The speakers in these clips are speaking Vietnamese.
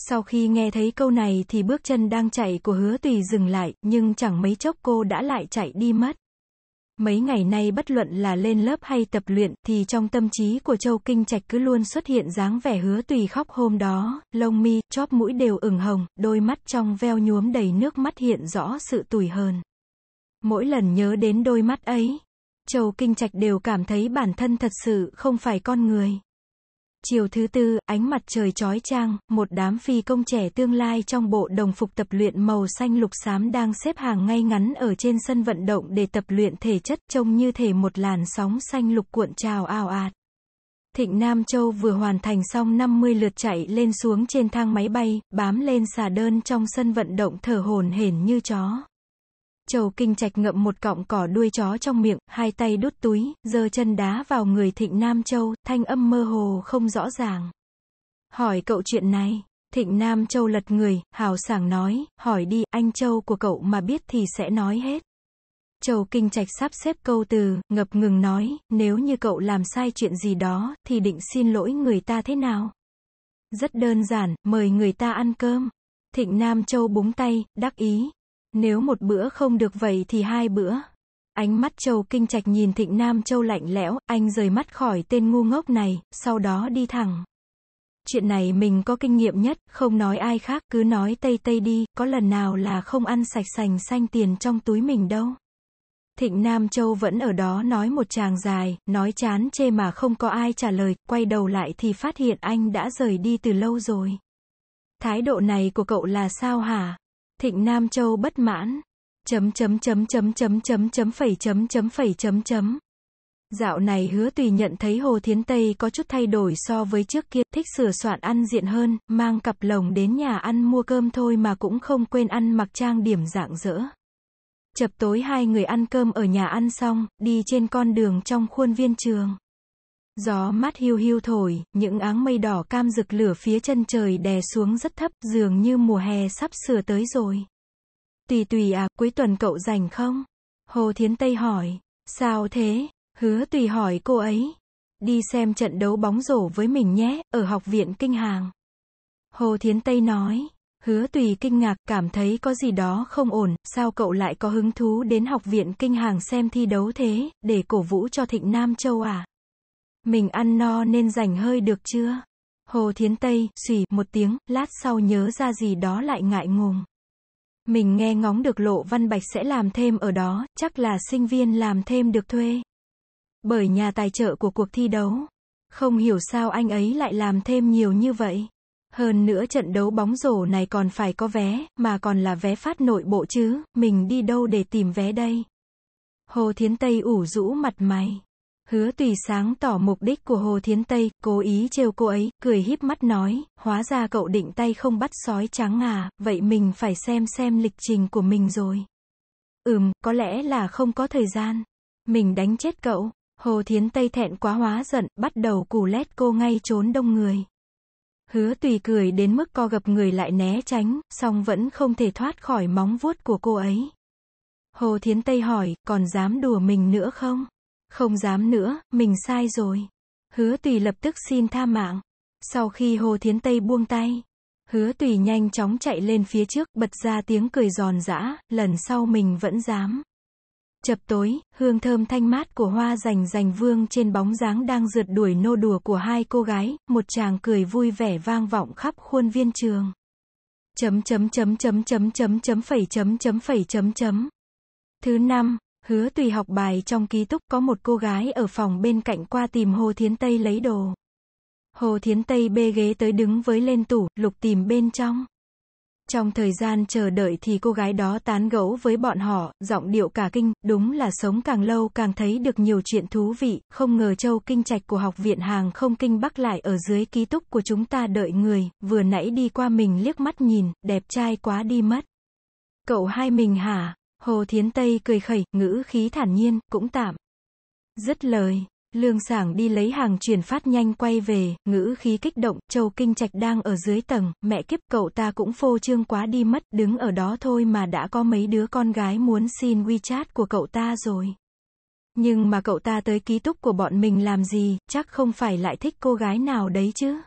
Sau khi nghe thấy câu này thì bước chân đang chạy của hứa tùy dừng lại, nhưng chẳng mấy chốc cô đã lại chạy đi mất. Mấy ngày nay bất luận là lên lớp hay tập luyện, thì trong tâm trí của Châu Kinh Trạch cứ luôn xuất hiện dáng vẻ hứa tùy khóc hôm đó, lông mi, chóp mũi đều ửng hồng, đôi mắt trong veo nhuốm đầy nước mắt hiện rõ sự tủi hờn. Mỗi lần nhớ đến đôi mắt ấy, Châu Kinh Trạch đều cảm thấy bản thân thật sự không phải con người. Chiều thứ tư, ánh mặt trời chói chang, một đám phi công trẻ tương lai trong bộ đồng phục tập luyện màu xanh lục xám đang xếp hàng ngay ngắn ở trên sân vận động để tập luyện thể chất trông như thể một làn sóng xanh lục cuộn trào ào ạt. Thịnh Nam Châu vừa hoàn thành xong 50 lượt chạy lên xuống trên thang máy bay, bám lên xà đơn trong sân vận động thở hồn hển như chó. Châu Kinh Trạch ngậm một cọng cỏ đuôi chó trong miệng, hai tay đút túi, giơ chân đá vào người Thịnh Nam Châu, thanh âm mơ hồ không rõ ràng. Hỏi cậu chuyện này. Thịnh Nam Châu lật người, hào sảng nói, hỏi đi, anh Châu của cậu mà biết thì sẽ nói hết. Châu Kinh Trạch sắp xếp câu từ, ngập ngừng nói, nếu như cậu làm sai chuyện gì đó, thì định xin lỗi người ta thế nào? Rất đơn giản, mời người ta ăn cơm. Thịnh Nam Châu búng tay, đắc ý, nếu một bữa không được vậy thì hai bữa. Ánh mắt Châu Kinh Trạch nhìn Thịnh Nam Châu lạnh lẽo, anh rời mắt khỏi tên ngu ngốc này, sau đó đi thẳng. Chuyện này mình có kinh nghiệm nhất, không nói ai khác, cứ nói tây tây đi, có lần nào là không ăn sạch sành xanh tiền trong túi mình đâu. Thịnh Nam Châu vẫn ở đó nói một tràng dài, nói chán chê mà không có ai trả lời, quay đầu lại thì phát hiện anh đã rời đi từ lâu rồi. Thái độ này của cậu là sao hả? Thịnh Nam Châu bất mãn. Chấm chấm chấm chấm chấm chấm chấm phẩy chấm chấm phẩy chấm chấm. Dạo này hứa tùy nhận thấy Hồ Thiến Tây có chút thay đổi so với trước kia, thích sửa soạn ăn diện hơn, mang cặp lồng đến nhà ăn mua cơm thôi mà cũng không quên ăn mặc trang điểm dạng dỡ. Chập tối hai người ăn cơm ở nhà ăn xong, đi trên con đường trong khuôn viên trường. Gió mát hiu hiu thổi, những áng mây đỏ cam rực lửa phía chân trời đè xuống rất thấp, dường như mùa hè sắp sửa tới rồi. Tùy tùy à, cuối tuần cậu rảnh không? Hồ Thiến Tây hỏi. Sao thế? Hứa tùy hỏi cô ấy. Đi xem trận đấu bóng rổ với mình nhé, ở học viện kinh hàng. Hồ Thiến Tây nói. Hứa tùy kinh ngạc, cảm thấy có gì đó không ổn, sao cậu lại có hứng thú đến học viện kinh hàng xem thi đấu thế, để cổ vũ cho thịnh Nam Châu à? Mình ăn no nên rảnh hơi được chưa? Hồ Thiến Tây, xỉ một tiếng, lát sau nhớ ra gì đó lại ngại ngùng. Mình nghe ngóng được Lộ Văn Bạch sẽ làm thêm ở đó, chắc là sinh viên làm thêm được thuê. Bởi nhà tài trợ của cuộc thi đấu. Không hiểu sao anh ấy lại làm thêm nhiều như vậy. Hơn nữa trận đấu bóng rổ này còn phải có vé, mà còn là vé phát nội bộ chứ, mình đi đâu để tìm vé đây? Hồ Thiến Tây ủ rũ mặt mày. Hứa tùy sáng tỏ mục đích của Hồ Thiến Tây, cố ý trêu cô ấy, cười híp mắt nói, hóa ra cậu định tay không bắt sói trắng à, vậy mình phải xem xem lịch trình của mình rồi. Ừm, có lẽ là không có thời gian. Mình đánh chết cậu. Hồ Thiến Tây thẹn quá hóa giận, bắt đầu cù lét cô ngay trốn đông người. Hứa tùy cười đến mức co gập người lại né tránh, song vẫn không thể thoát khỏi móng vuốt của cô ấy. Hồ Thiến Tây hỏi, còn dám đùa mình nữa không? Không dám nữa, mình sai rồi. Hứa tùy lập tức xin tha mạng. Sau khi Hồ Thiến Tây buông tay, hứa tùy nhanh chóng chạy lên phía trước, bật ra tiếng cười giòn giã, lần sau mình vẫn dám. Chập tối, hương thơm thanh mát của hoa rành rành vương trên bóng dáng đang rượt đuổi nô đùa của hai cô gái, một chàng cười vui vẻ vang vọng khắp khuôn viên trường. Chấm chấm chấm chấm chấm chấm chấm phẩy chấm chấm phẩy chấm chấm. Thứ năm, Hứa tùy học bài trong ký túc có một cô gái ở phòng bên cạnh qua tìm Hồ Thiến Tây lấy đồ. Hồ Thiến Tây bê ghế tới đứng với lên tủ, lục tìm bên trong. Trong thời gian chờ đợi thì cô gái đó tán gẫu với bọn họ, giọng điệu cả kinh, đúng là sống càng lâu càng thấy được nhiều chuyện thú vị, không ngờ châu kinh trạch của học viện hàng không kinh bắc lại ở dưới ký túc của chúng ta đợi người, vừa nãy đi qua mình liếc mắt nhìn, đẹp trai quá đi mất. Cậu hai mình hả? Hồ Thiến Tây cười khẩy, ngữ khí thản nhiên, cũng tạm. Dứt lời, Lương Sảng đi lấy hàng chuyển phát nhanh quay về, ngữ khí kích động, Châu Kinh Trạch đang ở dưới tầng, mẹ kiếp cậu ta cũng phô trương quá đi mất, đứng ở đó thôi mà đã có mấy đứa con gái muốn xin WeChat của cậu ta rồi. Nhưng mà cậu ta tới ký túc của bọn mình làm gì, chắc không phải lại thích cô gái nào đấy chứ.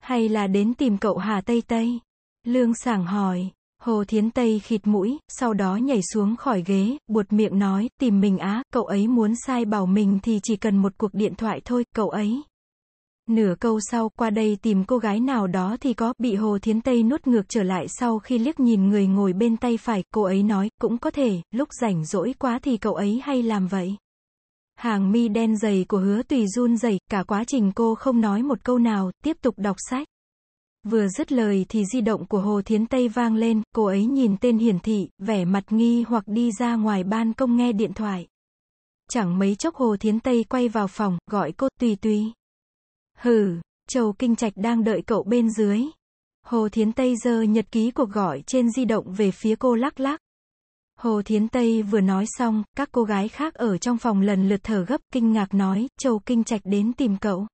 Hay là đến tìm cậu Hà Tây Tây? Lương sảng hỏi. Hồ Thiến Tây khịt mũi, sau đó nhảy xuống khỏi ghế, buột miệng nói, tìm mình á, cậu ấy muốn sai bảo mình thì chỉ cần một cuộc điện thoại thôi, cậu ấy. Nửa câu sau, qua đây tìm cô gái nào đó thì có, bị Hồ Thiến Tây nuốt ngược trở lại sau khi liếc nhìn người ngồi bên tay phải, cô ấy nói, cũng có thể, lúc rảnh rỗi quá thì cậu ấy hay làm vậy. Hàng mi đen dày của hứa tùy run dày, cả quá trình cô không nói một câu nào, tiếp tục đọc sách. Vừa dứt lời thì di động của Hồ Thiến Tây vang lên, cô ấy nhìn tên hiển thị, vẻ mặt nghi hoặc đi ra ngoài ban công nghe điện thoại. Chẳng mấy chốc Hồ Thiến Tây quay vào phòng, gọi cô, tùy tùy. Hừ, Châu Kinh Trạch đang đợi cậu bên dưới. Hồ Thiến Tây giơ nhật ký cuộc gọi trên di động về phía cô lắc lắc. Hồ Thiến Tây vừa nói xong, các cô gái khác ở trong phòng lần lượt thở gấp, kinh ngạc nói, Châu Kinh Trạch đến tìm cậu.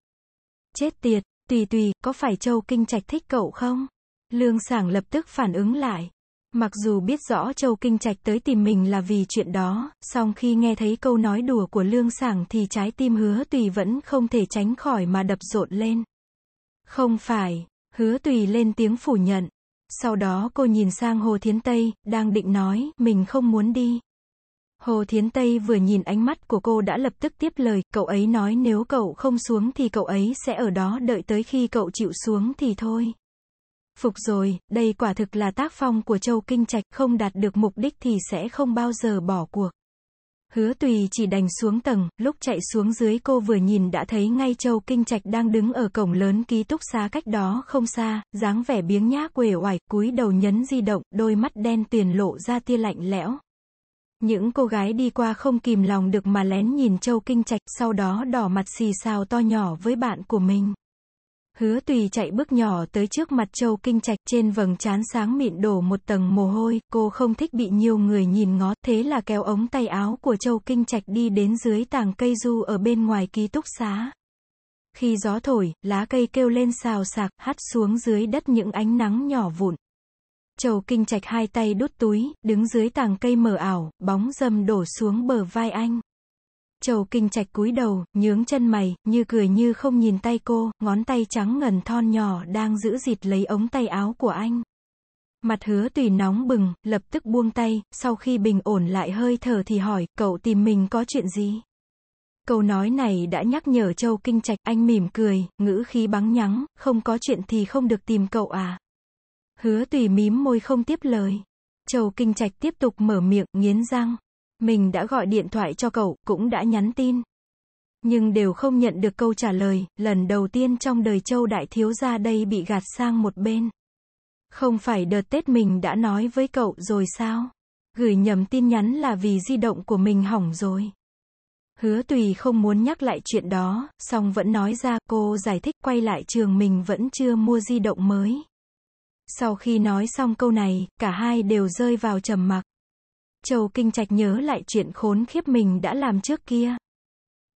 Chết tiệt, tùy tùy, có phải Châu Kinh Trạch thích cậu không? Lương Sảng lập tức phản ứng lại. Mặc dù biết rõ Châu Kinh Trạch tới tìm mình là vì chuyện đó, song khi nghe thấy câu nói đùa của Lương Sảng thì trái tim hứa tùy vẫn không thể tránh khỏi mà đập rộn lên. Không phải, hứa tùy lên tiếng phủ nhận. Sau đó cô nhìn sang Hồ Thiến Tây, đang định nói, mình không muốn đi. Hồ Thiến Tây vừa nhìn ánh mắt của cô đã lập tức tiếp lời, cậu ấy nói nếu cậu không xuống thì cậu ấy sẽ ở đó đợi tới khi cậu chịu xuống thì thôi. Phục rồi, đây quả thực là tác phong của Châu Kinh Trạch, không đạt được mục đích thì sẽ không bao giờ bỏ cuộc. Hứa tùy chỉ đành xuống tầng, lúc chạy xuống dưới cô vừa nhìn đã thấy ngay Châu Kinh Trạch đang đứng ở cổng lớn ký túc xá cách đó không xa, dáng vẻ biếng nhác uể oải, cúi đầu nhấn di động, đôi mắt đen tuyền lộ ra tia lạnh lẽo. Những cô gái đi qua không kìm lòng được mà lén nhìn Châu Kinh Trạch, sau đó đỏ mặt xì xào to nhỏ với bạn của mình. Hứa tùy chạy bước nhỏ tới trước mặt Châu Kinh Trạch trên vầng trán sáng mịn đổ một tầng mồ hôi, cô không thích bị nhiều người nhìn ngó, thế là kéo ống tay áo của Châu Kinh Trạch đi đến dưới tàng cây du ở bên ngoài ký túc xá. Khi gió thổi, lá cây kêu lên xào sạc, hắt xuống dưới đất những ánh nắng nhỏ vụn. Châu Kinh Trạch hai tay đút túi, đứng dưới tàng cây mờ ảo, bóng dầm đổ xuống bờ vai anh. Châu Kinh Trạch cúi đầu, nhướng chân mày, như cười như không nhìn tay cô, ngón tay trắng ngần thon nhỏ đang giữ dịt lấy ống tay áo của anh. Mặt hứa tùy nóng bừng, lập tức buông tay, sau khi bình ổn lại hơi thở thì hỏi, cậu tìm mình có chuyện gì? Câu nói này đã nhắc nhở Châu Kinh Trạch, anh mỉm cười, ngữ khí bắn nhắng, không có chuyện thì không được tìm cậu à. Hứa tùy mím môi không tiếp lời. Châu Kinh Trạch tiếp tục mở miệng, nghiến răng. Mình đã gọi điện thoại cho cậu, cũng đã nhắn tin. Nhưng đều không nhận được câu trả lời, lần đầu tiên trong đời Châu Đại Thiếu gia đây bị gạt sang một bên. Không phải đợt Tết mình đã nói với cậu rồi sao? Gửi nhầm tin nhắn là vì di động của mình hỏng rồi. Hứa tùy không muốn nhắc lại chuyện đó, song vẫn nói ra, cô giải thích quay lại trường mình vẫn chưa mua di động mới. Sau khi nói xong câu này, cả hai đều rơi vào trầm mặc. Châu Kinh Trạch nhớ lại chuyện khốn khiếp mình đã làm trước kia.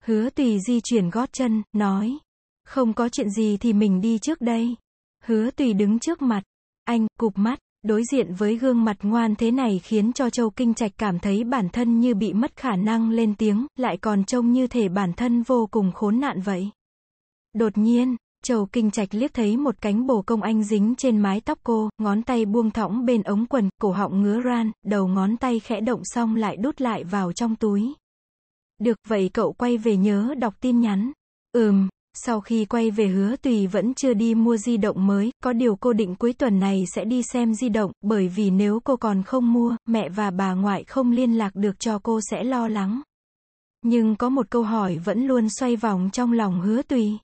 Hứa tùy di chuyển gót chân, nói. Không có chuyện gì thì mình đi trước đây. Hứa tùy đứng trước mặt. Anh, cụp mắt, đối diện với gương mặt ngoan thế này khiến cho Châu Kinh Trạch cảm thấy bản thân như bị mất khả năng lên tiếng, lại còn trông như thể bản thân vô cùng khốn nạn vậy. Đột nhiên, Châu Kinh Trạch liếc thấy một cánh bồ công anh dính trên mái tóc cô, ngón tay buông thõng bên ống quần, cổ họng ngứa ran, đầu ngón tay khẽ động xong lại đút lại vào trong túi. Được, vậy cậu quay về nhớ đọc tin nhắn. Ừm, sau khi quay về hứa tùy vẫn chưa đi mua di động mới, có điều cô định cuối tuần này sẽ đi xem di động, bởi vì nếu cô còn không mua, mẹ và bà ngoại không liên lạc được cho cô sẽ lo lắng. Nhưng có một câu hỏi vẫn luôn xoay vòng trong lòng hứa tùy.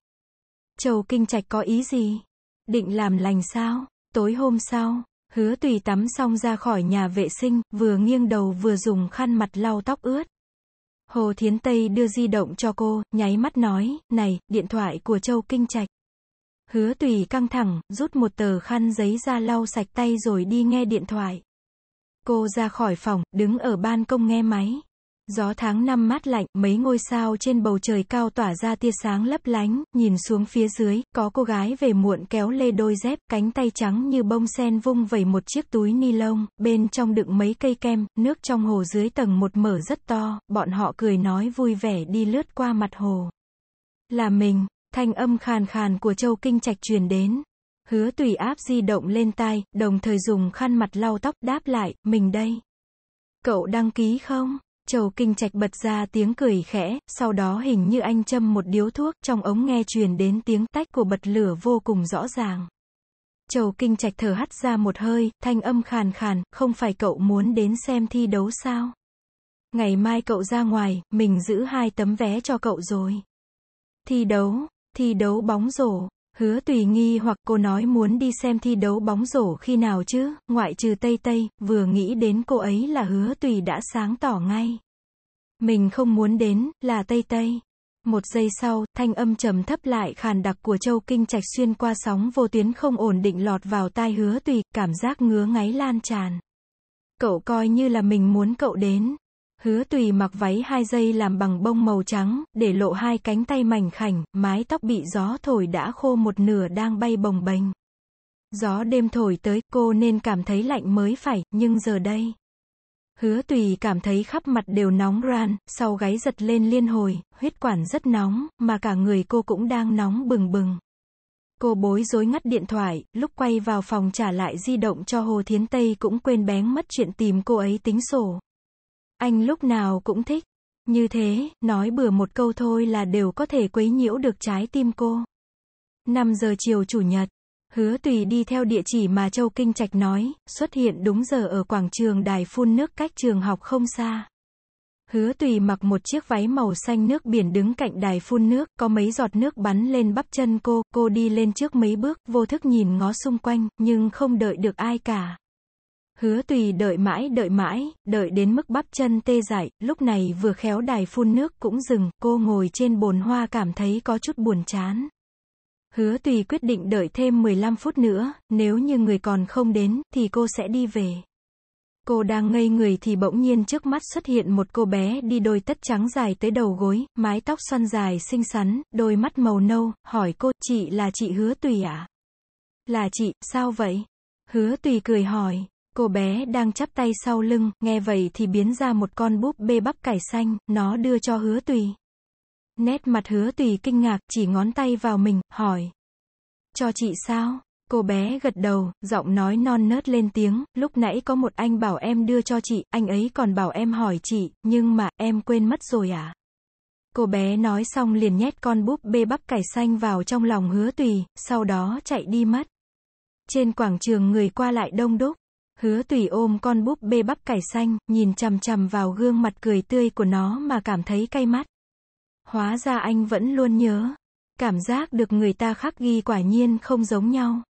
Châu Kinh Trạch có ý gì? Định làm lành sao? Tối hôm sau, hứa tùy tắm xong ra khỏi nhà vệ sinh, vừa nghiêng đầu vừa dùng khăn mặt lau tóc ướt. Hồ Thiến Tây đưa di động cho cô, nháy mắt nói, này, điện thoại của Châu Kinh Trạch. Hứa tùy căng thẳng, rút một tờ khăn giấy ra lau sạch tay rồi đi nghe điện thoại. Cô ra khỏi phòng, đứng ở ban công nghe máy. Gió tháng năm mát lạnh, mấy ngôi sao trên bầu trời cao tỏa ra tia sáng lấp lánh, nhìn xuống phía dưới, có cô gái về muộn kéo lê đôi dép, cánh tay trắng như bông sen vung vẩy một chiếc túi ni lông, bên trong đựng mấy cây kem, nước trong hồ dưới tầng một mở rất to, bọn họ cười nói vui vẻ đi lướt qua mặt hồ. Là mình, thanh âm khàn khàn của Châu Kinh Trạch truyền đến. Hứa tùy áp di động lên tai, đồng thời dùng khăn mặt lau tóc đáp lại, mình đây. Cậu đăng ký không? Châu Kinh Trạch bật ra tiếng cười khẽ, sau đó hình như anh châm một điếu thuốc, trong ống nghe truyền đến tiếng tách của bật lửa vô cùng rõ ràng. Châu Kinh Trạch thở hắt ra một hơi, thanh âm khàn khàn, không phải cậu muốn đến xem thi đấu sao? Ngày mai cậu ra ngoài, mình giữ hai tấm vé cho cậu rồi. Thi đấu, thi đấu bóng rổ. Hứa tùy nghi hoặc cô nói muốn đi xem thi đấu bóng rổ khi nào chứ, ngoại trừ Tây Tây, vừa nghĩ đến cô ấy là hứa tùy đã sáng tỏ ngay. Mình không muốn đến, là Tây Tây. Một giây sau, thanh âm trầm thấp lại khàn đặc của Châu Kinh Trạch xuyên qua sóng vô tuyến không ổn định lọt vào tai hứa tùy, cảm giác ngứa ngáy lan tràn. Cậu coi như là mình muốn cậu đến. Hứa tùy mặc váy hai dây làm bằng bông màu trắng, để lộ hai cánh tay mảnh khảnh, mái tóc bị gió thổi đã khô một nửa đang bay bồng bềnh. Gió đêm thổi tới, cô nên cảm thấy lạnh mới phải, nhưng giờ đây. Hứa tùy cảm thấy khắp mặt đều nóng ran, sau gáy giật lên liên hồi, huyết quản rất nóng, mà cả người cô cũng đang nóng bừng bừng. Cô bối rối ngắt điện thoại, lúc quay vào phòng trả lại di động cho Hồ Thiến Tây cũng quên bén mất chuyện tìm cô ấy tính sổ. Anh lúc nào cũng thích. Như thế, nói bừa một câu thôi là đều có thể quấy nhiễu được trái tim cô. 5 giờ chiều chủ nhật, hứa tùy đi theo địa chỉ mà Châu Kinh Trạch nói, xuất hiện đúng giờ ở quảng trường đài phun nước cách trường học không xa. Hứa tùy mặc một chiếc váy màu xanh nước biển đứng cạnh đài phun nước, có mấy giọt nước bắn lên bắp chân cô, cô đi lên trước mấy bước, vô thức nhìn ngó xung quanh, nhưng không đợi được ai cả. Hứa tùy đợi mãi đợi mãi, đợi đến mức bắp chân tê dại, lúc này vừa khéo đài phun nước cũng dừng, cô ngồi trên bồn hoa cảm thấy có chút buồn chán. Hứa tùy quyết định đợi thêm 15 phút nữa, nếu như người còn không đến, thì cô sẽ đi về. Cô đang ngây người thì bỗng nhiên trước mắt xuất hiện một cô bé đi đôi tất trắng dài tới đầu gối, mái tóc xoăn dài xinh xắn, đôi mắt màu nâu, hỏi cô, chị là chị hứa tùy à? Là chị, sao vậy? Hứa tùy cười hỏi. Cô bé đang chắp tay sau lưng, nghe vậy thì biến ra một con búp bê bắp cải xanh, nó đưa cho hứa tùy. Nét mặt hứa tùy kinh ngạc, chỉ ngón tay vào mình, hỏi. Cho chị sao? Cô bé gật đầu, giọng nói non nớt lên tiếng, lúc nãy có một anh bảo em đưa cho chị, anh ấy còn bảo em hỏi chị, nhưng mà, em quên mất rồi à? Cô bé nói xong liền nhét con búp bê bắp cải xanh vào trong lòng hứa tùy, sau đó chạy đi mất. Trên quảng trường người qua lại đông đúc. Hứa tùy ôm con búp bê bắp cải xanh, nhìn chằm chằm vào gương mặt cười tươi của nó mà cảm thấy cay mắt. Hóa ra anh vẫn luôn nhớ. Cảm giác được người ta khắc ghi quả nhiên không giống nhau.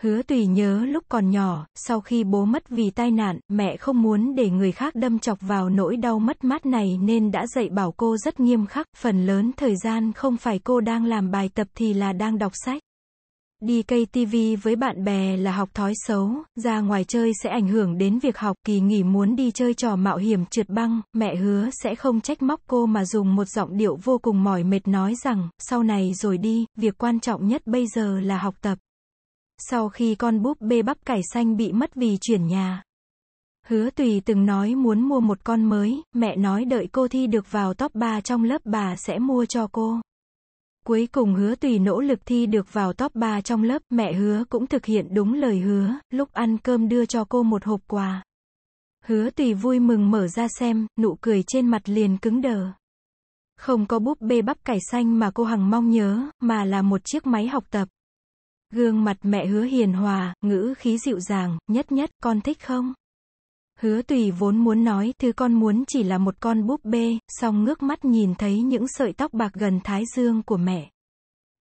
Hứa tùy nhớ lúc còn nhỏ, sau khi bố mất vì tai nạn, mẹ không muốn để người khác đâm chọc vào nỗi đau mất mát này nên đã dạy bảo cô rất nghiêm khắc, phần lớn thời gian không phải cô đang làm bài tập thì là đang đọc sách. Đi cây TV với bạn bè là học thói xấu, ra ngoài chơi sẽ ảnh hưởng đến việc học, kỳ nghỉ muốn đi chơi trò mạo hiểm trượt băng, mẹ hứa sẽ không trách móc cô mà dùng một giọng điệu vô cùng mỏi mệt nói rằng, sau này rồi đi, việc quan trọng nhất bây giờ là học tập. Sau khi con búp bê bắp cải xanh bị mất vì chuyển nhà. Hứa tùy từng nói muốn mua một con mới, mẹ nói đợi cô thi được vào top 3 trong lớp bà sẽ mua cho cô. Cuối cùng hứa tùy nỗ lực thi được vào top 3 trong lớp, mẹ hứa cũng thực hiện đúng lời hứa, lúc ăn cơm đưa cho cô một hộp quà. Hứa tùy vui mừng mở ra xem, nụ cười trên mặt liền cứng đờ. Không có búp bê bắp cải xanh mà cô hằng mong nhớ, mà là một chiếc máy học tập. Gương mặt mẹ hứa hiền hòa, ngữ khí dịu dàng, nhất nhất, con thích không? Hứa tùy vốn muốn nói thứ con muốn chỉ là một con búp bê, song ngước mắt nhìn thấy những sợi tóc bạc gần thái dương của mẹ.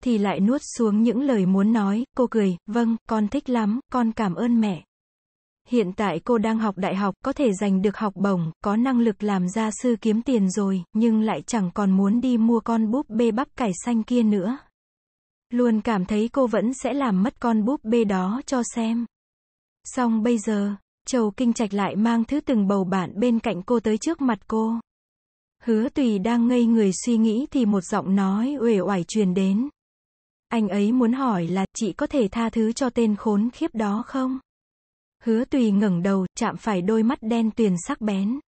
Thì lại nuốt xuống những lời muốn nói, cô cười, vâng, con thích lắm, con cảm ơn mẹ. Hiện tại cô đang học đại học, có thể giành được học bổng, có năng lực làm gia sư kiếm tiền rồi, nhưng lại chẳng còn muốn đi mua con búp bê bắp cải xanh kia nữa. Luôn cảm thấy cô vẫn sẽ làm mất con búp bê đó cho xem. Xong bây giờ, Châu Kinh Trạch lại mang thứ từng bầu bạn bên cạnh cô tới trước mặt cô. Hứa tùy đang ngây người suy nghĩ thì một giọng nói uể oải truyền đến. Anh ấy muốn hỏi là, chị có thể tha thứ cho tên khốn khiếp đó không? Hứa tùy ngẩng đầu, chạm phải đôi mắt đen tuyền sắc bén.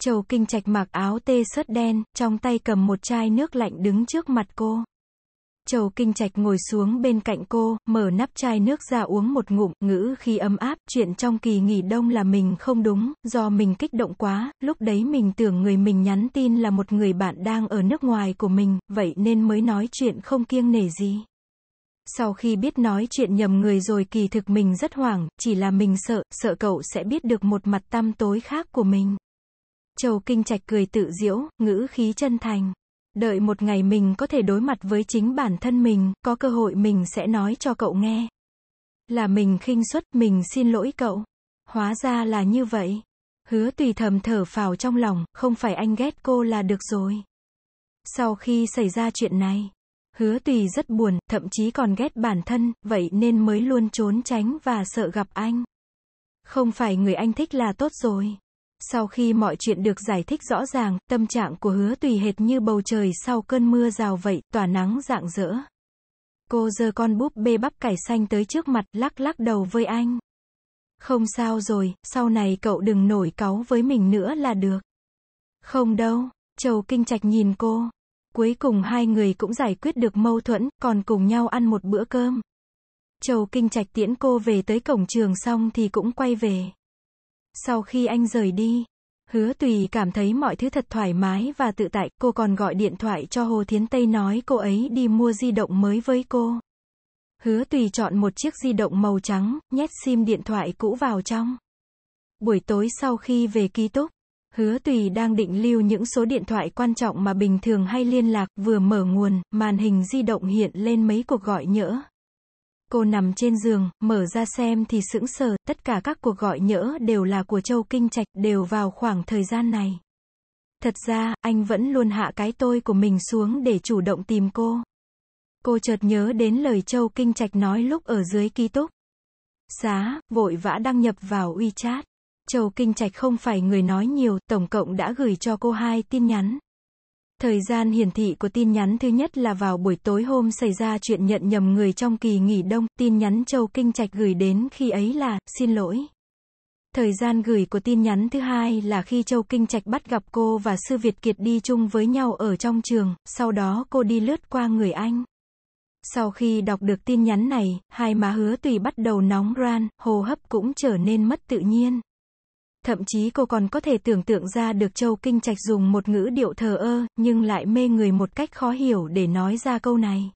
Châu Kinh Trạch mặc áo tê sớt đen, trong tay cầm một chai nước lạnh đứng trước mặt cô. Châu Kinh Trạch ngồi xuống bên cạnh cô, mở nắp chai nước ra uống một ngụm, ngữ khi ấm áp, chuyện trong kỳ nghỉ đông là mình không đúng, do mình kích động quá, lúc đấy mình tưởng người mình nhắn tin là một người bạn đang ở nước ngoài của mình, vậy nên mới nói chuyện không kiêng nể gì. Sau khi biết nói chuyện nhầm người rồi kỳ thực mình rất hoảng, chỉ là mình sợ, sợ cậu sẽ biết được một mặt tăm tối khác của mình. Châu Kinh Trạch cười tự diễu, ngữ khí chân thành. Đợi một ngày mình có thể đối mặt với chính bản thân mình, có cơ hội mình sẽ nói cho cậu nghe. Là mình khinh suất, mình xin lỗi cậu. Hóa ra là như vậy. Hứa tùy thầm thở phào trong lòng, không phải anh ghét cô là được rồi. Sau khi xảy ra chuyện này, hứa tùy rất buồn, thậm chí còn ghét bản thân, vậy nên mới luôn trốn tránh và sợ gặp anh. Không phải người anh thích là tốt rồi. Sau khi mọi chuyện được giải thích rõ ràng, tâm trạng của hứa tùy hệt như bầu trời sau cơn mưa rào vậy, tỏa nắng rạng rỡ. Cô giơ con búp bê bắp cải xanh tới trước mặt, lắc lắc đầu với anh. Không sao rồi, sau này cậu đừng nổi cáu với mình nữa là được. Không đâu, Châu Kinh Trạch nhìn cô. Cuối cùng hai người cũng giải quyết được mâu thuẫn, còn cùng nhau ăn một bữa cơm. Châu Kinh Trạch tiễn cô về tới cổng trường xong thì cũng quay về. Sau khi anh rời đi, hứa tùy cảm thấy mọi thứ thật thoải mái và tự tại, cô còn gọi điện thoại cho Hồ Thiến Tây nói cô ấy đi mua di động mới với cô. Hứa tùy chọn một chiếc di động màu trắng, nhét sim điện thoại cũ vào trong. Buổi tối sau khi về ký túc, hứa tùy đang định lưu những số điện thoại quan trọng mà bình thường hay liên lạc, vừa mở nguồn, màn hình di động hiện lên mấy cuộc gọi nhỡ. Cô nằm trên giường, mở ra xem thì sững sờ, tất cả các cuộc gọi nhỡ đều là của Châu Kinh Trạch, đều vào khoảng thời gian này. Thật ra, anh vẫn luôn hạ cái tôi của mình xuống để chủ động tìm cô. Cô chợt nhớ đến lời Châu Kinh Trạch nói lúc ở dưới ký túc. Xá, vội vã đăng nhập vào WeChat. Châu Kinh Trạch không phải người nói nhiều, tổng cộng đã gửi cho cô hai tin nhắn. Thời gian hiển thị của tin nhắn thứ nhất là vào buổi tối hôm xảy ra chuyện nhận nhầm người trong kỳ nghỉ đông, tin nhắn Châu Kinh Trạch gửi đến khi ấy là, xin lỗi. Thời gian gửi của tin nhắn thứ hai là khi Châu Kinh Trạch bắt gặp cô và Sư Việt Kiệt đi chung với nhau ở trong trường, sau đó cô đi lướt qua người anh. Sau khi đọc được tin nhắn này, hai má hứa tùy bắt đầu nóng ran, hô hấp cũng trở nên mất tự nhiên. Thậm chí cô còn có thể tưởng tượng ra được Châu Kinh Trạch dùng một ngữ điệu thờ ơ, nhưng lại mê người một cách khó hiểu để nói ra câu này.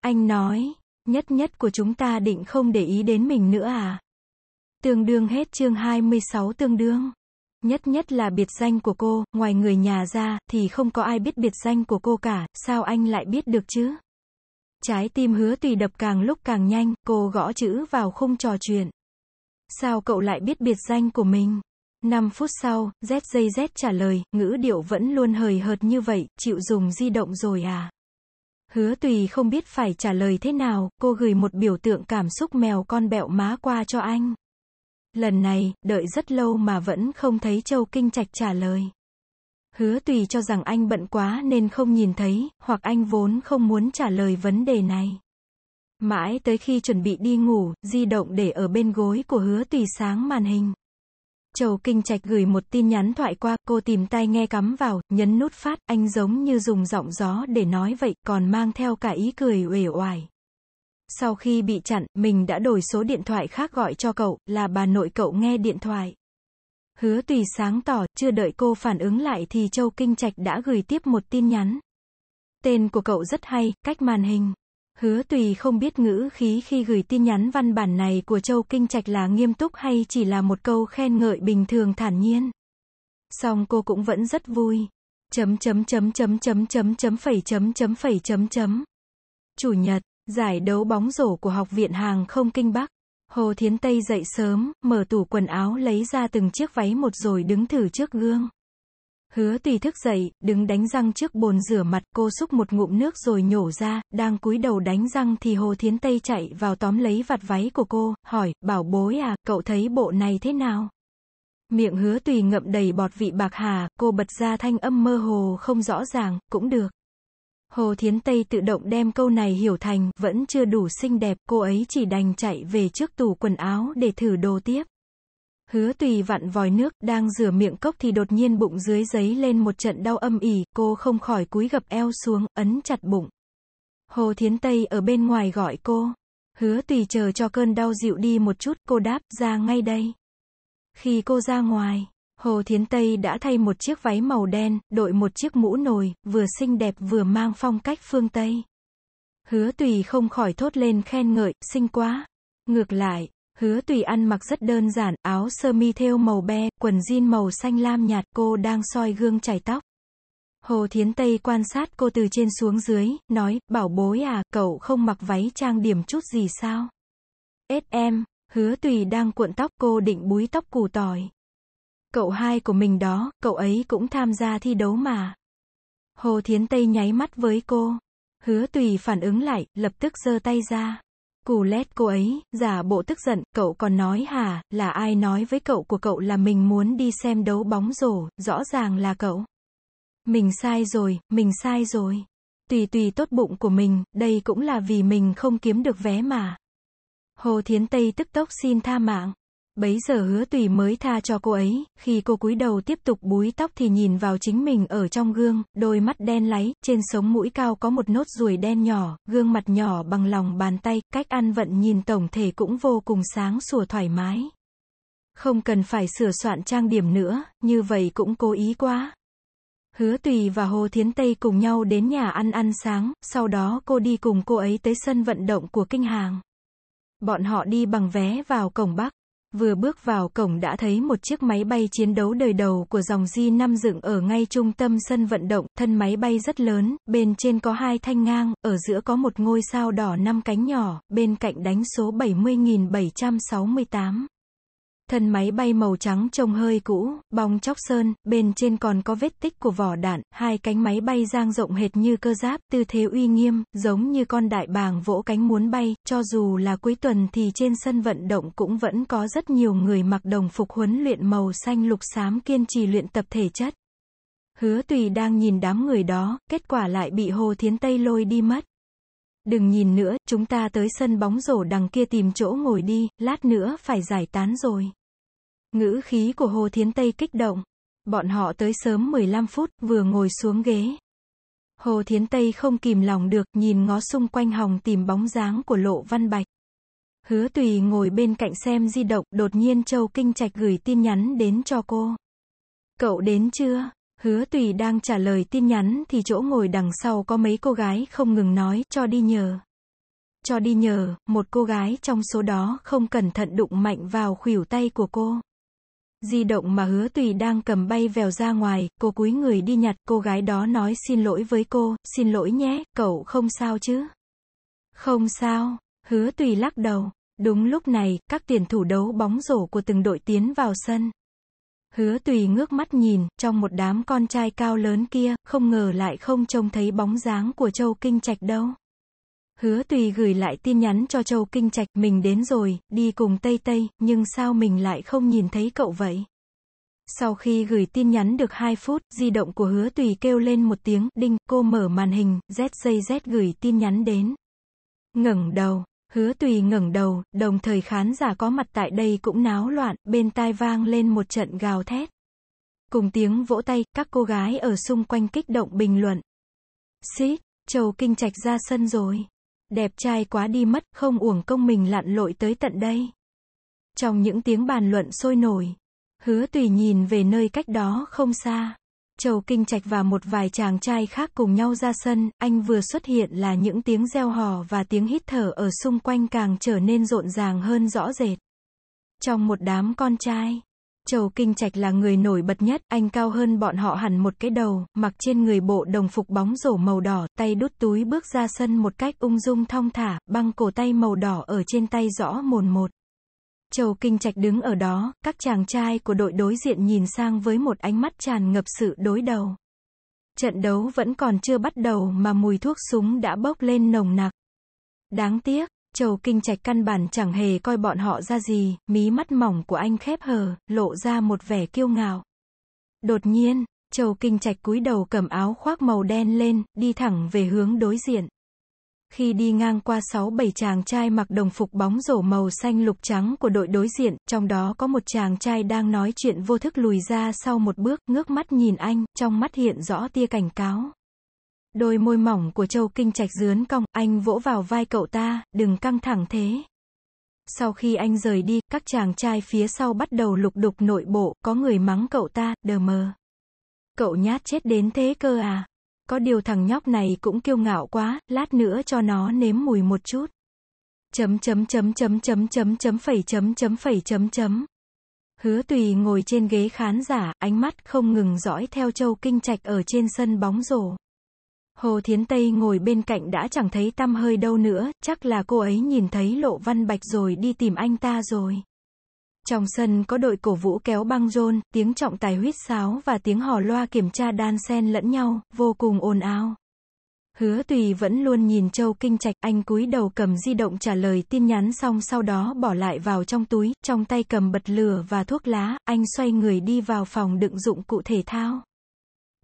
Anh nói, nhất nhất của chúng ta định không để ý đến mình nữa à? Tương đương hết chương 26 tương đương. Nhất nhất là biệt danh của cô, ngoài người nhà ra, thì không có ai biết biệt danh của cô cả, sao anh lại biết được chứ? Trái tim hứa tùy đập càng lúc càng nhanh, cô gõ chữ vào khung trò chuyện. Sao cậu lại biết biệt danh của mình? 5 phút sau, ZJZ trả lời, ngữ điệu vẫn luôn hời hợt như vậy, chịu dùng di động rồi à? Hứa tùy không biết phải trả lời thế nào, cô gửi một biểu tượng cảm xúc mèo con bẹo má qua cho anh. Lần này, đợi rất lâu mà vẫn không thấy Châu Kinh Trạch trả lời. Hứa tùy cho rằng anh bận quá nên không nhìn thấy, hoặc anh vốn không muốn trả lời vấn đề này. Mãi tới khi chuẩn bị đi ngủ, di động để ở bên gối của hứa tùy sáng màn hình. Châu Kinh Trạch gửi một tin nhắn thoại qua, cô tìm tay nghe cắm vào, nhấn nút phát, anh giống như dùng giọng gió để nói vậy, còn mang theo cả ý cười uể oải. Sau khi bị chặn, mình đã đổi số điện thoại khác gọi cho cậu, là bà nội cậu nghe điện thoại. Hứa tùy sáng tỏ, chưa đợi cô phản ứng lại thì Châu Kinh Trạch đã gửi tiếp một tin nhắn. Tên của cậu rất hay, cách màn hình. Hứa tùy không biết ngữ khí khi gửi tin nhắn văn bản này của Châu Kinh Trạch là nghiêm túc hay chỉ là một câu khen ngợi bình thường thản nhiên. Song cô cũng vẫn rất vui. Chấm chấm chấm chấm chấm chấm chấm phẩy chấm chấm phẩy chấm chấm. Chủ nhật, giải đấu bóng rổ của Học viện Hàng không Kinh Bắc. Hồ Thiến Tây dậy sớm, mở tủ quần áo lấy ra từng chiếc váy một rồi đứng thử trước gương. Hứa tùy thức dậy, đứng đánh răng trước bồn rửa mặt, cô xúc một ngụm nước rồi nhổ ra, đang cúi đầu đánh răng thì Hồ Thiến Tây chạy vào tóm lấy vạt váy của cô, hỏi, bảo bối à, cậu thấy bộ này thế nào? Miệng hứa tùy ngậm đầy bọt vị bạc hà, cô bật ra thanh âm mơ hồ không rõ ràng, cũng được. Hồ Thiến Tây tự động đem câu này hiểu thành, vẫn chưa đủ xinh đẹp, cô ấy chỉ đành chạy về trước tủ quần áo để thử đồ tiếp. Hứa tùy vặn vòi nước, đang rửa miệng cốc thì đột nhiên bụng dưới giấy lên một trận đau âm ỉ, cô không khỏi cúi gập eo xuống, ấn chặt bụng. Hồ Thiến Tây ở bên ngoài gọi cô. Hứa tùy chờ cho cơn đau dịu đi một chút, cô đáp, ra ngay đây. Khi cô ra ngoài, Hồ Thiến Tây đã thay một chiếc váy màu đen, đội một chiếc mũ nồi, vừa xinh đẹp vừa mang phong cách phương Tây. Hứa tùy không khỏi thốt lên khen ngợi, xinh quá. Ngược lại, hứa tùy ăn mặc rất đơn giản, áo sơ mi thêu màu be, quần jean màu xanh lam nhạt, cô đang soi gương chải tóc. Hồ Thiến Tây quan sát cô từ trên xuống dưới, nói, bảo bối à, cậu không mặc váy trang điểm chút gì sao? Ết em, hứa tùy đang cuộn tóc cô định búi tóc củ tỏi. Cậu hai của mình đó, cậu ấy cũng tham gia thi đấu mà. Hồ Thiến Tây nháy mắt với cô. Hứa tùy phản ứng lại, lập tức giơ tay ra. Cù lét cô ấy, giả bộ tức giận, cậu còn nói hả, là ai nói với cậu của cậu là mình muốn đi xem đấu bóng rổ, rõ ràng là cậu. Mình sai rồi, mình sai rồi. Tùy tùy tốt bụng của mình, đây cũng là vì mình không kiếm được vé mà. Hồ Thiến Tây tức tốc xin tha mạng. Bấy giờ hứa tùy mới tha cho cô ấy, khi cô cúi đầu tiếp tục búi tóc thì nhìn vào chính mình ở trong gương, đôi mắt đen láy, trên sống mũi cao có một nốt ruồi đen nhỏ, gương mặt nhỏ bằng lòng bàn tay, cách ăn vận nhìn tổng thể cũng vô cùng sáng sủa thoải mái. Không cần phải sửa soạn trang điểm nữa, như vậy cũng cố ý quá. Hứa Tùy và Hồ Thiến Tây cùng nhau đến nhà ăn ăn sáng, sau đó cô đi cùng cô ấy tới sân vận động của kinh hàng. Bọn họ đi bằng vé vào cổng Bắc. Vừa bước vào cổng đã thấy một chiếc máy bay chiến đấu đời đầu của dòng J5 dựng ở ngay trung tâm sân vận động, thân máy bay rất lớn, bên trên có hai thanh ngang, ở giữa có một ngôi sao đỏ năm cánh nhỏ, bên cạnh đánh số 70.768. Thân máy bay màu trắng trông hơi cũ, bong chóc sơn, bên trên còn có vết tích của vỏ đạn, hai cánh máy bay giang rộng hệt như cơ giáp, tư thế uy nghiêm, giống như con đại bàng vỗ cánh muốn bay, cho dù là cuối tuần thì trên sân vận động cũng vẫn có rất nhiều người mặc đồng phục huấn luyện màu xanh lục xám kiên trì luyện tập thể chất. Hứa tùy đang nhìn đám người đó, kết quả lại bị Hồ Thiến Tây lôi đi mất. Đừng nhìn nữa, chúng ta tới sân bóng rổ đằng kia tìm chỗ ngồi đi, lát nữa phải giải tán rồi. Ngữ khí của Hồ Thiến Tây kích động. Bọn họ tới sớm 15 phút, vừa ngồi xuống ghế. Hồ Thiến Tây không kìm lòng được, nhìn ngó xung quanh hòng tìm bóng dáng của Lộ Văn Bạch. Hứa Tùy ngồi bên cạnh xem di động, đột nhiên Châu Kinh Trạch gửi tin nhắn đến cho cô. Cậu đến chưa? Hứa Tùy đang trả lời tin nhắn thì chỗ ngồi đằng sau có mấy cô gái không ngừng nói, cho đi nhờ. Cho đi nhờ, một cô gái trong số đó không cẩn thận đụng mạnh vào khuỷu tay của cô. Di động mà hứa tùy đang cầm bay vèo ra ngoài, cô cúi người đi nhặt, cô gái đó nói xin lỗi với cô, xin lỗi nhé, cậu không sao chứ? Không sao, hứa tùy lắc đầu. Đúng lúc này, các tiền thủ đấu bóng rổ của từng đội tiến vào sân. Hứa tùy ngước mắt nhìn, trong một đám con trai cao lớn kia, không ngờ lại không trông thấy bóng dáng của Châu Kinh Trạch đâu. Hứa tùy gửi lại tin nhắn cho Châu Kinh Trạch, mình đến rồi, đi cùng Tây Tây, nhưng sao mình lại không nhìn thấy cậu vậy? Sau khi gửi tin nhắn được 2 phút, di động của hứa tùy kêu lên một tiếng, đinh, cô mở màn hình, ZJZ gửi tin nhắn đến. ngẩng đầu, hứa tùy ngẩng đầu, đồng thời khán giả có mặt tại đây cũng náo loạn, bên tai vang lên một trận gào thét. Cùng tiếng vỗ tay, các cô gái ở xung quanh kích động bình luận. Xít, Châu Kinh Trạch ra sân rồi. Đẹp trai quá đi mất, không uổng công mình lặn lội tới tận đây. Trong những tiếng bàn luận sôi nổi, hứa tùy nhìn về nơi cách đó không xa. Châu Kinh Trạch và một vài chàng trai khác cùng nhau ra sân, anh vừa xuất hiện là những tiếng reo hò và tiếng hít thở ở xung quanh càng trở nên rộn ràng hơn rõ rệt. Trong một đám con trai, Châu Kinh Trạch là người nổi bật nhất, anh cao hơn bọn họ hẳn một cái đầu, mặc trên người bộ đồng phục bóng rổ màu đỏ, tay đút túi bước ra sân một cách ung dung thong thả, băng cổ tay màu đỏ ở trên tay rõ mồn một. Châu Kinh Trạch đứng ở đó, các chàng trai của đội đối diện nhìn sang với một ánh mắt tràn ngập sự đối đầu. Trận đấu vẫn còn chưa bắt đầu mà mùi thuốc súng đã bốc lên nồng nặc. Đáng tiếc, Châu Kinh Trạch căn bản chẳng hề coi bọn họ ra gì, mí mắt mỏng của anh khép hờ, lộ ra một vẻ kiêu ngạo. Đột nhiên, Châu Kinh Trạch cúi đầu cầm áo khoác màu đen lên, đi thẳng về hướng đối diện. Khi đi ngang qua sáu bảy chàng trai mặc đồng phục bóng rổ màu xanh lục trắng của đội đối diện, trong đó có một chàng trai đang nói chuyện vô thức lùi ra sau một bước, ngước mắt nhìn anh, trong mắt hiện rõ tia cảnh cáo. Đôi môi mỏng của Châu Kinh Trạch dướn cong, anh vỗ vào vai cậu ta, đừng căng thẳng thế. Sau khi anh rời đi, các chàng trai phía sau bắt đầu lục đục nội bộ, có người mắng cậu ta, đờ mờ. Cậu nhát chết đến thế cơ à? Có điều thằng nhóc này cũng kiêu ngạo quá, lát nữa cho nó nếm mùi một chút. Chấm chấm chấm chấm chấm chấm chấm phẩy chấm chấm phẩy chấm chấm. Hứa tùy ngồi trên ghế khán giả, ánh mắt không ngừng dõi theo châu kinh trạch ở trên sân bóng rổ. Hồ Thiến Tây ngồi bên cạnh đã chẳng thấy tăm hơi đâu nữa, chắc là cô ấy nhìn thấy Lộ Văn Bạch rồi đi tìm anh ta rồi. Trong sân có đội cổ vũ kéo băng rôn, tiếng trọng tài huýt sáo và tiếng hò loa kiểm tra đan sen lẫn nhau, vô cùng ồn ào. Hứa tùy vẫn luôn nhìn Châu Kinh Trạch, anh cúi đầu cầm di động trả lời tin nhắn xong sau đó bỏ lại vào trong túi, trong tay cầm bật lửa và thuốc lá, anh xoay người đi vào phòng đựng dụng cụ thể thao.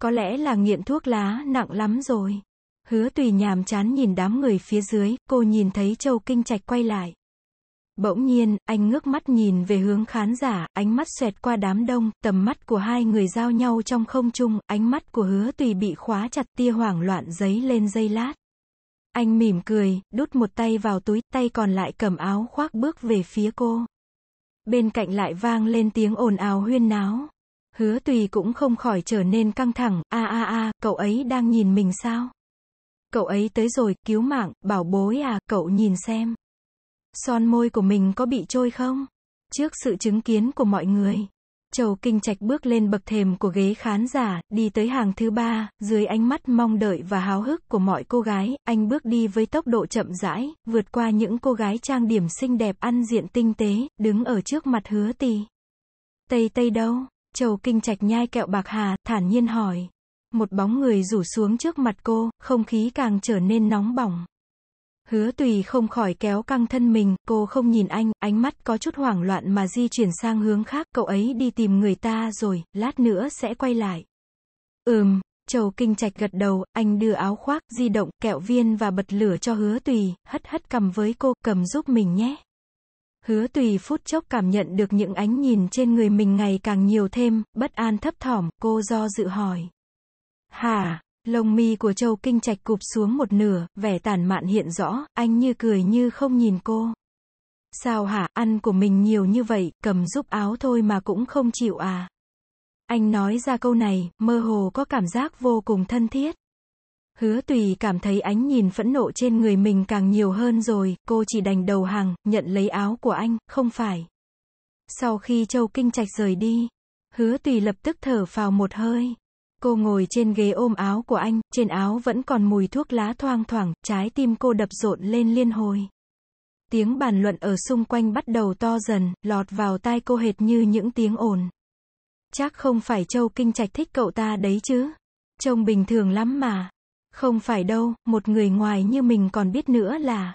Có lẽ là nghiện thuốc lá nặng lắm rồi. Hứa tùy nhàm chán nhìn đám người phía dưới, cô nhìn thấy Châu Kinh Trạch quay lại. Bỗng nhiên, anh ngước mắt nhìn về hướng khán giả, ánh mắt xoẹt qua đám đông, tầm mắt của hai người giao nhau trong không trung, ánh mắt của hứa tùy bị khóa chặt tia hoảng loạn giấy lên dây lát. Anh mỉm cười, đút một tay vào túi, tay còn lại cầm áo khoác bước về phía cô. Bên cạnh lại vang lên tiếng ồn ào huyên náo. Hứa tùy cũng không khỏi trở nên căng thẳng, a a a, cậu ấy đang nhìn mình sao? Cậu ấy tới rồi, cứu mạng, bảo bối à, cậu nhìn xem. Son môi của mình có bị trôi không? Trước sự chứng kiến của mọi người. Châu Kinh Trạch bước lên bậc thềm của ghế khán giả, đi tới hàng thứ ba, dưới ánh mắt mong đợi và háo hức của mọi cô gái, anh bước đi với tốc độ chậm rãi, vượt qua những cô gái trang điểm xinh đẹp ăn diện tinh tế, đứng ở trước mặt hứa tì. Tây Tây đâu? Châu Kinh Trạch nhai kẹo bạc hà, thản nhiên hỏi. Một bóng người rủ xuống trước mặt cô, không khí càng trở nên nóng bỏng. Hứa tùy không khỏi kéo căng thân mình, cô không nhìn anh, ánh mắt có chút hoảng loạn mà di chuyển sang hướng khác, cậu ấy đi tìm người ta rồi, lát nữa sẽ quay lại. Ừm, Châu Kinh Trạch gật đầu, anh đưa áo khoác, di động, kẹo viên và bật lửa cho hứa tùy, hất hất cầm với cô, cầm giúp mình nhé. Hứa tùy phút chốc cảm nhận được những ánh nhìn trên người mình ngày càng nhiều thêm, bất an thấp thỏm, cô do dự hỏi. hà Lông mi của Châu Kinh Trạch cụp xuống một nửa, vẻ tàn mạn hiện rõ, anh như cười như không nhìn cô. Sao hả, ăn của mình nhiều như vậy, cầm giúp áo thôi mà cũng không chịu à. Anh nói ra câu này, mơ hồ có cảm giác vô cùng thân thiết. Hứa tùy cảm thấy ánh nhìn phẫn nộ trên người mình càng nhiều hơn rồi, cô chỉ đành đầu hàng, nhận lấy áo của anh, không phải. Sau khi Châu Kinh Trạch rời đi, hứa tùy lập tức thở phào một hơi. Cô ngồi trên ghế ôm áo của anh, trên áo vẫn còn mùi thuốc lá thoang thoảng, trái tim cô đập rộn lên liên hồi. Tiếng bàn luận ở xung quanh bắt đầu to dần, lọt vào tai cô hệt như những tiếng ồn. Chắc không phải Châu Kinh Trạch thích cậu ta đấy chứ. Trông bình thường lắm mà. Không phải đâu, một người ngoài như mình còn biết nữa là.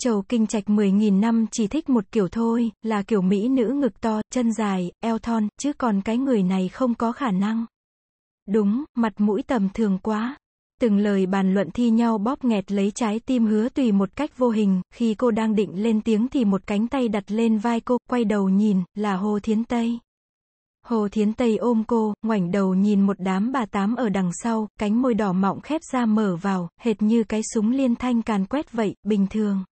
Chầu Kinh Trạch 10.000 năm chỉ thích một kiểu thôi, là kiểu mỹ nữ ngực to, chân dài, eo thon, chứ còn cái người này không có khả năng. Đúng, mặt mũi tầm thường quá. Từng lời bàn luận thi nhau bóp nghẹt lấy trái tim hứa tùy một cách vô hình, khi cô đang định lên tiếng thì một cánh tay đặt lên vai cô, quay đầu nhìn, là Hồ Thiến Tây. Hồ Thiến Tây ôm cô, ngoảnh đầu nhìn một đám bà tám ở đằng sau, cánh môi đỏ mọng khép ra mở vào, hệt như cái súng liên thanh càn quét vậy, bình thường.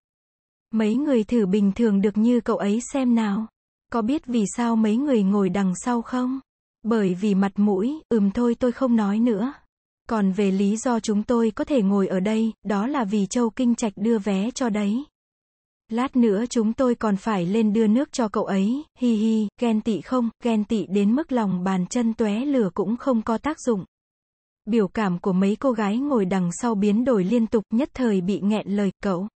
Mấy người thử bình thường được như cậu ấy xem nào. Có biết vì sao mấy người ngồi đằng sau không? Bởi vì mặt mũi, ừm thôi tôi không nói nữa. Còn về lý do chúng tôi có thể ngồi ở đây, đó là vì Châu Kinh Trạch đưa vé cho đấy. Lát nữa chúng tôi còn phải lên đưa nước cho cậu ấy, hi hi, ghen tị không, ghen tị đến mức lòng bàn chân tóe lửa cũng không có tác dụng. Biểu cảm của mấy cô gái ngồi đằng sau biến đổi liên tục nhất thời bị nghẹn lời cậu.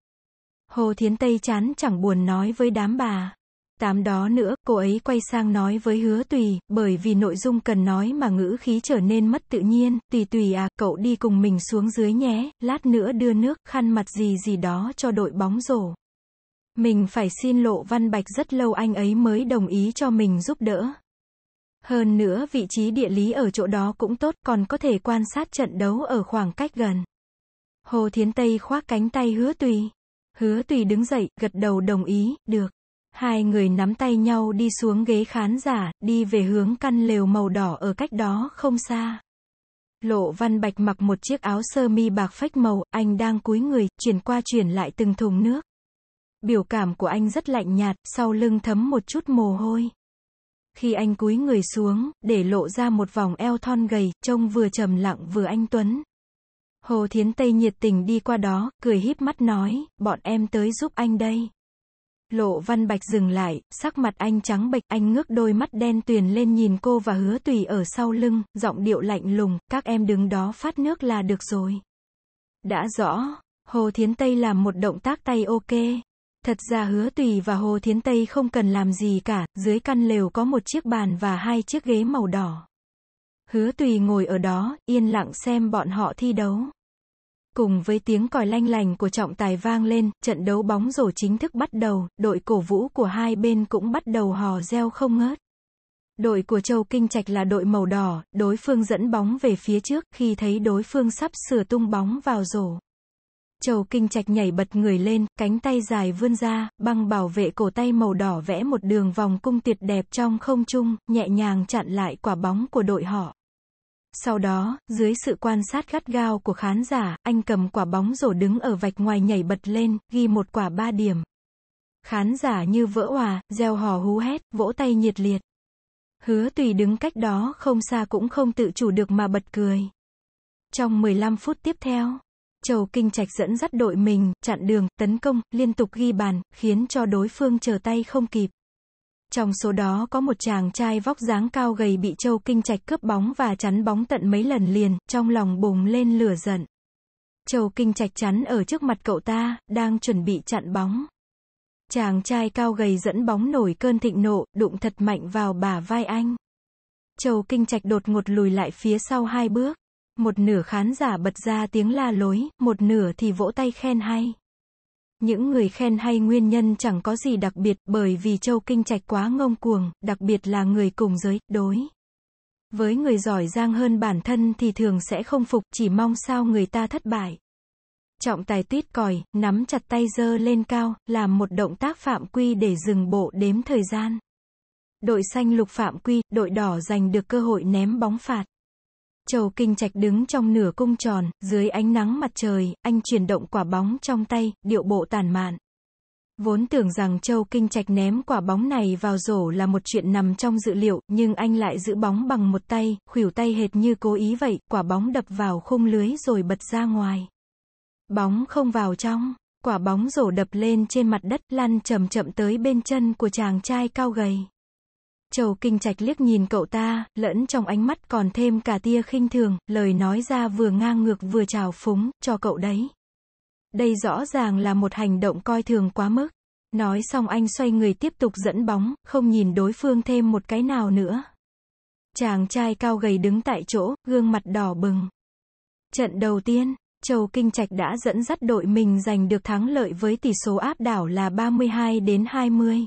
Hồ Thiến Tây chán chẳng buồn nói với đám bà. Tám đó nữa, cô ấy quay sang nói với hứa tùy, bởi vì nội dung cần nói mà ngữ khí trở nên mất tự nhiên, tùy tùy à, cậu đi cùng mình xuống dưới nhé, lát nữa đưa nước, khăn mặt gì gì đó cho đội bóng rổ. Mình phải xin lộ văn bạch rất lâu anh ấy mới đồng ý cho mình giúp đỡ. Hơn nữa vị trí địa lý ở chỗ đó cũng tốt, còn có thể quan sát trận đấu ở khoảng cách gần. Hồ Thiến Tây khoác cánh tay hứa tùy. Hứa tùy đứng dậy, gật đầu đồng ý, được. Hai người nắm tay nhau đi xuống ghế khán giả, đi về hướng căn lều màu đỏ ở cách đó không xa. Lộ Văn Bạch mặc một chiếc áo sơ mi bạc phách màu, anh đang cúi người, chuyển qua chuyển lại từng thùng nước. Biểu cảm của anh rất lạnh nhạt, sau lưng thấm một chút mồ hôi. Khi anh cúi người xuống, để lộ ra một vòng eo thon gầy, trông vừa trầm lặng vừa anh tuấn. Hồ Thiến Tây nhiệt tình đi qua đó, cười híp mắt nói, bọn em tới giúp anh đây. Lộ Văn Bạch dừng lại, sắc mặt anh trắng bệch, anh ngước đôi mắt đen tuyền lên nhìn cô và hứa tùy ở sau lưng, giọng điệu lạnh lùng, các em đứng đó phát nước là được rồi. Đã rõ, Hồ Thiến Tây làm một động tác tay ok. Thật ra hứa tùy và Hồ Thiến Tây không cần làm gì cả, dưới căn lều có một chiếc bàn và hai chiếc ghế màu đỏ. Hứa tùy ngồi ở đó, yên lặng xem bọn họ thi đấu. Cùng với tiếng còi lanh lành của trọng tài vang lên, trận đấu bóng rổ chính thức bắt đầu, đội cổ vũ của hai bên cũng bắt đầu hò reo không ngớt. Đội của Châu Kinh Trạch là đội màu đỏ, đối phương dẫn bóng về phía trước, khi thấy đối phương sắp sửa tung bóng vào rổ. Châu Kinh Trạch nhảy bật người lên, cánh tay dài vươn ra, băng bảo vệ cổ tay màu đỏ vẽ một đường vòng cung tuyệt đẹp trong không trung, nhẹ nhàng chặn lại quả bóng của đội họ. Sau đó, dưới sự quan sát gắt gao của khán giả, anh cầm quả bóng rổ đứng ở vạch ngoài nhảy bật lên, ghi một quả ba điểm. Khán giả như vỡ hòa, gieo hò hú hét, vỗ tay nhiệt liệt. Hứa tùy đứng cách đó không xa cũng không tự chủ được mà bật cười. Trong 15 phút tiếp theo, Châu Kinh Trạch dẫn dắt đội mình, chặn đường, tấn công, liên tục ghi bàn, khiến cho đối phương chờ tay không kịp. Trong số đó có một chàng trai vóc dáng cao gầy bị Châu Kinh Trạch cướp bóng và chắn bóng tận mấy lần liền, trong lòng bùng lên lửa giận. Châu Kinh Trạch chắn ở trước mặt cậu ta, đang chuẩn bị chặn bóng. Chàng trai cao gầy dẫn bóng nổi cơn thịnh nộ, đụng thật mạnh vào bả vai anh. Châu Kinh Trạch đột ngột lùi lại phía sau hai bước. Một nửa khán giả bật ra tiếng la lối, một nửa thì vỗ tay khen hay. Những người khen hay nguyên nhân chẳng có gì đặc biệt, bởi vì Châu Kinh Trạch quá ngông cuồng, đặc biệt là người cùng giới, đối. Với người giỏi giang hơn bản thân thì thường sẽ không phục, chỉ mong sao người ta thất bại. Trọng tài tuyết còi, nắm chặt tay dơ lên cao, làm một động tác phạm quy để dừng bộ đếm thời gian. Đội xanh lục phạm quy, đội đỏ giành được cơ hội ném bóng phạt. Châu Kinh Trạch đứng trong nửa cung tròn, dưới ánh nắng mặt trời, anh chuyển động quả bóng trong tay, điệu bộ tàn mạn. Vốn tưởng rằng Châu Kinh Trạch ném quả bóng này vào rổ là một chuyện nằm trong dự liệu, nhưng anh lại giữ bóng bằng một tay, khuỷu tay hệt như cố ý vậy, quả bóng đập vào khung lưới rồi bật ra ngoài. Bóng không vào trong, quả bóng rổ đập lên trên mặt đất, lăn chậm chậm tới bên chân của chàng trai cao gầy. Châu Kinh Trạch liếc nhìn cậu ta, lẫn trong ánh mắt còn thêm cả tia khinh thường, lời nói ra vừa ngang ngược vừa trào phúng, cho cậu đấy. Đây rõ ràng là một hành động coi thường quá mức. Nói xong anh xoay người tiếp tục dẫn bóng, không nhìn đối phương thêm một cái nào nữa. Chàng trai cao gầy đứng tại chỗ, gương mặt đỏ bừng. Trận đầu tiên, Châu Kinh Trạch đã dẫn dắt đội mình giành được thắng lợi với tỷ số áp đảo là 32 đến 20.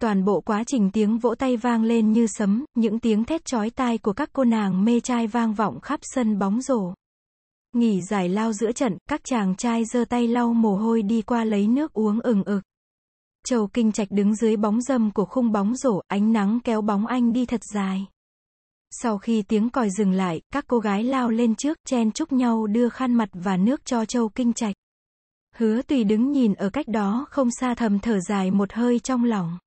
Toàn bộ quá trình tiếng vỗ tay vang lên như sấm, những tiếng thét chói tai của các cô nàng mê trai vang vọng khắp sân bóng rổ. Nghỉ giải lao giữa trận, các chàng trai giơ tay lau mồ hôi đi qua lấy nước uống ừng ực. Châu Kinh Trạch đứng dưới bóng dâm của khung bóng rổ, ánh nắng kéo bóng anh đi thật dài. Sau khi tiếng còi dừng lại, các cô gái lao lên trước, chen chúc nhau đưa khăn mặt và nước cho Châu Kinh Trạch. Hứa tùy đứng nhìn ở cách đó không xa thầm thở dài một hơi trong lòng.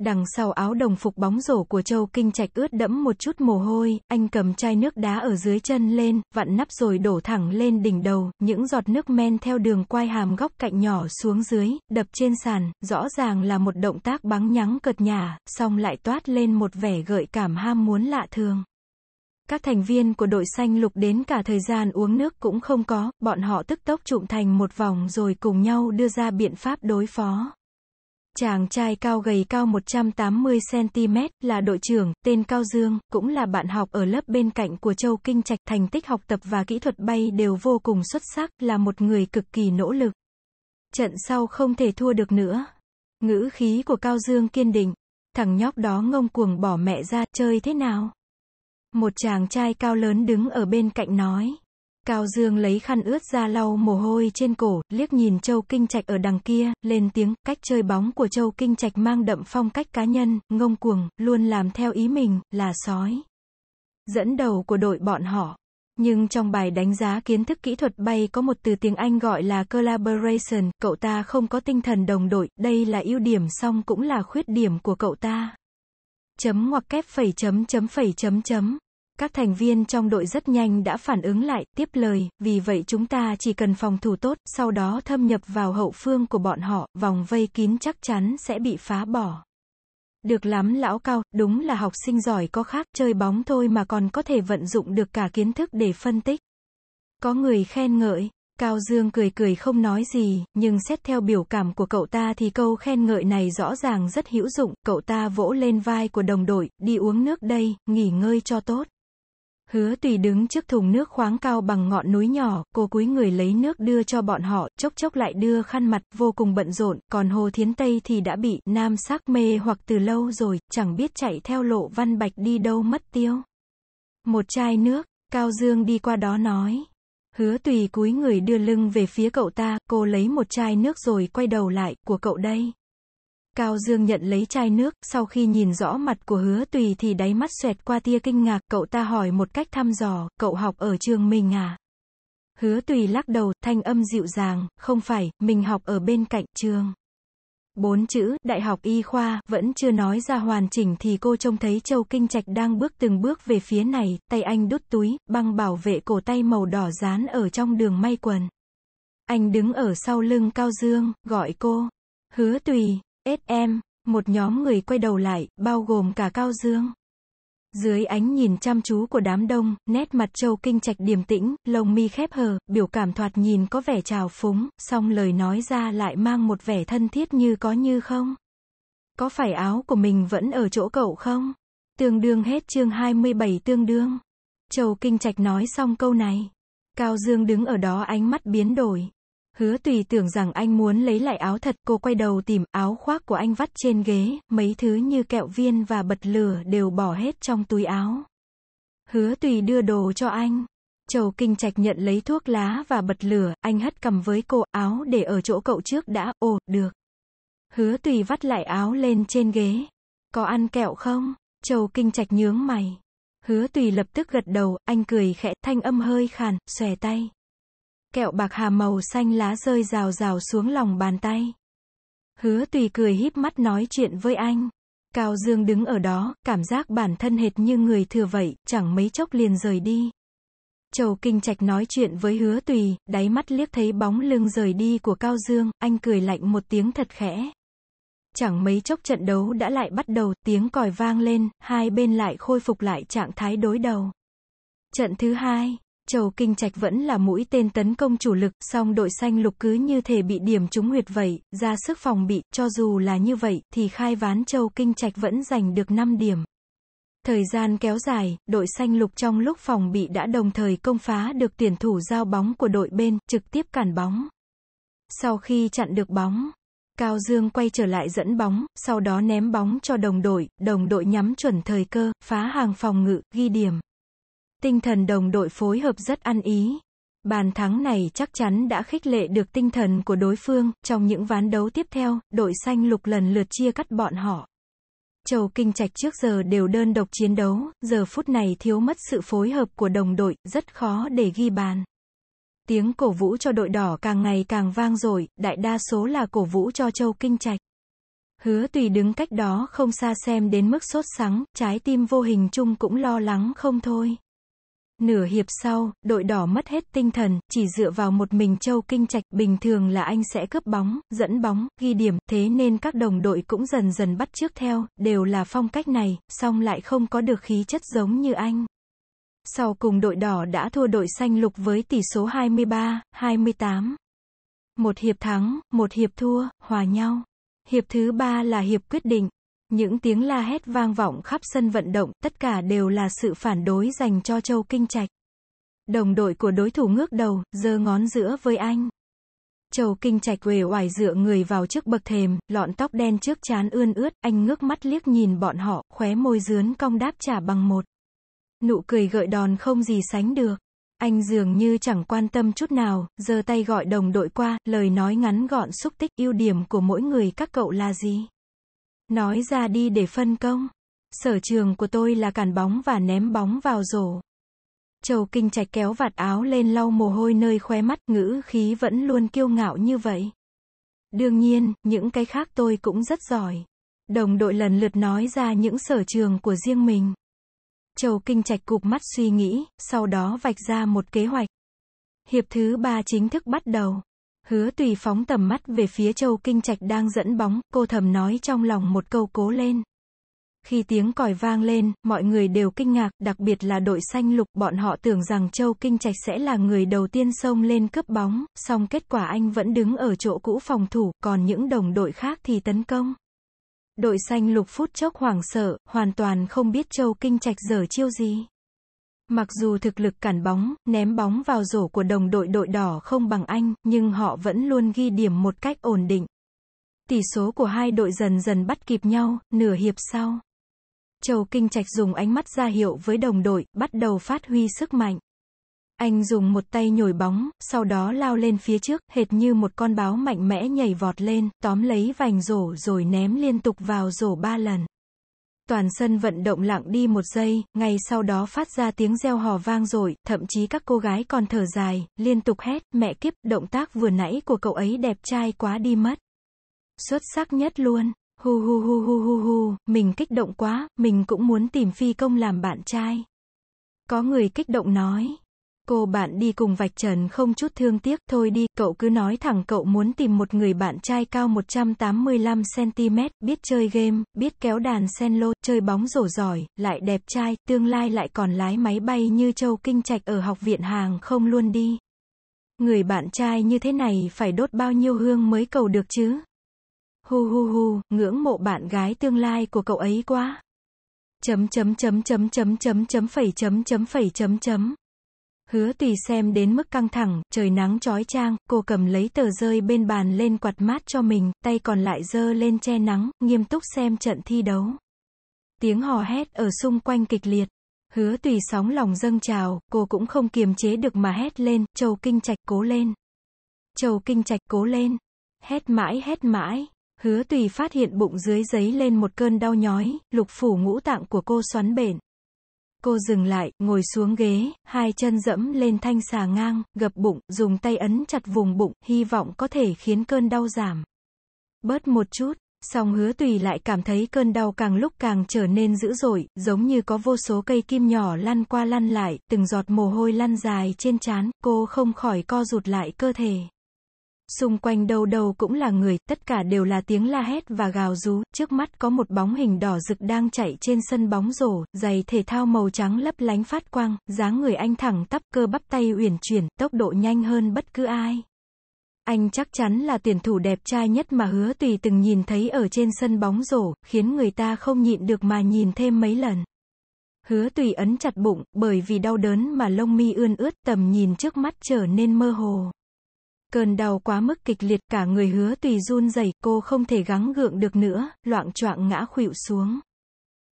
Đằng sau áo đồng phục bóng rổ của Châu Kinh Trạch ướt đẫm một chút mồ hôi, anh cầm chai nước đá ở dưới chân lên, vặn nắp rồi đổ thẳng lên đỉnh đầu, những giọt nước men theo đường quai hàm góc cạnh nhỏ xuống dưới, đập trên sàn, rõ ràng là một động tác bắn nhắng cợt nhả, xong lại toát lên một vẻ gợi cảm ham muốn lạ thường. Các thành viên của đội xanh lục đến cả thời gian uống nước cũng không có, bọn họ tức tốc trụm thành một vòng rồi cùng nhau đưa ra biện pháp đối phó. Chàng trai cao gầy cao 180cm, là đội trưởng, tên Cao Dương, cũng là bạn học ở lớp bên cạnh của Châu Kinh Trạch, thành tích học tập và kỹ thuật bay đều vô cùng xuất sắc, là một người cực kỳ nỗ lực. Trận sau không thể thua được nữa. Ngữ khí của Cao Dương kiên định. Thằng nhóc đó ngông cuồng bỏ mẹ ra, chơi thế nào? Một chàng trai cao lớn đứng ở bên cạnh nói. Cao Dương lấy khăn ướt ra lau mồ hôi trên cổ, liếc nhìn Châu Kinh Trạch ở đằng kia, lên tiếng, cách chơi bóng của Châu Kinh Trạch mang đậm phong cách cá nhân, ngông cuồng, luôn làm theo ý mình, là sói. Dẫn đầu của đội bọn họ, Nhưng trong bài đánh giá kiến thức kỹ thuật bay có một từ tiếng Anh gọi là collaboration, cậu ta không có tinh thần đồng đội, đây là ưu điểm song cũng là khuyết điểm của cậu ta. Chấm ngoặc kép phẩy chấm chấm phẩy chấm chấm. Các thành viên trong đội rất nhanh đã phản ứng lại, tiếp lời, vì vậy chúng ta chỉ cần phòng thủ tốt, sau đó thâm nhập vào hậu phương của bọn họ, vòng vây kín chắc chắn sẽ bị phá bỏ. Được lắm lão cao, đúng là học sinh giỏi có khác, chơi bóng thôi mà còn có thể vận dụng được cả kiến thức để phân tích. Có người khen ngợi, Cao Dương cười cười không nói gì, nhưng xét theo biểu cảm của cậu ta thì câu khen ngợi này rõ ràng rất hữu dụng, cậu ta vỗ lên vai của đồng đội, đi uống nước đây, nghỉ ngơi cho tốt. Hứa tùy đứng trước thùng nước khoáng cao bằng ngọn núi nhỏ, cô cúi người lấy nước đưa cho bọn họ, chốc chốc lại đưa khăn mặt, vô cùng bận rộn, còn Hồ Thiến Tây thì đã bị, nam sắc mê hoặc từ lâu rồi, chẳng biết chạy theo lộ văn bạch đi đâu mất tiêu. Một chai nước, Cao Dương đi qua đó nói. Hứa tùy cúi người đưa lưng về phía cậu ta, cô lấy một chai nước rồi quay đầu lại, của cậu đây. Cao Dương nhận lấy chai nước, sau khi nhìn rõ mặt của hứa tùy thì đáy mắt xoẹt qua tia kinh ngạc, cậu ta hỏi một cách thăm dò, cậu học ở trường mình à? Hứa tùy lắc đầu, thanh âm dịu dàng, không phải, mình học ở bên cạnh trường. Bốn chữ, đại học y khoa, vẫn chưa nói ra hoàn chỉnh thì cô trông thấy Châu Kinh Trạch đang bước từng bước về phía này, tay anh đút túi, băng bảo vệ cổ tay màu đỏ dán ở trong đường may quần. Anh đứng ở sau lưng Cao Dương, gọi cô. Hứa tùy, SM, một nhóm người quay đầu lại, bao gồm cả Cao Dương. Dưới ánh nhìn chăm chú của đám đông, nét mặt Châu Kinh Trạch điềm tĩnh, lông mi khép hờ, biểu cảm thoạt nhìn có vẻ trào phúng, song lời nói ra lại mang một vẻ thân thiết như có như không. Có phải áo của mình vẫn ở chỗ cậu không? Tương đương hết chương 27 tương đương. Châu Kinh Trạch nói xong câu này. Cao Dương đứng ở đó ánh mắt biến đổi. Hứa tùy tưởng rằng anh muốn lấy lại áo thật, cô quay đầu tìm, áo khoác của anh vắt trên ghế, mấy thứ như kẹo viên và bật lửa đều bỏ hết trong túi áo. Hứa tùy đưa đồ cho anh. Chầu kinh trạch nhận lấy thuốc lá và bật lửa, anh hất cầm với cô, áo để ở chỗ cậu trước đã, ồ, được. Hứa tùy vắt lại áo lên trên ghế. Có ăn kẹo không? Chầu kinh trạch nhướng mày. Hứa tùy lập tức gật đầu, anh cười khẽ, thanh âm hơi khàn, xòe tay. Kẹo bạc hà màu xanh lá rơi rào rào xuống lòng bàn tay. Hứa tùy cười híp mắt nói chuyện với anh. Cao Dương đứng ở đó, cảm giác bản thân hệt như người thừa vậy, chẳng mấy chốc liền rời đi. Châu Kinh Trạch nói chuyện với hứa tùy, đáy mắt liếc thấy bóng lưng rời đi của Cao Dương, anh cười lạnh một tiếng thật khẽ. Chẳng mấy chốc trận đấu đã lại bắt đầu, tiếng còi vang lên, hai bên lại khôi phục lại trạng thái đối đầu. Trận thứ hai, Châu Kinh Trạch vẫn là mũi tên tấn công chủ lực, song đội xanh lục cứ như thể bị điểm trúng huyệt vậy, ra sức phòng bị, cho dù là như vậy, thì khai ván Châu Kinh Trạch vẫn giành được 5 điểm. Thời gian kéo dài, đội xanh lục trong lúc phòng bị đã đồng thời công phá được tuyển thủ giao bóng của đội bên, trực tiếp cản bóng. Sau khi chặn được bóng, Cao Dương quay trở lại dẫn bóng, sau đó ném bóng cho đồng đội, đồng đội nhắm chuẩn thời cơ, phá hàng phòng ngự, ghi điểm. Tinh thần đồng đội phối hợp rất ăn ý. Bàn thắng này chắc chắn đã khích lệ được tinh thần của đối phương, trong những ván đấu tiếp theo, đội xanh lục lần lượt chia cắt bọn họ. Châu Kinh Trạch trước giờ đều đơn độc chiến đấu, giờ phút này thiếu mất sự phối hợp của đồng đội, rất khó để ghi bàn. Tiếng cổ vũ cho đội đỏ càng ngày càng vang dội, đại đa số là cổ vũ cho Châu Kinh Trạch. Hứa tùy đứng cách đó không xa xem đến mức sốt sắng, trái tim vô hình chung cũng lo lắng không thôi. Nửa hiệp sau, đội đỏ mất hết tinh thần, chỉ dựa vào một mình Châu Kinh Trạch, bình thường là anh sẽ cướp bóng, dẫn bóng, ghi điểm, thế nên các đồng đội cũng dần dần bắt trước theo, đều là phong cách này, song lại không có được khí chất giống như anh. Sau cùng đội đỏ đã thua đội xanh lục với tỷ số 23, 28. Một hiệp thắng, một hiệp thua, hòa nhau. Hiệp thứ ba là hiệp quyết định. Những tiếng la hét vang vọng khắp sân vận động, tất cả đều là sự phản đối dành cho Châu Kinh Trạch. Đồng đội của đối thủ ngước đầu, giơ ngón giữa với anh. Châu Kinh Trạch uể oải dựa người vào trước bậc thềm, lọn tóc đen trước chán ươn ướt, anh ngước mắt liếc nhìn bọn họ, khóe môi dướn cong đáp trả bằng một. Nụ cười gợi đòn không gì sánh được. Anh dường như chẳng quan tâm chút nào, giơ tay gọi đồng đội qua, lời nói ngắn gọn xúc tích ưu điểm của mỗi người các cậu là gì? Nói ra đi để phân công. Sở trường của tôi là cản bóng và ném bóng vào rổ. Châu Kinh Trạch kéo vạt áo lên lau mồ hôi nơi khóe mắt, ngữ khí vẫn luôn kiêu ngạo như vậy. Đương nhiên, những cái khác tôi cũng rất giỏi. Đồng đội lần lượt nói ra những sở trường của riêng mình. Châu Kinh Trạch cụp mắt suy nghĩ, sau đó vạch ra một kế hoạch. Hiệp thứ ba chính thức bắt đầu. Hứa tùy phóng tầm mắt về phía Châu Kinh Trạch đang dẫn bóng, cô thầm nói trong lòng một câu cố lên. Khi tiếng còi vang lên, mọi người đều kinh ngạc, đặc biệt là đội xanh lục, bọn họ tưởng rằng Châu Kinh Trạch sẽ là người đầu tiên xông lên cướp bóng, song kết quả anh vẫn đứng ở chỗ cũ phòng thủ, còn những đồng đội khác thì tấn công. Đội xanh lục phút chốc hoảng sợ, hoàn toàn không biết Châu Kinh Trạch dở chiêu gì. Mặc dù thực lực cản bóng, ném bóng vào rổ của đồng đội đội đỏ không bằng anh, nhưng họ vẫn luôn ghi điểm một cách ổn định. Tỷ số của hai đội dần dần bắt kịp nhau, nửa hiệp sau. Châu Kinh Trạch dùng ánh mắt ra hiệu với đồng đội, bắt đầu phát huy sức mạnh. Anh dùng một tay nhồi bóng, sau đó lao lên phía trước, hệt như một con báo mạnh mẽ nhảy vọt lên, tóm lấy vành rổ rồi ném liên tục vào rổ ba lần. Toàn sân vận động lặng đi một giây, ngay sau đó phát ra tiếng reo hò vang dội, thậm chí các cô gái còn thở dài, liên tục hét, mẹ kiếp, động tác vừa nãy của cậu ấy đẹp trai quá đi mất. Xuất sắc nhất luôn. Hu hu hu hu hu hu, mình kích động quá, mình cũng muốn tìm phi công làm bạn trai. Có người kích động nói. Cô bạn đi cùng vạch trần không chút thương tiếc, thôi đi, cậu cứ nói thẳng cậu muốn tìm một người bạn trai cao 185cm, biết chơi game, biết kéo đàn sen lô, chơi bóng rổ giỏi, lại đẹp trai, tương lai lại còn lái máy bay như Châu Kinh Trạch ở học viện hàng không luôn đi. Người bạn trai như thế này phải đốt bao nhiêu hương mới cầu được chứ? Hu hu hu, ngưỡng mộ bạn gái tương lai của cậu ấy quá. Chấm chấm chấm chấm chấm chấm chấm phẩy chấm chấm phẩy chấm chấm. Hứa tùy xem đến mức căng thẳng, trời nắng chói chang, cô cầm lấy tờ rơi bên bàn lên quạt mát cho mình, tay còn lại dơ lên che nắng, nghiêm túc xem trận thi đấu. Tiếng hò hét ở xung quanh kịch liệt. Hứa tùy sóng lòng dâng trào, cô cũng không kiềm chế được mà hét lên, Châu Kinh Trạch cố lên. Châu Kinh Trạch cố lên. Hét mãi hét mãi. Hứa tùy phát hiện bụng dưới giấy lên một cơn đau nhói, lục phủ ngũ tạng của cô xoắn bện. Cô dừng lại, ngồi xuống ghế, hai chân dẫm lên thanh xà ngang, gập bụng, dùng tay ấn chặt vùng bụng, hy vọng có thể khiến cơn đau giảm. Bớt một chút, song hứa tùy lại cảm thấy cơn đau càng lúc càng trở nên dữ dội, giống như có vô số cây kim nhỏ lăn qua lăn lại, từng giọt mồ hôi lăn dài trên trán, cô không khỏi co rụt lại cơ thể. Xung quanh đâu đâu cũng là người, tất cả đều là tiếng la hét và gào rú, trước mắt có một bóng hình đỏ rực đang chạy trên sân bóng rổ, giày thể thao màu trắng lấp lánh phát quang, dáng người anh thẳng tắp, cơ bắp tay uyển chuyển, tốc độ nhanh hơn bất cứ ai. Anh chắc chắn là tuyển thủ đẹp trai nhất mà hứa tùy từng nhìn thấy ở trên sân bóng rổ, khiến người ta không nhịn được mà nhìn thêm mấy lần. Hứa tùy ấn chặt bụng, bởi vì đau đớn mà lông mi ươn ướt, tầm nhìn trước mắt trở nên mơ hồ. Cơn đau quá mức kịch liệt cả người hứa tùy run rẩy, cô không thể gắng gượng được nữa, loạn choạng ngã khuỵu xuống.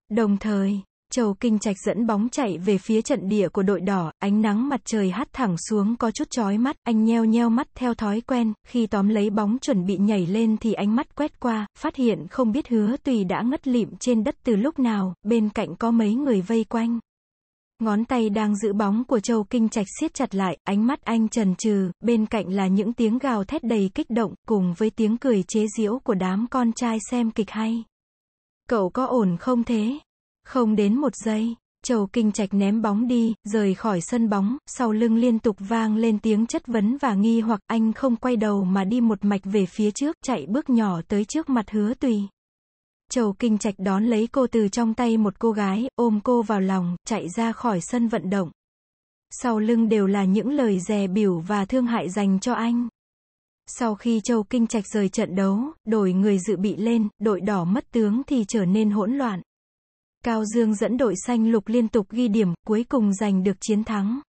Đồng thời, Châu Kinh Trạch dẫn bóng chạy về phía trận địa của đội đỏ, ánh nắng mặt trời hắt thẳng xuống có chút chói mắt, anh nheo nheo mắt theo thói quen, khi tóm lấy bóng chuẩn bị nhảy lên thì ánh mắt quét qua, phát hiện không biết hứa tùy đã ngất lịm trên đất từ lúc nào, bên cạnh có mấy người vây quanh. Ngón tay đang giữ bóng của Châu Kinh Trạch siết chặt lại, ánh mắt anh trần trừ, bên cạnh là những tiếng gào thét đầy kích động, cùng với tiếng cười chế giễu của đám con trai xem kịch hay. Cậu có ổn không thế? Không đến một giây, Châu Kinh Trạch ném bóng đi, rời khỏi sân bóng, sau lưng liên tục vang lên tiếng chất vấn và nghi hoặc anh không quay đầu mà đi một mạch về phía trước, chạy bước nhỏ tới trước mặt hứa tùy. Châu Kinh Trạch đón lấy cô từ trong tay một cô gái, ôm cô vào lòng, chạy ra khỏi sân vận động. Sau lưng đều là những lời dè biểu và thương hại dành cho anh. Sau khi Châu Kinh Trạch rời trận đấu, đổi người dự bị lên, đội đỏ mất tướng thì trở nên hỗn loạn. Cao Dương dẫn đội xanh lục liên tục ghi điểm, cuối cùng giành được chiến thắng.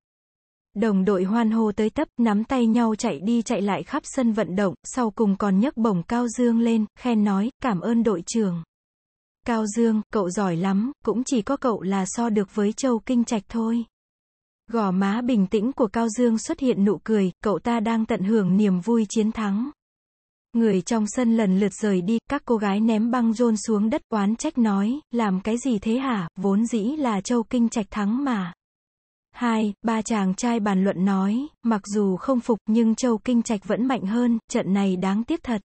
Đồng đội hoan hô tới tấp, nắm tay nhau chạy đi chạy lại khắp sân vận động, sau cùng còn nhấc bổng Cao Dương lên, khen nói, cảm ơn đội trưởng. Cao Dương, cậu giỏi lắm, cũng chỉ có cậu là so được với Châu Kinh Trạch thôi. Gò má bình tĩnh của Cao Dương xuất hiện nụ cười, cậu ta đang tận hưởng niềm vui chiến thắng. Người trong sân lần lượt rời đi, các cô gái ném băng rôn xuống đất oán trách nói, làm cái gì thế hả, vốn dĩ là Châu Kinh Trạch thắng mà. Hai, ba chàng trai bàn luận nói, mặc dù không phục nhưng Châu Kinh Trạch vẫn mạnh hơn, trận này đáng tiếc thật.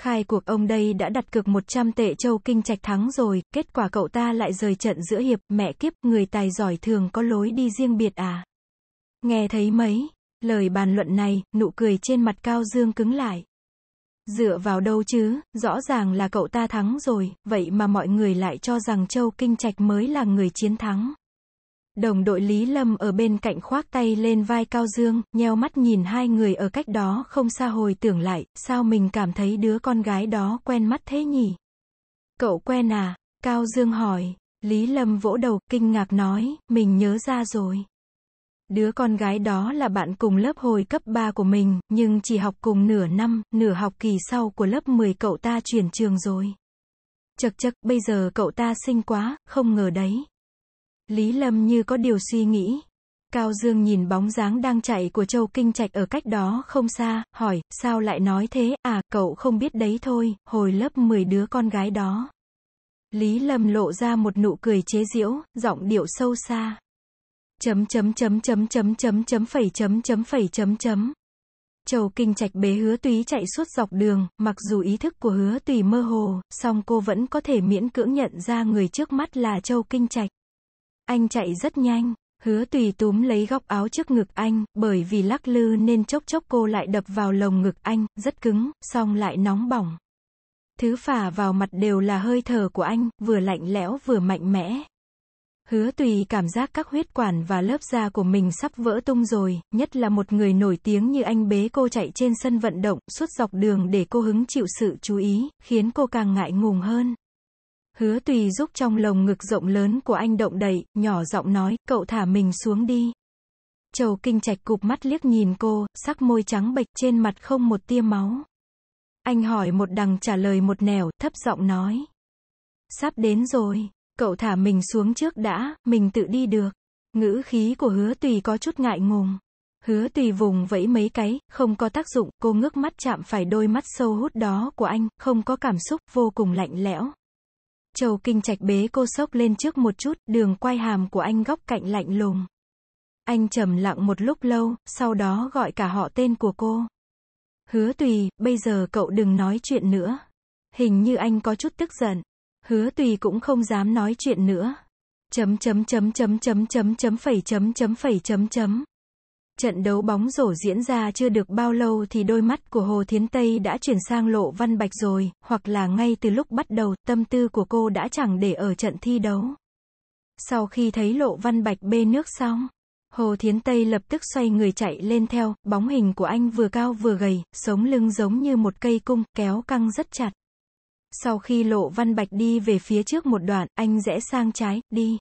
Khai cuộc ông đây đã đặt cược 100 tệ Châu Kinh Trạch thắng rồi, kết quả cậu ta lại rời trận giữa hiệp, mẹ kiếp, người tài giỏi thường có lối đi riêng biệt à. Nghe thấy mấy, lời bàn luận này, nụ cười trên mặt Cao Dương cứng lại. Dựa vào đâu chứ, rõ ràng là cậu ta thắng rồi, vậy mà mọi người lại cho rằng Châu Kinh Trạch mới là người chiến thắng. Đồng đội Lý Lâm ở bên cạnh khoác tay lên vai Cao Dương, nheo mắt nhìn hai người ở cách đó không xa hồi tưởng lại, sao mình cảm thấy đứa con gái đó quen mắt thế nhỉ? Cậu quen à? Cao Dương hỏi. Lý Lâm vỗ đầu, kinh ngạc nói, mình nhớ ra rồi. Đứa con gái đó là bạn cùng lớp hồi cấp 3 của mình, nhưng chỉ học cùng nửa năm, nửa học kỳ sau của lớp 10 cậu ta chuyển trường rồi. Chật chật, bây giờ cậu ta xinh quá, không ngờ đấy. Lý Lâm như có điều suy nghĩ. Cao Dương nhìn bóng dáng đang chạy của Châu Kinh Trạch ở cách đó không xa, hỏi, sao lại nói thế, à, cậu không biết đấy thôi, hồi lớp 10 đứa con gái đó. Lý Lâm lộ ra một nụ cười chế giễu, giọng điệu sâu xa. Chấm chấm chấm chấm chấm chấm chấm phẩy chấm chấm phẩy chấm chấm. Châu Kinh Trạch bế hứa túy chạy suốt dọc đường, mặc dù ý thức của hứa tùy mơ hồ, song cô vẫn có thể miễn cưỡng nhận ra người trước mắt là Châu Kinh Trạch. Anh chạy rất nhanh, hứa tùy túm lấy góc áo trước ngực anh, bởi vì lắc lư nên chốc chốc cô lại đập vào lồng ngực anh, rất cứng, song lại nóng bỏng. Thứ phả vào mặt đều là hơi thở của anh, vừa lạnh lẽo vừa mạnh mẽ. Hứa tùy cảm giác các huyết quản và lớp da của mình sắp vỡ tung rồi, nhất là một người nổi tiếng như anh bế cô chạy trên sân vận động, suốt dọc đường để cô hứng chịu sự chú ý, khiến cô càng ngại ngùng hơn. Hứa tùy giúp trong lồng ngực rộng lớn của anh động đậy, nhỏ giọng nói, cậu thả mình xuống đi. Châu Kinh Trạch cụp mắt liếc nhìn cô, sắc môi trắng bệch trên mặt không một tia máu. Anh hỏi một đằng trả lời một nẻo, thấp giọng nói. Sắp đến rồi, cậu thả mình xuống trước đã, mình tự đi được. Ngữ khí của hứa tùy có chút ngại ngùng. Hứa tùy vùng vẫy mấy cái, không có tác dụng, cô ngước mắt chạm phải đôi mắt sâu hút đó của anh, không có cảm xúc, vô cùng lạnh lẽo. Châu Kinh Trạch bế cô sốc lên trước một chút, đường quay hàm của anh góc cạnh lạnh lùng. Anh trầm lặng một lúc lâu, sau đó gọi cả họ tên của cô. Hứa tùy, bây giờ cậu đừng nói chuyện nữa. Hình như anh có chút tức giận. Hứa tùy cũng không dám nói chuyện nữa. Chấm chấm chấm chấm chấm chấm chấm phẩy chấm chấm phẩy chấm chấm. Trận đấu bóng rổ diễn ra chưa được bao lâu thì đôi mắt của Hồ Thiến Tây đã chuyển sang lộ văn bạch rồi, hoặc là ngay từ lúc bắt đầu, tâm tư của cô đã chẳng để ở trận thi đấu. Sau khi thấy lộ văn bạch bê nước xong, Hồ Thiến Tây lập tức xoay người chạy lên theo, bóng hình của anh vừa cao vừa gầy, sống lưng giống như một cây cung, kéo căng rất chặt. Sau khi lộ văn bạch đi về phía trước một đoạn, anh rẽ sang trái, đi.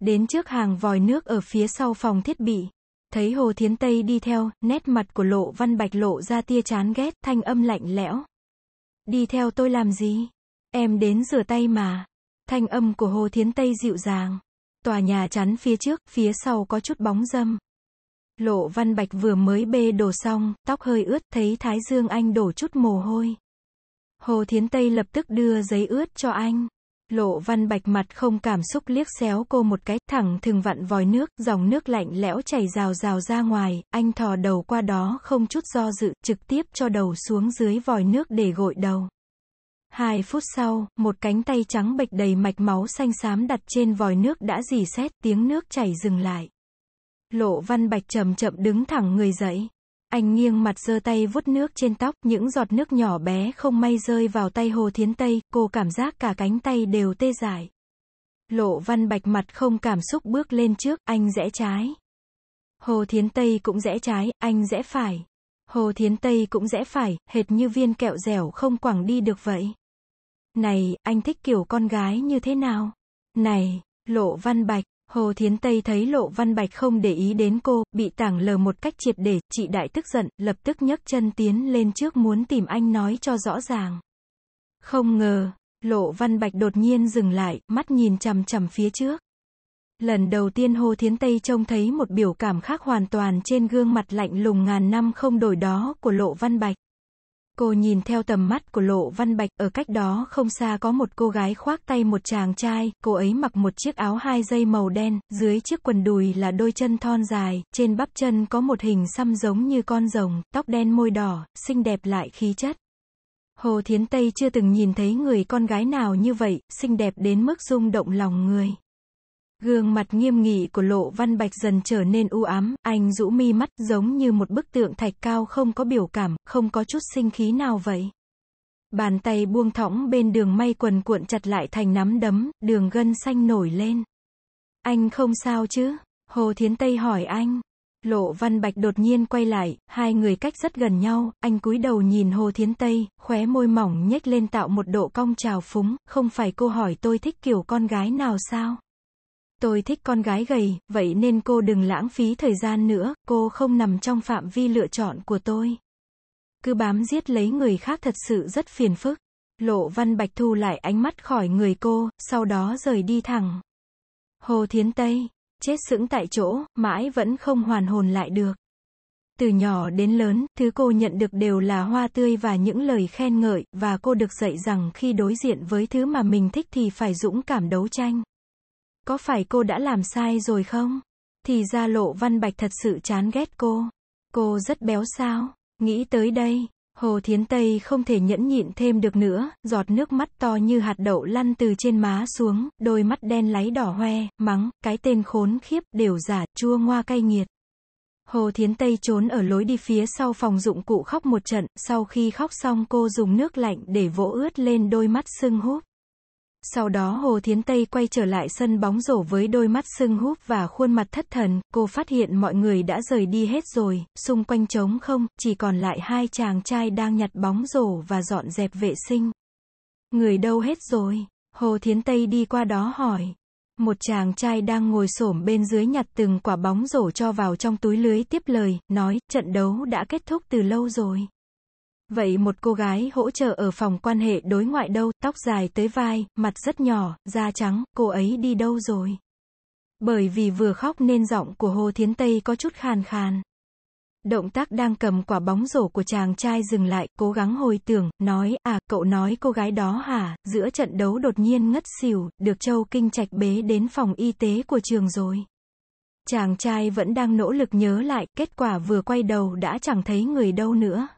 Đến trước hàng vòi nước ở phía sau phòng thiết bị. Thấy Hồ Thiến Tây đi theo, nét mặt của Lộ Văn Bạch lộ ra tia chán ghét, thanh âm lạnh lẽo. Đi theo tôi làm gì? Em đến rửa tay mà. Thanh âm của Hồ Thiến Tây dịu dàng. Tòa nhà chắn phía trước, phía sau có chút bóng dâm. Lộ Văn Bạch vừa mới bê đồ xong, tóc hơi ướt, thấy Thái Dương Anh đổ chút mồ hôi. Hồ Thiến Tây lập tức đưa giấy ướt cho anh. Lộ văn bạch mặt không cảm xúc liếc xéo cô một cái, thẳng thừng vặn vòi nước, dòng nước lạnh lẽo chảy rào rào ra ngoài, anh thò đầu qua đó không chút do dự, trực tiếp cho đầu xuống dưới vòi nước để gội đầu. Hai phút sau, một cánh tay trắng bệch đầy mạch máu xanh xám đặt trên vòi nước đã dì xét, tiếng nước chảy dừng lại. Lộ văn bạch chậm chậm đứng thẳng người dậy. Anh nghiêng mặt giơ tay vuốt nước trên tóc, những giọt nước nhỏ bé không may rơi vào tay Hồ Thiến Tây, cô cảm giác cả cánh tay đều tê dại. Lộ văn bạch mặt không cảm xúc bước lên trước, anh rẽ trái. Hồ Thiến Tây cũng rẽ trái, anh rẽ phải. Hồ Thiến Tây cũng rẽ phải, hệt như viên kẹo dẻo không quẳng đi được vậy. Này, anh thích kiểu con gái như thế nào? Này, lộ văn bạch, Hồ Thiến Tây thấy Lộ Văn Bạch không để ý đến cô, bị tảng lờ một cách triệt để, chị đại tức giận, lập tức nhấc chân tiến lên trước muốn tìm anh nói cho rõ ràng. Không ngờ, Lộ Văn Bạch đột nhiên dừng lại, mắt nhìn chằm chằm phía trước. Lần đầu tiên Hồ Thiến Tây trông thấy một biểu cảm khác hoàn toàn trên gương mặt lạnh lùng ngàn năm không đổi đó của Lộ Văn Bạch. Cô nhìn theo tầm mắt của Lộ Văn Bạch, ở cách đó không xa có một cô gái khoác tay một chàng trai, cô ấy mặc một chiếc áo hai dây màu đen, dưới chiếc quần đùi là đôi chân thon dài, trên bắp chân có một hình xăm giống như con rồng, tóc đen môi đỏ, xinh đẹp lại khí chất. Hồ Thiến Tây chưa từng nhìn thấy người con gái nào như vậy, xinh đẹp đến mức rung động lòng người. Gương mặt nghiêm nghị của Lộ Văn Bạch dần trở nên u ám, anh rũ mi mắt giống như một bức tượng thạch cao không có biểu cảm, không có chút sinh khí nào vậy. Bàn tay buông thõng bên đường may quần cuộn chặt lại thành nắm đấm, đường gân xanh nổi lên. Anh không sao chứ? Hồ Thiến Tây hỏi anh. Lộ Văn Bạch đột nhiên quay lại, hai người cách rất gần nhau, anh cúi đầu nhìn Hồ Thiến Tây, khóe môi mỏng nhếch lên tạo một độ cong trào phúng, không phải cô hỏi tôi thích kiểu con gái nào sao? Tôi thích con gái gầy, vậy nên cô đừng lãng phí thời gian nữa, cô không nằm trong phạm vi lựa chọn của tôi. Cứ bám giết lấy người khác thật sự rất phiền phức. Lộ Văn Bạch thu lại ánh mắt khỏi người cô, sau đó rời đi thẳng. Hồ Thiến Tây, chết sững tại chỗ, mãi vẫn không hoàn hồn lại được. Từ nhỏ đến lớn, thứ cô nhận được đều là hoa tươi và những lời khen ngợi, và cô được dạy rằng khi đối diện với thứ mà mình thích thì phải dũng cảm đấu tranh. Có phải cô đã làm sai rồi không? Thì ra lộ văn bạch thật sự chán ghét cô. Cô rất béo sao? Nghĩ tới đây, Hồ Thiến Tây không thể nhẫn nhịn thêm được nữa, giọt nước mắt to như hạt đậu lăn từ trên má xuống, đôi mắt đen láy đỏ hoe, mắng, cái tên khốn khiếp, đều giả, chua ngoa cay nghiệt. Hồ Thiến Tây trốn ở lối đi phía sau phòng dụng cụ khóc một trận, sau khi khóc xong cô dùng nước lạnh để vỗ ướt lên đôi mắt sưng húp. Sau đó Hồ Thiến Tây quay trở lại sân bóng rổ với đôi mắt sưng húp và khuôn mặt thất thần, cô phát hiện mọi người đã rời đi hết rồi, xung quanh trống không, chỉ còn lại hai chàng trai đang nhặt bóng rổ và dọn dẹp vệ sinh. Người đâu hết rồi? Hồ Thiến Tây đi qua đó hỏi. Một chàng trai đang ngồi xổm bên dưới nhặt từng quả bóng rổ cho vào trong túi lưới tiếp lời, nói, trận đấu đã kết thúc từ lâu rồi. Vậy một cô gái hỗ trợ ở phòng quan hệ đối ngoại đâu, tóc dài tới vai, mặt rất nhỏ, da trắng, cô ấy đi đâu rồi? Bởi vì vừa khóc nên giọng của Hồ Thiến Tây có chút khàn khàn. Động tác đang cầm quả bóng rổ của chàng trai dừng lại, cố gắng hồi tưởng, nói, à, cậu nói cô gái đó hả, giữa trận đấu đột nhiên ngất xỉu, được Châu Kinh Trạch bế đến phòng y tế của trường rồi. Chàng trai vẫn đang nỗ lực nhớ lại, kết quả vừa quay đầu đã chẳng thấy người đâu nữa.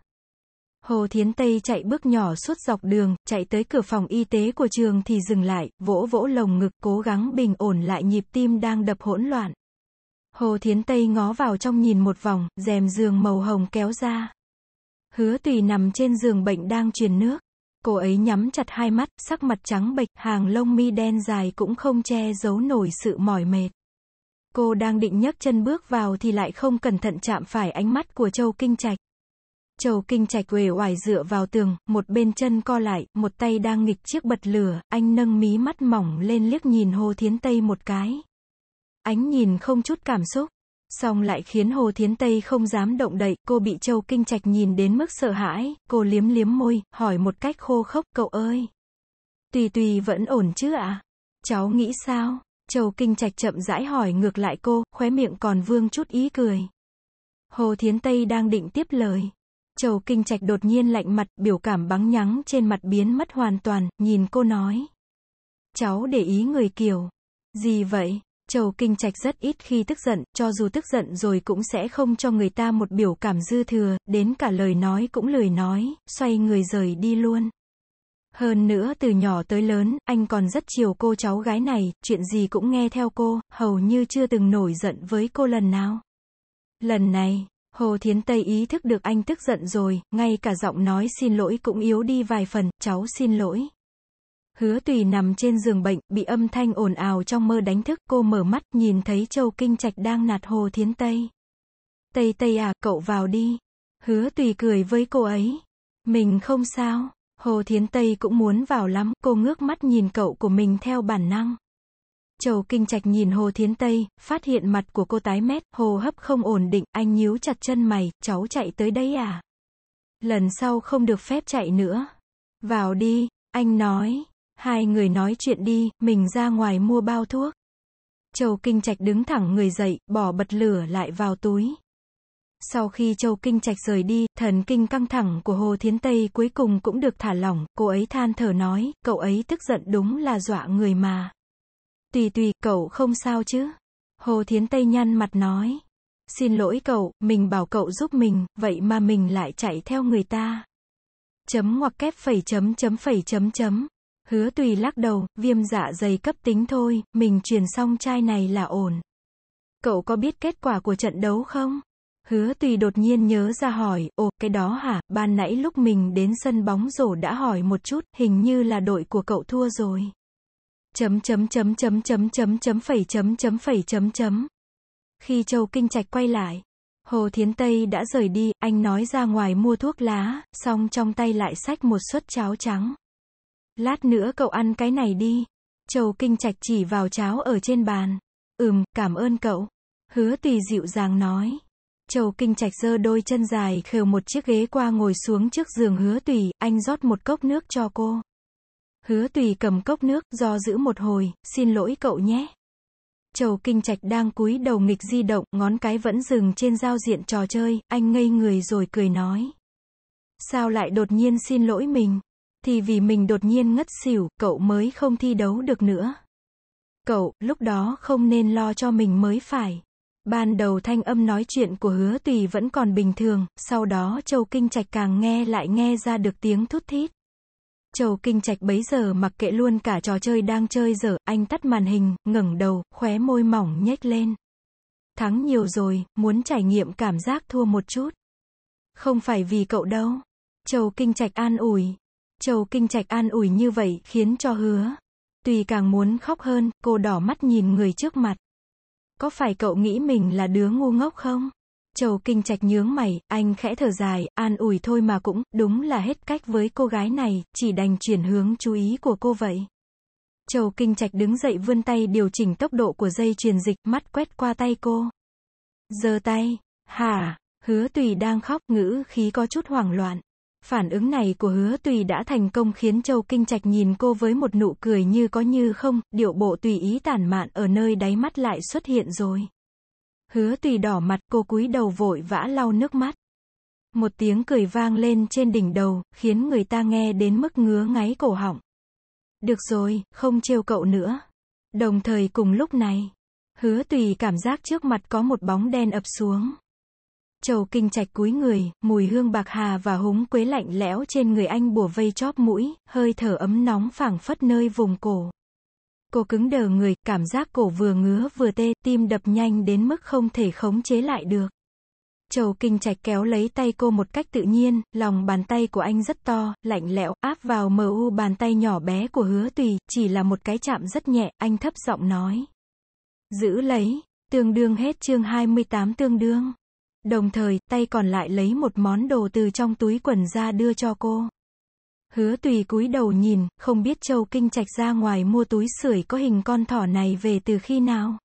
Hồ Thiến Tây chạy bước nhỏ suốt dọc đường, chạy tới cửa phòng y tế của trường thì dừng lại, vỗ vỗ lồng ngực, cố gắng bình ổn lại nhịp tim đang đập hỗn loạn. Hồ Thiến Tây ngó vào trong nhìn một vòng, rèm giường màu hồng kéo ra. Hứa tùy nằm trên giường bệnh đang truyền nước. Cô ấy nhắm chặt hai mắt, sắc mặt trắng bệch, hàng lông mi đen dài cũng không che giấu nổi sự mỏi mệt. Cô đang định nhấc chân bước vào thì lại không cẩn thận chạm phải ánh mắt của Châu Kinh Trạch. Châu Kinh Trạch uể oải dựa vào tường, một bên chân co lại, một tay đang nghịch chiếc bật lửa, anh nâng mí mắt mỏng lên liếc nhìn Hồ Thiến Tây một cái. Ánh nhìn không chút cảm xúc, song lại khiến Hồ Thiến Tây không dám động đậy, cô bị Châu Kinh Trạch nhìn đến mức sợ hãi, cô liếm liếm môi, hỏi một cách khô khốc, cậu ơi. Tùy tùy vẫn ổn chứ ạ? À? Cháu nghĩ sao? Châu Kinh Trạch chậm rãi hỏi ngược lại cô, khóe miệng còn vương chút ý cười. Hồ Thiến Tây đang định tiếp lời. Châu Kinh Trạch đột nhiên lạnh mặt, biểu cảm bắn nhắng trên mặt biến mất hoàn toàn, nhìn cô nói. Cháu để ý người kiều. Gì vậy? Châu Kinh Trạch rất ít khi tức giận, cho dù tức giận rồi cũng sẽ không cho người ta một biểu cảm dư thừa, đến cả lời nói cũng lười nói, xoay người rời đi luôn. Hơn nữa từ nhỏ tới lớn, anh còn rất chiều cô cháu gái này, chuyện gì cũng nghe theo cô, hầu như chưa từng nổi giận với cô lần nào. Lần này, Hồ Thiến Tây ý thức được anh tức giận rồi, ngay cả giọng nói xin lỗi cũng yếu đi vài phần, cháu xin lỗi. Hứa tùy nằm trên giường bệnh, bị âm thanh ồn ào trong mơ đánh thức, cô mở mắt, nhìn thấy Châu Kinh Trạch đang nạt Hồ Thiến Tây. Tây Tây à, cậu vào đi. Hứa tùy cười với cô ấy. Mình không sao. Hồ Thiến Tây cũng muốn vào lắm, cô ngước mắt nhìn cậu của mình theo bản năng. Châu Kinh Trạch nhìn Hồ Thiến Tây, phát hiện mặt của cô tái mét, hồ hấp không ổn định, anh nhíu chặt chân mày, cháu chạy tới đây à? Lần sau không được phép chạy nữa. Vào đi, anh nói. Hai người nói chuyện đi, mình ra ngoài mua bao thuốc. Châu Kinh Trạch đứng thẳng người dậy, bỏ bật lửa lại vào túi. Sau khi Châu Kinh Trạch rời đi, thần kinh căng thẳng của Hồ Thiến Tây cuối cùng cũng được thả lỏng, cô ấy than thở nói, cậu ấy tức giận đúng là dọa người mà. Tùy tùy, cậu không sao chứ? Hồ Thiến Tây nhăn mặt nói. Xin lỗi cậu, mình bảo cậu giúp mình, vậy mà mình lại chạy theo người ta. Chấm ngoặc kép phẩy chấm chấm phẩy chấm chấm. Hứa tùy lắc đầu, viêm dạ dày cấp tính thôi, mình truyền xong chai này là ổn. Cậu có biết kết quả của trận đấu không? Hứa tùy đột nhiên nhớ ra hỏi, ồ, cái đó hả, ban nãy lúc mình đến sân bóng rổ đã hỏi một chút, hình như là đội của cậu thua rồi. Chấm chấm chấm chấm chấm chấm chấm phẩy chấm chấm phẩy chấm chấm. Khi Châu Kinh Trạch quay lại, Hồ Thiến Tây đã rời đi, anh nói ra ngoài mua thuốc lá, xong trong tay lại xách một suất cháo trắng. Lát nữa cậu ăn cái này đi. Châu Kinh Trạch chỉ vào cháo ở trên bàn. Ừm, cảm ơn cậu. Hứa tùy dịu dàng nói. Châu Kinh Trạch giơ đôi chân dài khều một chiếc ghế qua ngồi xuống trước giường hứa tùy, anh rót một cốc nước cho cô. Hứa tùy cầm cốc nước, do giữ một hồi, xin lỗi cậu nhé. Châu Kinh Trạch đang cúi đầu nghịch di động, ngón cái vẫn dừng trên giao diện trò chơi, anh ngây người rồi cười nói. Sao lại đột nhiên xin lỗi mình? Thì vì mình đột nhiên ngất xỉu, cậu mới không thi đấu được nữa. Cậu, lúc đó không nên lo cho mình mới phải. Ban đầu thanh âm nói chuyện của hứa tùy vẫn còn bình thường, sau đó Châu Kinh Trạch càng nghe lại nghe ra được tiếng thút thít. Châu Kinh Trạch bấy giờ mặc kệ luôn cả trò chơi đang chơi dở, anh tắt màn hình, ngẩng đầu, khóe môi mỏng nhếch lên. Thắng nhiều rồi, muốn trải nghiệm cảm giác thua một chút. Không phải vì cậu đâu. Châu Kinh Trạch an ủi. Châu Kinh Trạch an ủi như vậy khiến cho hứa. Tùy càng muốn khóc hơn, cô đỏ mắt nhìn người trước mặt. Có phải cậu nghĩ mình là đứa ngu ngốc không? Châu Kinh Trạch nhướng mày, anh khẽ thở dài, an ủi thôi mà cũng, đúng là hết cách với cô gái này, chỉ đành chuyển hướng chú ý của cô vậy. Châu Kinh Trạch đứng dậy vươn tay điều chỉnh tốc độ của dây truyền dịch, mắt quét qua tay cô. Giơ tay, hả, hứa tùy đang khóc, ngữ khí có chút hoảng loạn. Phản ứng này của hứa tùy đã thành công khiến Châu Kinh Trạch nhìn cô với một nụ cười như có như không, điệu bộ tùy ý tản mạn ở nơi đáy mắt lại xuất hiện rồi. Hứa tùy đỏ mặt, cô cúi đầu vội vã lau nước mắt. Một tiếng cười vang lên trên đỉnh đầu, khiến người ta nghe đến mức ngứa ngáy cổ họng. Được rồi, không trêu cậu nữa. Đồng thời cùng lúc này, hứa tùy cảm giác trước mặt có một bóng đen ập xuống. Châu kinh trạch cúi người, mùi hương bạc hà và húng quế lạnh lẽo trên người anh bùa vây chóp mũi, hơi thở ấm nóng phảng phất nơi vùng cổ. Cô cứng đờ người, cảm giác cổ vừa ngứa vừa tê, tim đập nhanh đến mức không thể khống chế lại được. Châu Kinh Trạch kéo lấy tay cô một cách tự nhiên, lòng bàn tay của anh rất to, lạnh lẽo, áp vào mờ u bàn tay nhỏ bé của hứa tùy, chỉ là một cái chạm rất nhẹ, anh thấp giọng nói. Giữ lấy, tương đương hết chương 28 tương đương. Đồng thời, tay còn lại lấy một món đồ từ trong túi quần ra đưa cho cô. Hứa tùy cúi đầu nhìn, không biết Châu Kinh Trạch ra ngoài mua túi sưởi có hình con thỏ này về từ khi nào.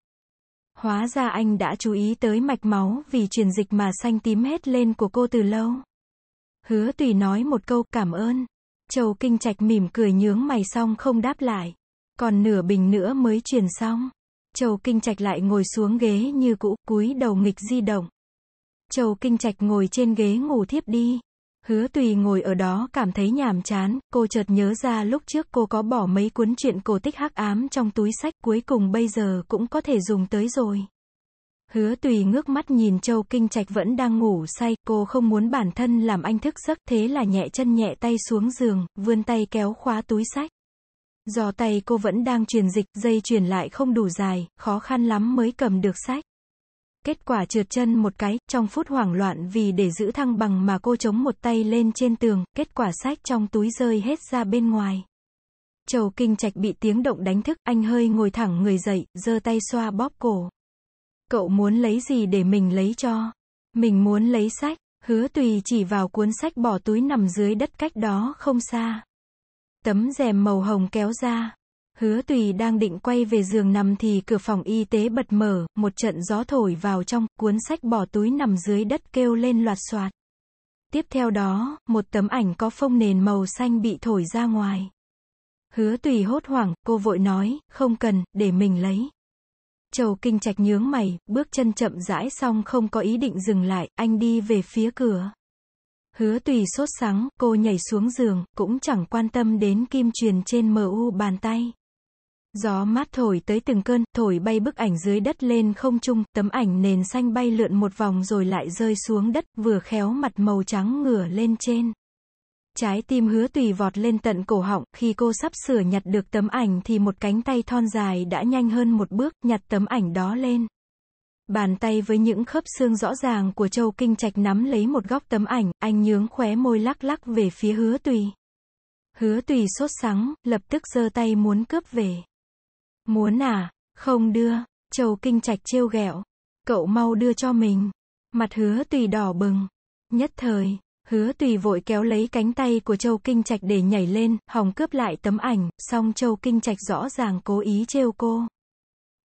Hóa ra anh đã chú ý tới mạch máu vì truyền dịch mà xanh tím hết lên của cô từ lâu. Hứa tùy nói một câu cảm ơn. Châu Kinh Trạch mỉm cười nhướng mày xong không đáp lại. Còn nửa bình nữa mới truyền xong. Châu Kinh Trạch lại ngồi xuống ghế như cũ, cúi đầu nghịch di động. Châu Kinh Trạch ngồi trên ghế ngủ thiếp đi. Hứa tùy ngồi ở đó cảm thấy nhàm chán, cô chợt nhớ ra lúc trước cô có bỏ mấy cuốn truyện cổ tích hắc ám trong túi sách cuối cùng bây giờ cũng có thể dùng tới rồi. Hứa tùy ngước mắt nhìn Châu Kinh Trạch vẫn đang ngủ say, cô không muốn bản thân làm anh thức giấc, thế là nhẹ chân nhẹ tay xuống giường, vươn tay kéo khóa túi sách. Do tay cô vẫn đang truyền dịch, dây truyền lại không đủ dài, khó khăn lắm mới cầm được sách. Kết quả trượt chân một cái, trong phút hoảng loạn vì để giữ thăng bằng mà cô chống một tay lên trên tường, kết quả sách trong túi rơi hết ra bên ngoài. Chầu kinh trạch bị tiếng động đánh thức, anh hơi ngồi thẳng người dậy, giơ tay xoa bóp cổ. Cậu muốn lấy gì để mình lấy cho? Mình muốn lấy sách, hứa tùy chỉ vào cuốn sách bỏ túi nằm dưới đất cách đó không xa. Tấm rèm màu hồng kéo ra. Hứa tùy đang định quay về giường nằm thì cửa phòng y tế bật mở, một trận gió thổi vào trong, cuốn sách bỏ túi nằm dưới đất kêu lên loạt soạt. Tiếp theo đó, một tấm ảnh có phông nền màu xanh bị thổi ra ngoài. Hứa tùy hốt hoảng, cô vội nói, không cần, để mình lấy. Châu Kinh Trạch nhướng mày, bước chân chậm rãi xong không có ý định dừng lại, anh đi về phía cửa. Hứa tùy sốt sắng, cô nhảy xuống giường, cũng chẳng quan tâm đến kim truyền trên mu bàn tay. Gió mát thổi tới từng cơn, thổi bay bức ảnh dưới đất lên không trung, tấm ảnh nền xanh bay lượn một vòng rồi lại rơi xuống đất, vừa khéo mặt màu trắng ngửa lên trên. Trái tim hứa tùy vọt lên tận cổ họng, khi cô sắp sửa nhặt được tấm ảnh thì một cánh tay thon dài đã nhanh hơn một bước, nhặt tấm ảnh đó lên. Bàn tay với những khớp xương rõ ràng của Châu Kinh Trạch nắm lấy một góc tấm ảnh, anh nhướng khóe môi lắc lắc về phía hứa tùy. Hứa tùy sốt sắng, lập tức giơ tay muốn cướp về. Muốn à, không đưa, Châu Kinh Trạch trêu ghẹo. Cậu mau đưa cho mình. Mặt hứa tùy đỏ bừng. Nhất thời, hứa tùy vội kéo lấy cánh tay của Châu Kinh Trạch để nhảy lên, hòng cướp lại tấm ảnh, song Châu Kinh Trạch rõ ràng cố ý trêu cô.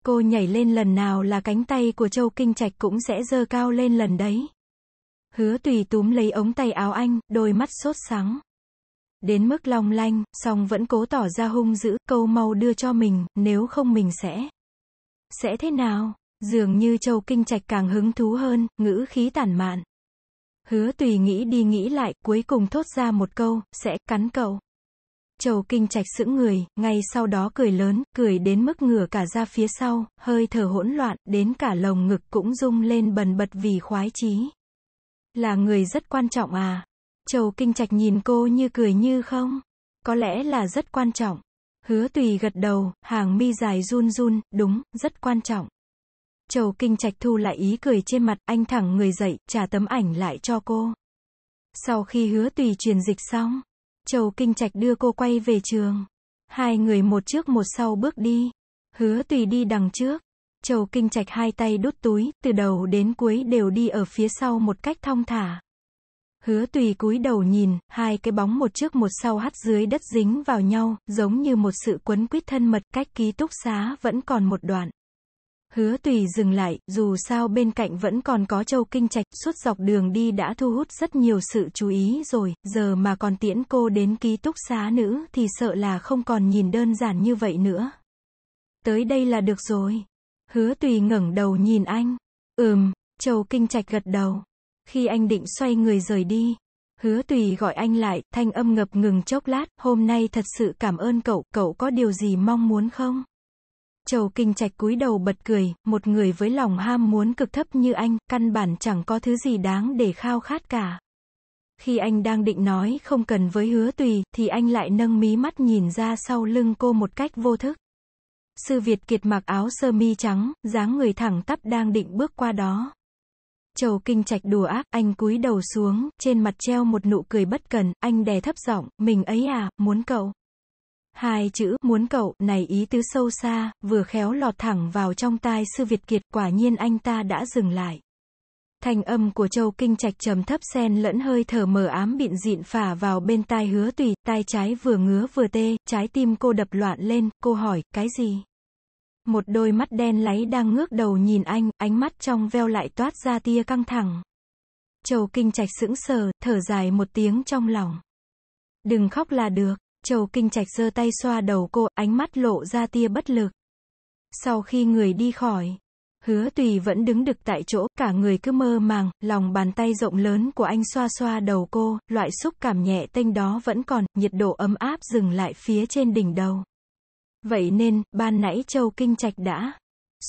Cô nhảy lên lần nào là cánh tay của Châu Kinh Trạch cũng sẽ dơ cao lên lần đấy. Hứa tùy túm lấy ống tay áo anh, đôi mắt sốt sắng. Đến mức long lanh, song vẫn cố tỏ ra hung dữ, câu mau đưa cho mình, nếu không mình sẽ. Sẽ thế nào? Dường như Châu Kinh Trạch càng hứng thú hơn, ngữ khí tản mạn. Hứa tùy nghĩ đi nghĩ lại, cuối cùng thốt ra một câu, sẽ cắn cậu. Châu Kinh Trạch sững người, ngay sau đó cười lớn, cười đến mức ngửa cả ra phía sau, hơi thở hỗn loạn, đến cả lồng ngực cũng rung lên bần bật vì khoái chí. Là người rất quan trọng à? Châu Kinh Trạch nhìn cô như cười như không. Có lẽ là rất quan trọng. Hứa tùy gật đầu, hàng mi dài run run, đúng, rất quan trọng. Châu Kinh Trạch thu lại ý cười trên mặt, anh thẳng người dậy, trả tấm ảnh lại cho cô. Sau khi hứa tùy truyền dịch xong, Châu Kinh Trạch đưa cô quay về trường. Hai người một trước một sau bước đi. Hứa tùy đi đằng trước. Châu Kinh Trạch hai tay đút túi, từ đầu đến cuối đều đi ở phía sau một cách thong thả. Hứa tùy cúi đầu nhìn, hai cái bóng một trước một sau hắt dưới đất dính vào nhau, giống như một sự quấn quýt thân mật, cách ký túc xá vẫn còn một đoạn. Hứa tùy dừng lại, dù sao bên cạnh vẫn còn có châu kinh trạch, suốt dọc đường đi đã thu hút rất nhiều sự chú ý rồi, giờ mà còn tiễn cô đến ký túc xá nữ thì sợ là không còn nhìn đơn giản như vậy nữa. Tới đây là được rồi. Hứa tùy ngẩng đầu nhìn anh. Ừm, châu kinh trạch gật đầu. Khi anh định xoay người rời đi, hứa tùy gọi anh lại, thanh âm ngập ngừng chốc lát, hôm nay thật sự cảm ơn cậu, cậu có điều gì mong muốn không? Châu Kinh Trạch cúi đầu bật cười, một người với lòng ham muốn cực thấp như anh, căn bản chẳng có thứ gì đáng để khao khát cả. Khi anh đang định nói không cần với hứa tùy, thì anh lại nâng mí mắt nhìn ra sau lưng cô một cách vô thức. Sư Việt Kiệt mặc áo sơ mi trắng, dáng người thẳng tắp đang định bước qua đó. Châu Kinh Trạch đùa ác, anh cúi đầu xuống, trên mặt treo một nụ cười bất cần, anh đè thấp giọng, mình ấy à, muốn cậu. Hai chữ, muốn cậu, này ý tứ sâu xa, vừa khéo lọt thẳng vào trong tai sư Việt Kiệt, quả nhiên anh ta đã dừng lại. Thanh âm của Châu Kinh Trạch trầm thấp xen lẫn hơi thở mờ ám bịn dịn phả vào bên tai hứa tùy, tai trái vừa ngứa vừa tê, trái tim cô đập loạn lên, cô hỏi, cái gì? Một đôi mắt đen láy đang ngước đầu nhìn anh, ánh mắt trong veo lại toát ra tia căng thẳng. Châu Kinh Trạch sững sờ, thở dài một tiếng trong lòng. Đừng khóc là được. Châu Kinh Trạch giơ tay xoa đầu cô, ánh mắt lộ ra tia bất lực. Sau khi người đi khỏi, hứa tùy vẫn đứng đực tại chỗ, cả người cứ mơ màng, lòng bàn tay rộng lớn của anh xoa xoa đầu cô, loại xúc cảm nhẹ tênh đó vẫn còn, nhiệt độ ấm áp dừng lại phía trên đỉnh đầu. Vậy nên, ban nãy Châu Kinh Trạch đã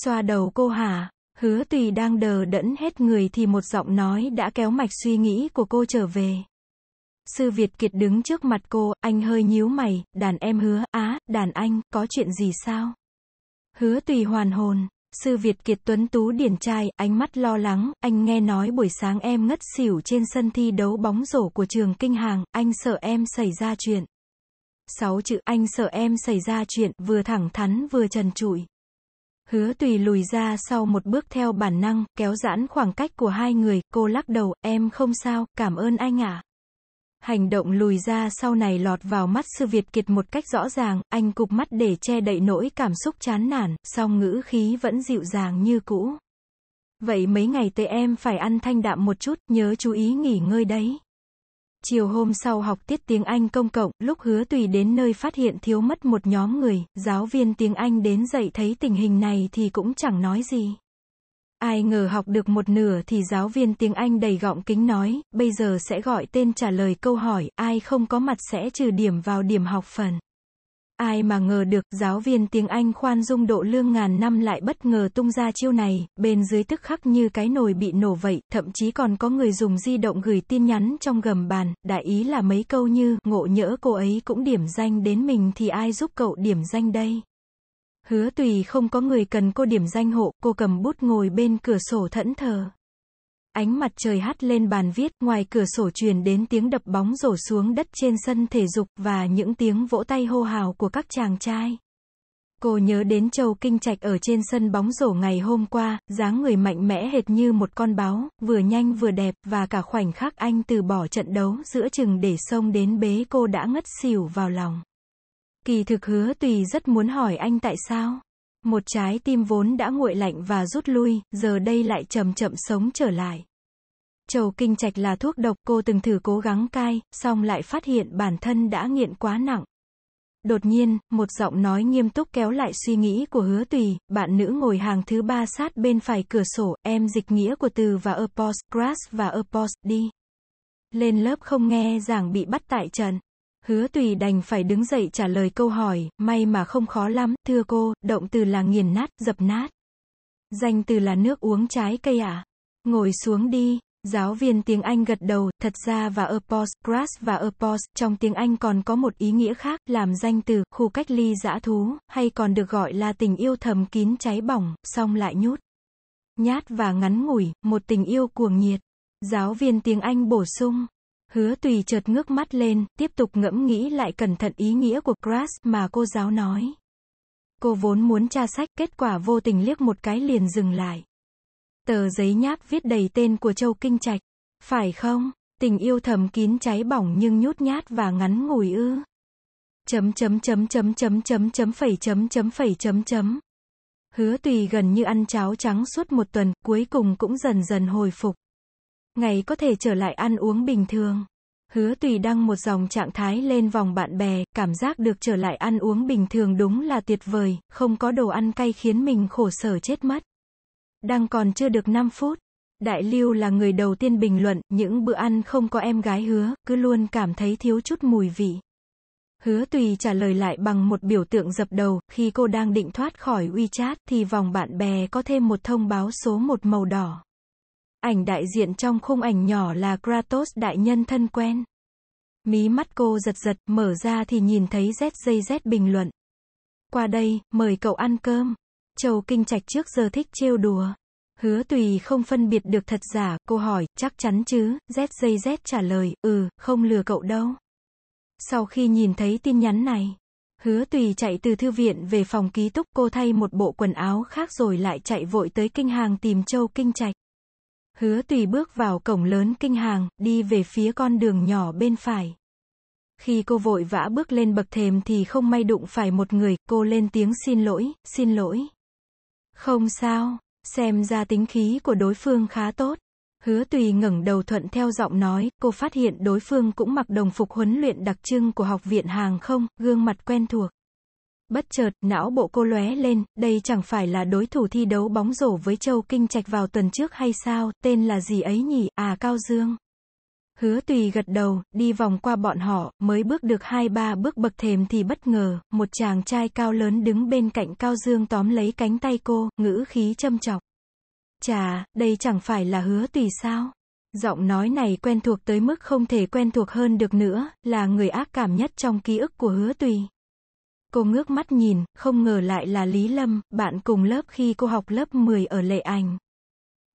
xoa đầu cô hả? Hứa tùy đang đờ đẫn hết người thì một giọng nói đã kéo mạch suy nghĩ của cô trở về. Sư Việt Kiệt đứng trước mặt cô, anh hơi nhíu mày, đàn em hứa, á, đàn anh, có chuyện gì sao? Hứa tùy hoàn hồn, sư Việt Kiệt tuấn tú điển trai, ánh mắt lo lắng, anh nghe nói buổi sáng em ngất xỉu trên sân thi đấu bóng rổ của trường Kinh Hàng, anh sợ em xảy ra chuyện. Sáu chữ anh sợ em xảy ra chuyện, vừa thẳng thắn vừa trần trụi. Hứa tùy lùi ra sau một bước theo bản năng, kéo giãn khoảng cách của hai người, cô lắc đầu, em không sao, cảm ơn anh ạ. À. Hành động lùi ra sau này lọt vào mắt sư Việt Kiệt một cách rõ ràng, anh cụp mắt để che đậy nỗi cảm xúc chán nản, song ngữ khí vẫn dịu dàng như cũ. Vậy mấy ngày tới em phải ăn thanh đạm một chút, nhớ chú ý nghỉ ngơi đấy. Chiều hôm sau học tiết tiếng Anh công cộng, lúc hứa tùy đến nơi phát hiện thiếu mất một nhóm người, giáo viên tiếng Anh đến dạy thấy tình hình này thì cũng chẳng nói gì. Ai ngờ học được một nửa thì giáo viên tiếng Anh đầy gọng kính nói, bây giờ sẽ gọi tên trả lời câu hỏi, ai không có mặt sẽ trừ điểm vào điểm học phần. Ai mà ngờ được, giáo viên tiếng Anh khoan dung độ lương ngàn năm lại bất ngờ tung ra chiêu này, bên dưới tức khắc như cái nồi bị nổ vậy, thậm chí còn có người dùng di động gửi tin nhắn trong gầm bàn, đại ý là mấy câu như, ngộ nhỡ cô ấy cũng điểm danh đến mình thì ai giúp cậu điểm danh đây. Hứa tùy không có người cần cô điểm danh hộ, cô cầm bút ngồi bên cửa sổ thẫn thờ. Ánh mặt trời hắt lên bàn viết, ngoài cửa sổ truyền đến tiếng đập bóng rổ xuống đất trên sân thể dục và những tiếng vỗ tay hô hào của các chàng trai. Cô nhớ đến Châu Kinh Trạch ở trên sân bóng rổ ngày hôm qua, dáng người mạnh mẽ hệt như một con báo, vừa nhanh vừa đẹp, và cả khoảnh khắc anh từ bỏ trận đấu giữa chừng để xông đến bế cô đã ngất xỉu vào lòng. Kỳ thực hứa tùy rất muốn hỏi anh tại sao. Một trái tim vốn đã nguội lạnh và rút lui, giờ đây lại chậm chậm sống trở lại. Trầu kinh trạch là thuốc độc, cô từng thử cố gắng cai, xong lại phát hiện bản thân đã nghiện quá nặng. Đột nhiên, một giọng nói nghiêm túc kéo lại suy nghĩ của hứa tùy, bạn nữ ngồi hàng thứ ba sát bên phải cửa sổ, em dịch nghĩa của từ và apos, grass và apos, đi. Lên lớp không nghe giảng bị bắt tại trận. Hứa tùy đành phải đứng dậy trả lời câu hỏi, may mà không khó lắm, thưa cô, động từ là nghiền nát, dập nát. Danh từ là nước uống trái cây à? Ngồi xuống đi. Giáo viên tiếng Anh gật đầu, thật ra và appos, grass và appos, trong tiếng Anh còn có một ý nghĩa khác, làm danh từ, khu cách ly dã thú, hay còn được gọi là tình yêu thầm kín cháy bỏng, xong lại nhút. Nhát và ngắn ngủi, một tình yêu cuồng nhiệt. Giáo viên tiếng Anh bổ sung. Hứa tùy chợt ngước mắt lên, tiếp tục ngẫm nghĩ lại cẩn thận ý nghĩa của grass mà cô giáo nói. Cô vốn muốn tra sách, kết quả vô tình liếc một cái liền dừng lại. Tờ giấy nháp viết đầy tên của Châu Kinh Trạch. Phải không? Tình yêu thầm kín cháy bỏng nhưng nhút nhát và ngắn ngủi ư. Chấm chấm chấm chấm chấm chấm chấm phẩy chấm chấm phẩy chấm chấm. Hứa tùy gần như ăn cháo trắng suốt một tuần, cuối cùng cũng dần dần hồi phục. Ngày có thể trở lại ăn uống bình thường. Hứa tùy đăng một dòng trạng thái lên vòng bạn bè, cảm giác được trở lại ăn uống bình thường đúng là tuyệt vời, không có đồ ăn cay khiến mình khổ sở chết mất. Đăng còn chưa được 5 phút. Đại Lưu là người đầu tiên bình luận, những bữa ăn không có em gái hứa, cứ luôn cảm thấy thiếu chút mùi vị. Hứa tùy trả lời lại bằng một biểu tượng dập đầu, khi cô đang định thoát khỏi WeChat thì vòng bạn bè có thêm một thông báo số một màu đỏ. Ảnh đại diện trong khung ảnh nhỏ là Kratos đại nhân thân quen. Mí mắt cô giật giật, mở ra thì nhìn thấy ZJZ bình luận. Qua đây, mời cậu ăn cơm. Châu Kinh Trạch trước giờ thích trêu đùa. Hứa tùy không phân biệt được thật giả, cô hỏi, chắc chắn chứ, ZJZ trả lời, ừ, không lừa cậu đâu. Sau khi nhìn thấy tin nhắn này, hứa tùy chạy từ thư viện về phòng ký túc cô thay một bộ quần áo khác rồi lại chạy vội tới kinh hàng tìm Châu Kinh Trạch. Hứa tùy bước vào cổng lớn kinh hàng, đi về phía con đường nhỏ bên phải. Khi cô vội vã bước lên bậc thềm thì không may đụng phải một người, cô lên tiếng xin lỗi, xin lỗi. Không sao, xem ra tính khí của đối phương khá tốt. Hứa tùy ngẩng đầu thuận theo giọng nói, cô phát hiện đối phương cũng mặc đồng phục huấn luyện đặc trưng của học viện hàng không, gương mặt quen thuộc. Bất chợt, não bộ cô lóe lên, đây chẳng phải là đối thủ thi đấu bóng rổ với Châu Kinh Trạch vào tuần trước hay sao, tên là gì ấy nhỉ, à Cao Dương. Hứa tùy gật đầu, đi vòng qua bọn họ, mới bước được hai ba bước bậc thềm thì bất ngờ, một chàng trai cao lớn đứng bên cạnh Cao Dương tóm lấy cánh tay cô, ngữ khí châm chọc. Chà, đây chẳng phải là hứa tùy sao? Giọng nói này quen thuộc tới mức không thể quen thuộc hơn được nữa, là người ác cảm nhất trong ký ức của hứa tùy. Cô ngước mắt nhìn, không ngờ lại là Lý Lâm, bạn cùng lớp khi cô học lớp 10 ở Lệ Ảnh.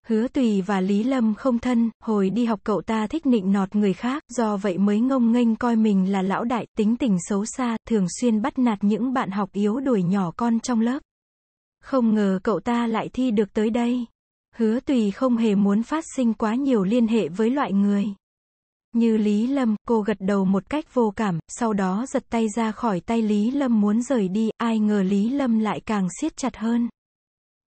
Hứa Tùy và Lý Lâm không thân, hồi đi học cậu ta thích nịnh nọt người khác, do vậy mới ngông nghênh coi mình là lão đại, tính tình xấu xa, thường xuyên bắt nạt những bạn học yếu đuổi nhỏ con trong lớp. Không ngờ cậu ta lại thi được tới đây. Hứa Tùy không hề muốn phát sinh quá nhiều liên hệ với loại người. Như Lý Lâm, cô gật đầu một cách vô cảm, sau đó giật tay ra khỏi tay Lý Lâm muốn rời đi, ai ngờ Lý Lâm lại càng siết chặt hơn.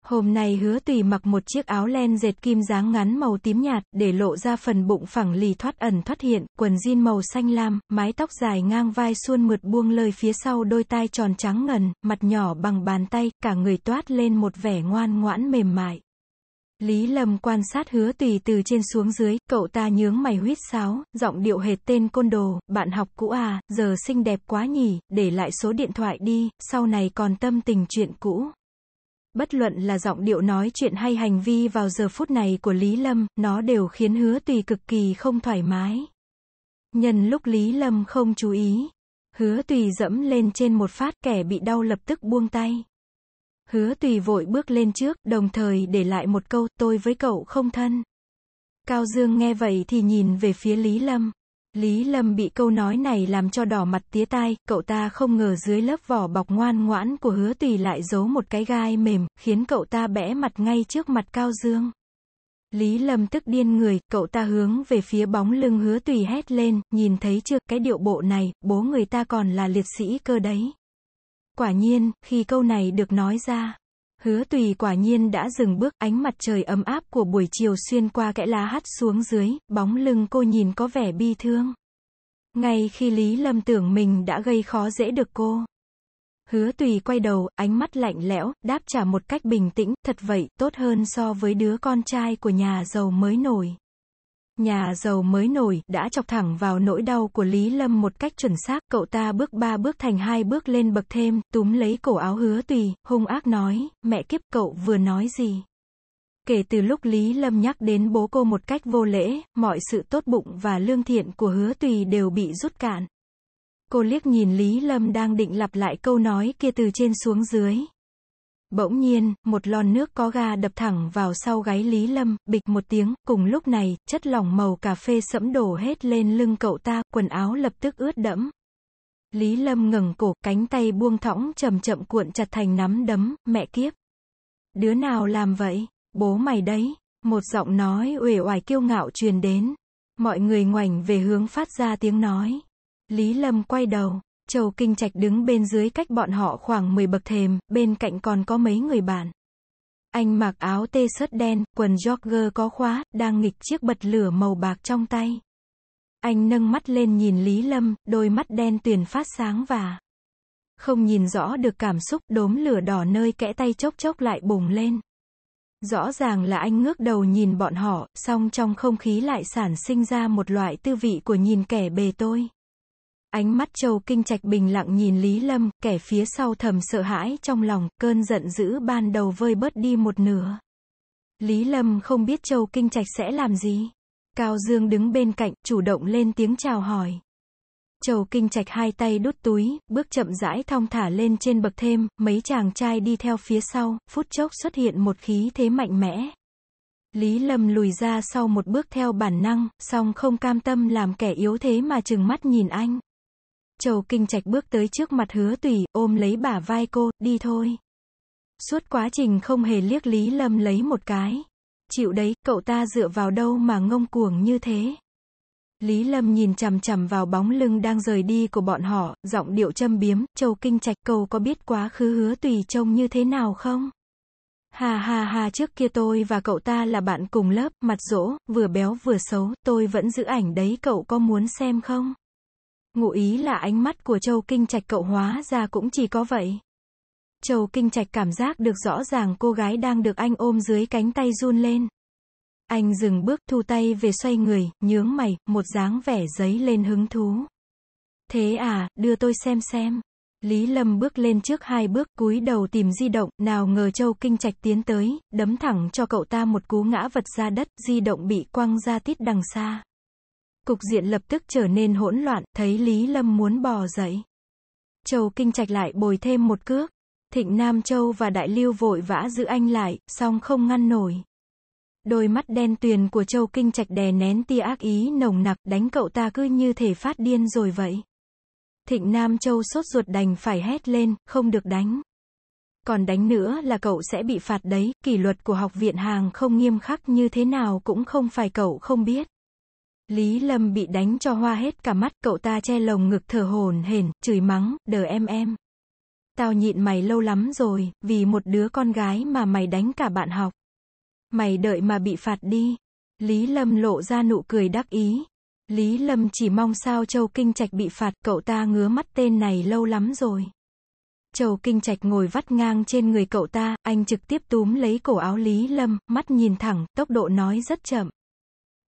Hôm nay hứa tùy mặc một chiếc áo len dệt kim dáng ngắn màu tím nhạt, để lộ ra phần bụng phẳng lì thoát ẩn thoát hiện, quần jean màu xanh lam, mái tóc dài ngang vai suôn mượt buông lơi phía sau đôi tai tròn trắng ngần, mặt nhỏ bằng bàn tay, cả người toát lên một vẻ ngoan ngoãn mềm mại. Lý Lâm quan sát hứa tùy từ trên xuống dưới, cậu ta nhướng mày huyết sáo, giọng điệu hệt tên côn đồ, bạn học cũ à, giờ xinh đẹp quá nhỉ, để lại số điện thoại đi, sau này còn tâm tình chuyện cũ. Bất luận là giọng điệu nói chuyện hay hành vi vào giờ phút này của Lý Lâm, nó đều khiến hứa tùy cực kỳ không thoải mái. Nhân lúc Lý Lâm không chú ý, hứa tùy dẫm lên trên một phát kẻ bị đau lập tức buông tay. Hứa tùy vội bước lên trước, đồng thời để lại một câu, tôi với cậu không thân. Cao Dương nghe vậy thì nhìn về phía Lý Lâm. Lý Lâm bị câu nói này làm cho đỏ mặt tía tai, cậu ta không ngờ dưới lớp vỏ bọc ngoan ngoãn của hứa tùy lại giấu một cái gai mềm, khiến cậu ta bẽ mặt ngay trước mặt Cao Dương. Lý Lâm tức điên người, cậu ta hướng về phía bóng lưng hứa tùy hét lên, nhìn thấy chưa, cái điệu bộ này, bố người ta còn là liệt sĩ cơ đấy. Quả nhiên, khi câu này được nói ra, hứa tùy quả nhiên đã dừng bước, ánh mặt trời ấm áp của buổi chiều xuyên qua kẽ lá hắt xuống dưới, bóng lưng cô nhìn có vẻ bi thương. Ngay khi Lý Lâm tưởng mình đã gây khó dễ được cô. Hứa tùy quay đầu, ánh mắt lạnh lẽo, đáp trả một cách bình tĩnh, thật vậy, tốt hơn so với đứa con trai của nhà giàu mới nổi. Nhà giàu mới nổi, đã chọc thẳng vào nỗi đau của Lý Lâm một cách chuẩn xác, cậu ta bước ba bước thành hai bước lên bậc thêm, túm lấy cổ áo hứa tùy, hung ác nói, mẹ kiếp cậu vừa nói gì? Kể từ lúc Lý Lâm nhắc đến bố cô một cách vô lễ, mọi sự tốt bụng và lương thiện của hứa tùy đều bị rút cạn. Cô liếc nhìn Lý Lâm đang định lặp lại câu nói kia từ trên xuống dưới. Bỗng nhiên, một lon nước có ga đập thẳng vào sau gáy Lý Lâm, bịch một tiếng, cùng lúc này, chất lỏng màu cà phê sẫm đổ hết lên lưng cậu ta, quần áo lập tức ướt đẫm. Lý Lâm ngẩng cổ, cánh tay buông thõng chậm chậm cuộn chặt thành nắm đấm, mẹ kiếp. Đứa nào làm vậy? Bố mày đấy. Một giọng nói uể oải kiêu ngạo truyền đến. Mọi người ngoảnh về hướng phát ra tiếng nói. Lý Lâm quay đầu. Châu Kinh Trạch đứng bên dưới cách bọn họ khoảng 10 bậc thềm, bên cạnh còn có mấy người bạn. Anh mặc áo tê sớt đen, quần jogger có khóa, đang nghịch chiếc bật lửa màu bạc trong tay. Anh nâng mắt lên nhìn Lý Lâm, đôi mắt đen tuyền phát sáng và không nhìn rõ được cảm xúc, đốm lửa đỏ nơi kẽ tay chốc chốc lại bùng lên. Rõ ràng là anh ngước đầu nhìn bọn họ, song trong không khí lại sản sinh ra một loại tư vị của nhìn kẻ bề tôi. Ánh mắt Châu Kinh Trạch bình lặng nhìn Lý Lâm, kẻ phía sau thầm sợ hãi trong lòng, cơn giận dữ ban đầu vơi bớt đi một nửa. Lý Lâm không biết Châu Kinh Trạch sẽ làm gì. Cao Dương đứng bên cạnh, chủ động lên tiếng chào hỏi. Châu Kinh Trạch hai tay đút túi, bước chậm rãi thong thả lên trên bậc thêm, mấy chàng trai đi theo phía sau, phút chốc xuất hiện một khí thế mạnh mẽ. Lý Lâm lùi ra sau một bước theo bản năng, song không cam tâm làm kẻ yếu thế mà chừng mắt nhìn anh. Châu Kinh Trạch bước tới trước mặt hứa tùy, ôm lấy bả vai cô, đi thôi. Suốt quá trình không hề liếc Lý Lâm lấy một cái. Chịu đấy, cậu ta dựa vào đâu mà ngông cuồng như thế. Lý Lâm nhìn chằm chằm vào bóng lưng đang rời đi của bọn họ, giọng điệu châm biếm, Châu Kinh Trạch cầu có biết quá khứ hứa tùy trông như thế nào không? Hà hà hà trước kia tôi và cậu ta là bạn cùng lớp, mặt rỗ, vừa béo vừa xấu, tôi vẫn giữ ảnh đấy cậu có muốn xem không? Ngụ ý là ánh mắt của Châu Kinh Trạch cậu hóa ra cũng chỉ có vậy. Châu Kinh Trạch cảm giác được rõ ràng cô gái đang được anh ôm dưới cánh tay run lên. Anh dừng bước thu tay về xoay người, nhướng mày, một dáng vẻ giấy lên hứng thú. Thế à, đưa tôi xem xem. Lý Lâm bước lên trước hai bước, cúi đầu tìm di động, nào ngờ Châu Kinh Trạch tiến tới, đấm thẳng cho cậu ta một cú ngã vật ra đất, di động bị quăng ra tít đằng xa. Cục diện lập tức trở nên hỗn loạn, thấy Lý Lâm muốn bò dậy. Châu Kinh Trạch lại bồi thêm một cước. Thịnh Nam Châu và Đại Lưu vội vã giữ anh lại, song không ngăn nổi. Đôi mắt đen tuyền của Châu Kinh Trạch đè nén tia ác ý nồng nặc, đánh cậu ta cứ như thể phát điên rồi vậy. Thịnh Nam Châu sốt ruột đành phải hét lên, không được đánh. Còn đánh nữa là cậu sẽ bị phạt đấy, kỷ luật của học viện hàng không nghiêm khắc như thế nào cũng không phải cậu không biết. Lý Lâm bị đánh cho hoa hết cả mắt, cậu ta che lồng ngực thở hồn hển, chửi mắng, đờ em em. Tao nhịn mày lâu lắm rồi, vì một đứa con gái mà mày đánh cả bạn học. Mày đợi mà bị phạt đi. Lý Lâm lộ ra nụ cười đắc ý. Lý Lâm chỉ mong sao Châu Kinh Trạch bị phạt, cậu ta ngứa mắt tên này lâu lắm rồi. Châu Kinh Trạch ngồi vắt ngang trên người cậu ta, anh trực tiếp túm lấy cổ áo Lý Lâm, mắt nhìn thẳng, tốc độ nói rất chậm.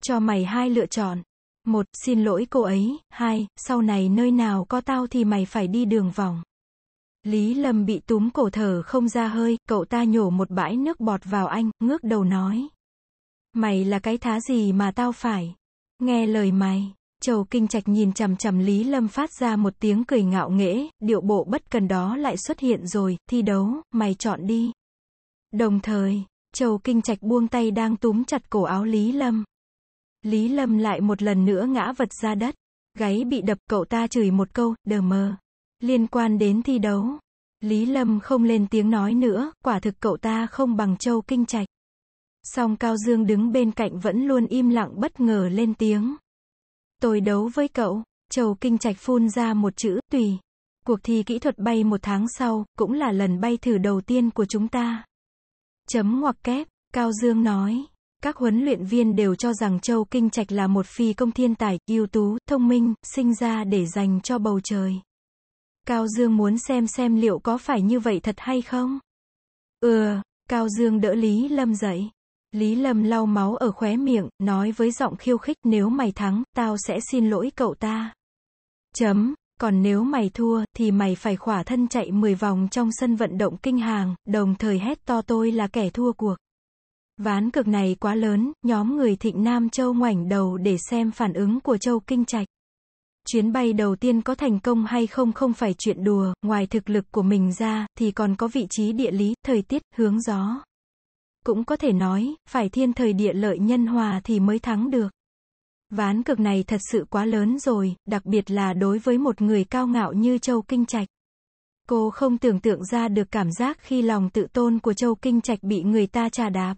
Cho mày hai lựa chọn. Một, xin lỗi cô ấy. Hai, sau này nơi nào có tao thì mày phải đi đường vòng. Lý Lâm bị túm cổ thở không ra hơi, cậu ta nhổ một bãi nước bọt vào anh, ngước đầu nói. Mày là cái thá gì mà tao phải? Nghe lời mày. Châu Kinh Trạch nhìn chằm chằm Lý Lâm phát ra một tiếng cười ngạo nghễ, điệu bộ bất cần đó lại xuất hiện rồi, thi đấu, mày chọn đi. Đồng thời, Châu Kinh Trạch buông tay đang túm chặt cổ áo Lý Lâm. Lý Lâm lại một lần nữa ngã vật ra đất. Gáy bị đập cậu ta chửi một câu, đờ mờ. Liên quan đến thi đấu. Lý Lâm không lên tiếng nói nữa, quả thực cậu ta không bằng Châu Kinh Trạch. Song Cao Dương đứng bên cạnh vẫn luôn im lặng bất ngờ lên tiếng. Tôi đấu với cậu. Châu Kinh Trạch phun ra một chữ, tùy. Cuộc thi kỹ thuật bay một tháng sau, cũng là lần bay thử đầu tiên của chúng ta. Chấm ngoặc kép, Cao Dương nói. Các huấn luyện viên đều cho rằng Châu Kinh Trạch là một phi công thiên tài, ưu tú, thông minh, sinh ra để dành cho bầu trời. Cao Dương muốn xem xem liệu có phải như vậy thật hay không? Ừ, Cao Dương đỡ Lý Lâm dậy. Lý Lâm lau máu ở khóe miệng, nói với giọng khiêu khích nếu mày thắng, tao sẽ xin lỗi cậu ta. Chấm, còn nếu mày thua, thì mày phải khỏa thân chạy 10 vòng trong sân vận động kinh hàng, đồng thời hét to tôi là kẻ thua cuộc. Ván cực này quá lớn, nhóm người thịnh Nam Châu ngoảnh đầu để xem phản ứng của Châu Kinh Trạch. Chuyến bay đầu tiên có thành công hay không không phải chuyện đùa, ngoài thực lực của mình ra, thì còn có vị trí địa lý, thời tiết, hướng gió. Cũng có thể nói, phải thiên thời địa lợi nhân hòa thì mới thắng được. Ván cực này thật sự quá lớn rồi, đặc biệt là đối với một người cao ngạo như Châu Kinh Trạch. Cô không tưởng tượng ra được cảm giác khi lòng tự tôn của Châu Kinh Trạch bị người ta trà đạp.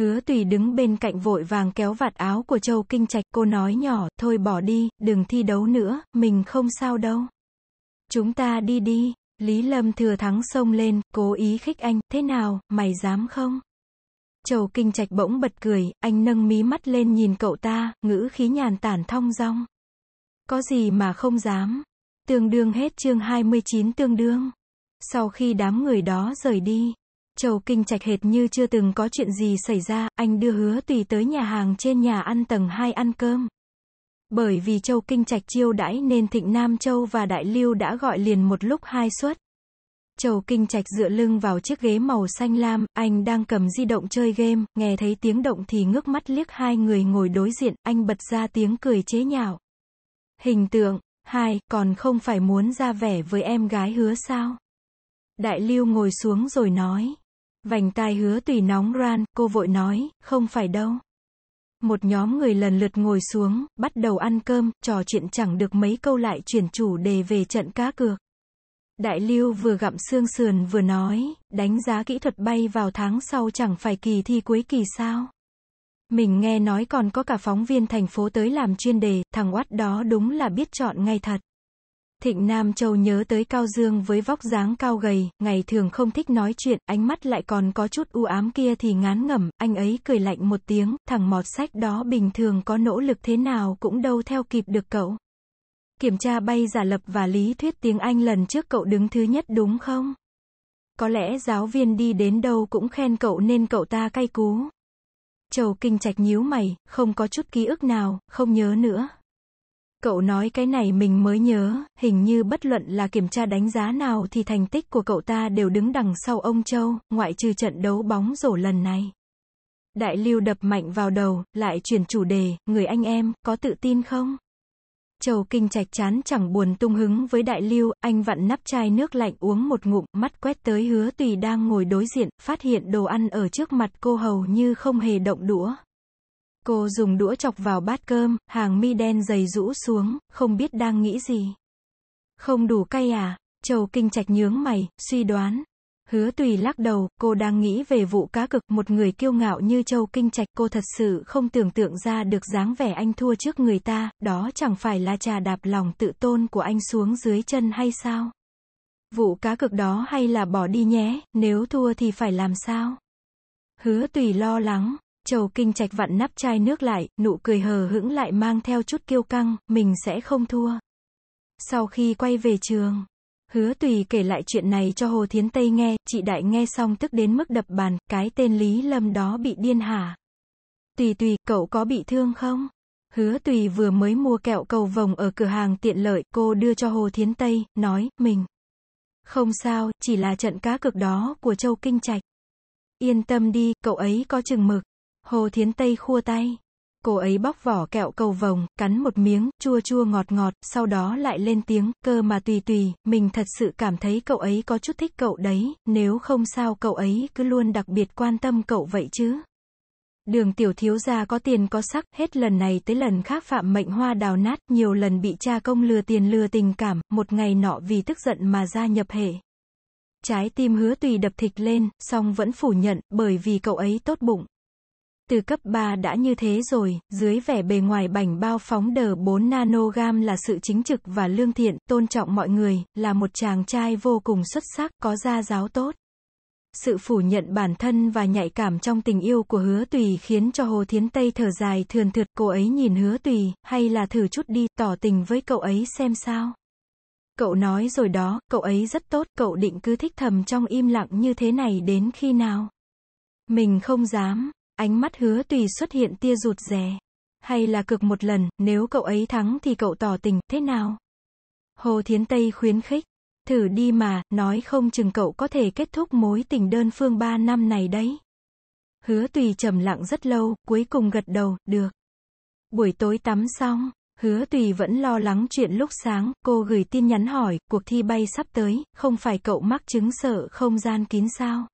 Hứa tùy đứng bên cạnh vội vàng kéo vạt áo của Châu Kinh Trạch, cô nói nhỏ, thôi bỏ đi, đừng thi đấu nữa, mình không sao đâu. Chúng ta đi đi, Lý Lâm thừa thắng xông lên, cố ý khích anh, thế nào, mày dám không? Châu Kinh Trạch bỗng bật cười, anh nâng mí mắt lên nhìn cậu ta, ngữ khí nhàn tản thong dong. Có gì mà không dám. Tương đương hết chương 29 tương đương. Sau khi đám người đó rời đi, Châu Kinh Trạch hệt như chưa từng có chuyện gì xảy ra, anh đưa hứa tùy tới nhà hàng trên nhà ăn tầng 2 ăn cơm. Bởi vì Châu Kinh Trạch chiêu đãi nên Thịnh Nam Châu và Đại Lưu đã gọi liền một lúc hai suất. Châu Kinh Trạch dựa lưng vào chiếc ghế màu xanh lam, anh đang cầm di động chơi game, nghe thấy tiếng động thì ngước mắt liếc hai người ngồi đối diện, anh bật ra tiếng cười chế nhạo. Hình tượng, hai, còn không phải muốn ra vẻ với em gái hứa sao? Đại Lưu ngồi xuống rồi nói. Vành tai hứa tùy nóng ran, cô vội nói, không phải đâu. Một nhóm người lần lượt ngồi xuống, bắt đầu ăn cơm, trò chuyện chẳng được mấy câu lại chuyển chủ đề về trận cá cược. Đại Lưu vừa gặm xương sườn vừa nói, đánh giá kỹ thuật bay vào tháng sau chẳng phải kỳ thi cuối kỳ sao. Mình nghe nói còn có cả phóng viên thành phố tới làm chuyên đề, thằng oát đó đúng là biết chọn ngay thật. Thịnh Nam Châu nhớ tới Cao Dương với vóc dáng cao gầy, ngày thường không thích nói chuyện, ánh mắt lại còn có chút u ám kia thì ngán ngẩm, anh ấy cười lạnh một tiếng, thằng mọt sách đó bình thường có nỗ lực thế nào cũng đâu theo kịp được cậu. Kiểm tra bay giả lập và lý thuyết tiếng Anh lần trước cậu đứng thứ nhất đúng không? Có lẽ giáo viên đi đến đâu cũng khen cậu nên cậu ta cay cú. Châu Kinh Trạch nhíu mày, không có chút ký ức nào, không nhớ nữa. Cậu nói cái này mình mới nhớ, hình như bất luận là kiểm tra đánh giá nào thì thành tích của cậu ta đều đứng đằng sau ông Châu, ngoại trừ trận đấu bóng rổ lần này. Đại lưu đập mạnh vào đầu, lại chuyển chủ đề, người anh em, có tự tin không? Châu Kinh Trạch chán chẳng buồn tung hứng với đại lưu, anh vặn nắp chai nước lạnh uống một ngụm, mắt quét tới hứa tùy đang ngồi đối diện, phát hiện đồ ăn ở trước mặt cô hầu như không hề động đũa. Cô dùng đũa chọc vào bát cơm, hàng mi đen dày rũ xuống, không biết đang nghĩ gì. Không đủ cay à? Châu Kinh Trạch nhướng mày, suy đoán. Hứa tùy lắc đầu, cô đang nghĩ về vụ cá cực, một người kiêu ngạo như Châu Kinh Trạch, cô thật sự không tưởng tượng ra được dáng vẻ anh thua trước người ta, đó chẳng phải là trà đạp lòng tự tôn của anh xuống dưới chân hay sao? Vụ cá cực đó hay là bỏ đi nhé, nếu thua thì phải làm sao? Hứa tùy lo lắng, Châu Kinh Trạch vặn nắp chai nước lại, nụ cười hờ hững lại mang theo chút kiêu căng, mình sẽ không thua. Sau khi quay về trường, Hứa Tùy kể lại chuyện này cho Hồ Thiến Tây nghe, chị Đại nghe xong tức đến mức đập bàn, cái tên Lý Lâm đó bị điên hả? Tùy Tùy, cậu có bị thương không? Hứa Tùy vừa mới mua kẹo cầu vồng ở cửa hàng tiện lợi, cô đưa cho Hồ Thiến Tây, nói, mình. Không sao, chỉ là trận cá cực đó của Châu Kinh Trạch. Yên tâm đi, cậu ấy có chừng mực. Hồ Thiến Tây khua tay. Cô ấy bóc vỏ kẹo cầu vồng, cắn một miếng, chua chua ngọt ngọt, sau đó lại lên tiếng, cơ mà tùy tùy, mình thật sự cảm thấy cậu ấy có chút thích cậu đấy, nếu không sao cậu ấy cứ luôn đặc biệt quan tâm cậu vậy chứ. Đường tiểu thiếu gia có tiền có sắc, hết lần này tới lần khác phạm mệnh hoa đào nát, nhiều lần bị cha công lừa tiền lừa tình cảm, một ngày nọ vì tức giận mà ra nhập hệ. Trái tim hứa tùy đập thịt lên, song vẫn phủ nhận, bởi vì cậu ấy tốt bụng. Từ cấp 3 đã như thế rồi, dưới vẻ bề ngoài bảnh bao phóng đờ 4 nanogam là sự chính trực và lương thiện, tôn trọng mọi người, là một chàng trai vô cùng xuất sắc, có gia giáo tốt. Sự phủ nhận bản thân và nhạy cảm trong tình yêu của hứa tùy khiến cho Hồ Thiến Tây thở dài thườn thượt, cô ấy nhìn hứa tùy, hay là thử chút đi, tỏ tình với cậu ấy xem sao. Cậu nói rồi đó, cậu ấy rất tốt, cậu định cứ thích thầm trong im lặng như thế này đến khi nào? Mình không dám. Ánh mắt hứa tùy xuất hiện tia rụt rè. Hay là cực một lần, nếu cậu ấy thắng thì cậu tỏ tình, thế nào? Hồ Thiến Tây khuyến khích. Thử đi mà, nói không chừng cậu có thể kết thúc mối tình đơn phương ba năm này đấy. Hứa tùy trầm lặng rất lâu, cuối cùng gật đầu, được. Buổi tối tắm xong, hứa tùy vẫn lo lắng chuyện lúc sáng, cô gửi tin nhắn hỏi, cuộc thi bay sắp tới, không phải cậu mắc chứng sợ không gian kín sao?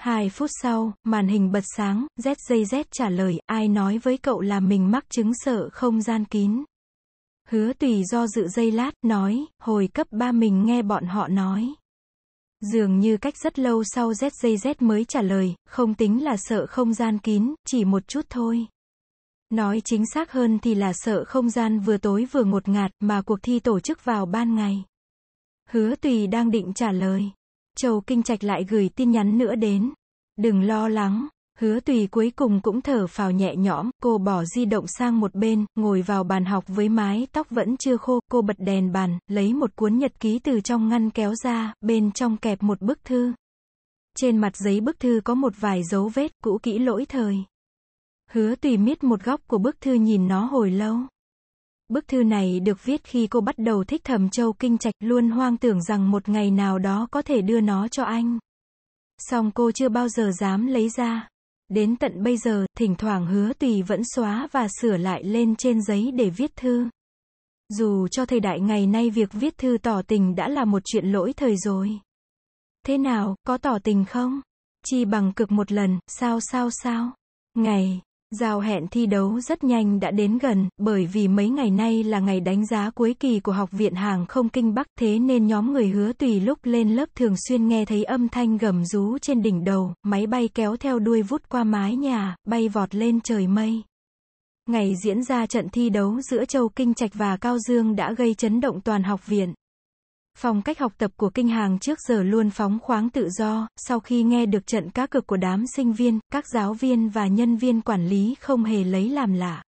Hai phút sau, màn hình bật sáng, ZJZ trả lời, ai nói với cậu là mình mắc chứng sợ không gian kín. Hứa tùy do dự dây lát, nói, hồi cấp 3 mình nghe bọn họ nói. Dường như cách rất lâu sau ZJZ mới trả lời, không tính là sợ không gian kín, chỉ một chút thôi. Nói chính xác hơn thì là sợ không gian vừa tối vừa ngột ngạt mà cuộc thi tổ chức vào ban ngày. Hứa tùy đang định trả lời. Châu Kinh Trạch lại gửi tin nhắn nữa đến. Đừng lo lắng. Hứa tùy cuối cùng cũng thở phào nhẹ nhõm, cô bỏ di động sang một bên, ngồi vào bàn học với mái tóc vẫn chưa khô, cô bật đèn bàn, lấy một cuốn nhật ký từ trong ngăn kéo ra, bên trong kẹp một bức thư. Trên mặt giấy bức thư có một vài dấu vết, cũ kỹ lỗi thời. Hứa tùy miết một góc của bức thư nhìn nó hồi lâu. Bức thư này được viết khi cô bắt đầu thích thầm châu kinh trạch luôn hoang tưởng rằng một ngày nào đó có thể đưa nó cho anh. Song cô chưa bao giờ dám lấy ra. Đến tận bây giờ, thỉnh thoảng hứa tùy vẫn xóa và sửa lại lên trên giấy để viết thư. Dù cho thời đại ngày nay việc viết thư tỏ tình đã là một chuyện lỗi thời rồi. Thế nào, có tỏ tình không? Chi bằng cực một lần, sao sao sao? Ngày Giao hẹn thi đấu rất nhanh đã đến gần, bởi vì mấy ngày nay là ngày đánh giá cuối kỳ của Học viện Hàng không Kinh Bắc thế nên nhóm người hứa tùy lúc lên lớp thường xuyên nghe thấy âm thanh gầm rú trên đỉnh đầu, máy bay kéo theo đuôi vút qua mái nhà, bay vọt lên trời mây. Ngày diễn ra trận thi đấu giữa Châu Kinh Trạch và Cao Dương đã gây chấn động toàn học viện. Phong cách học tập của kinh hàng trước giờ luôn phóng khoáng tự do, sau khi nghe được trận cá cực của đám sinh viên, các giáo viên và nhân viên quản lý không hề lấy làm lạ.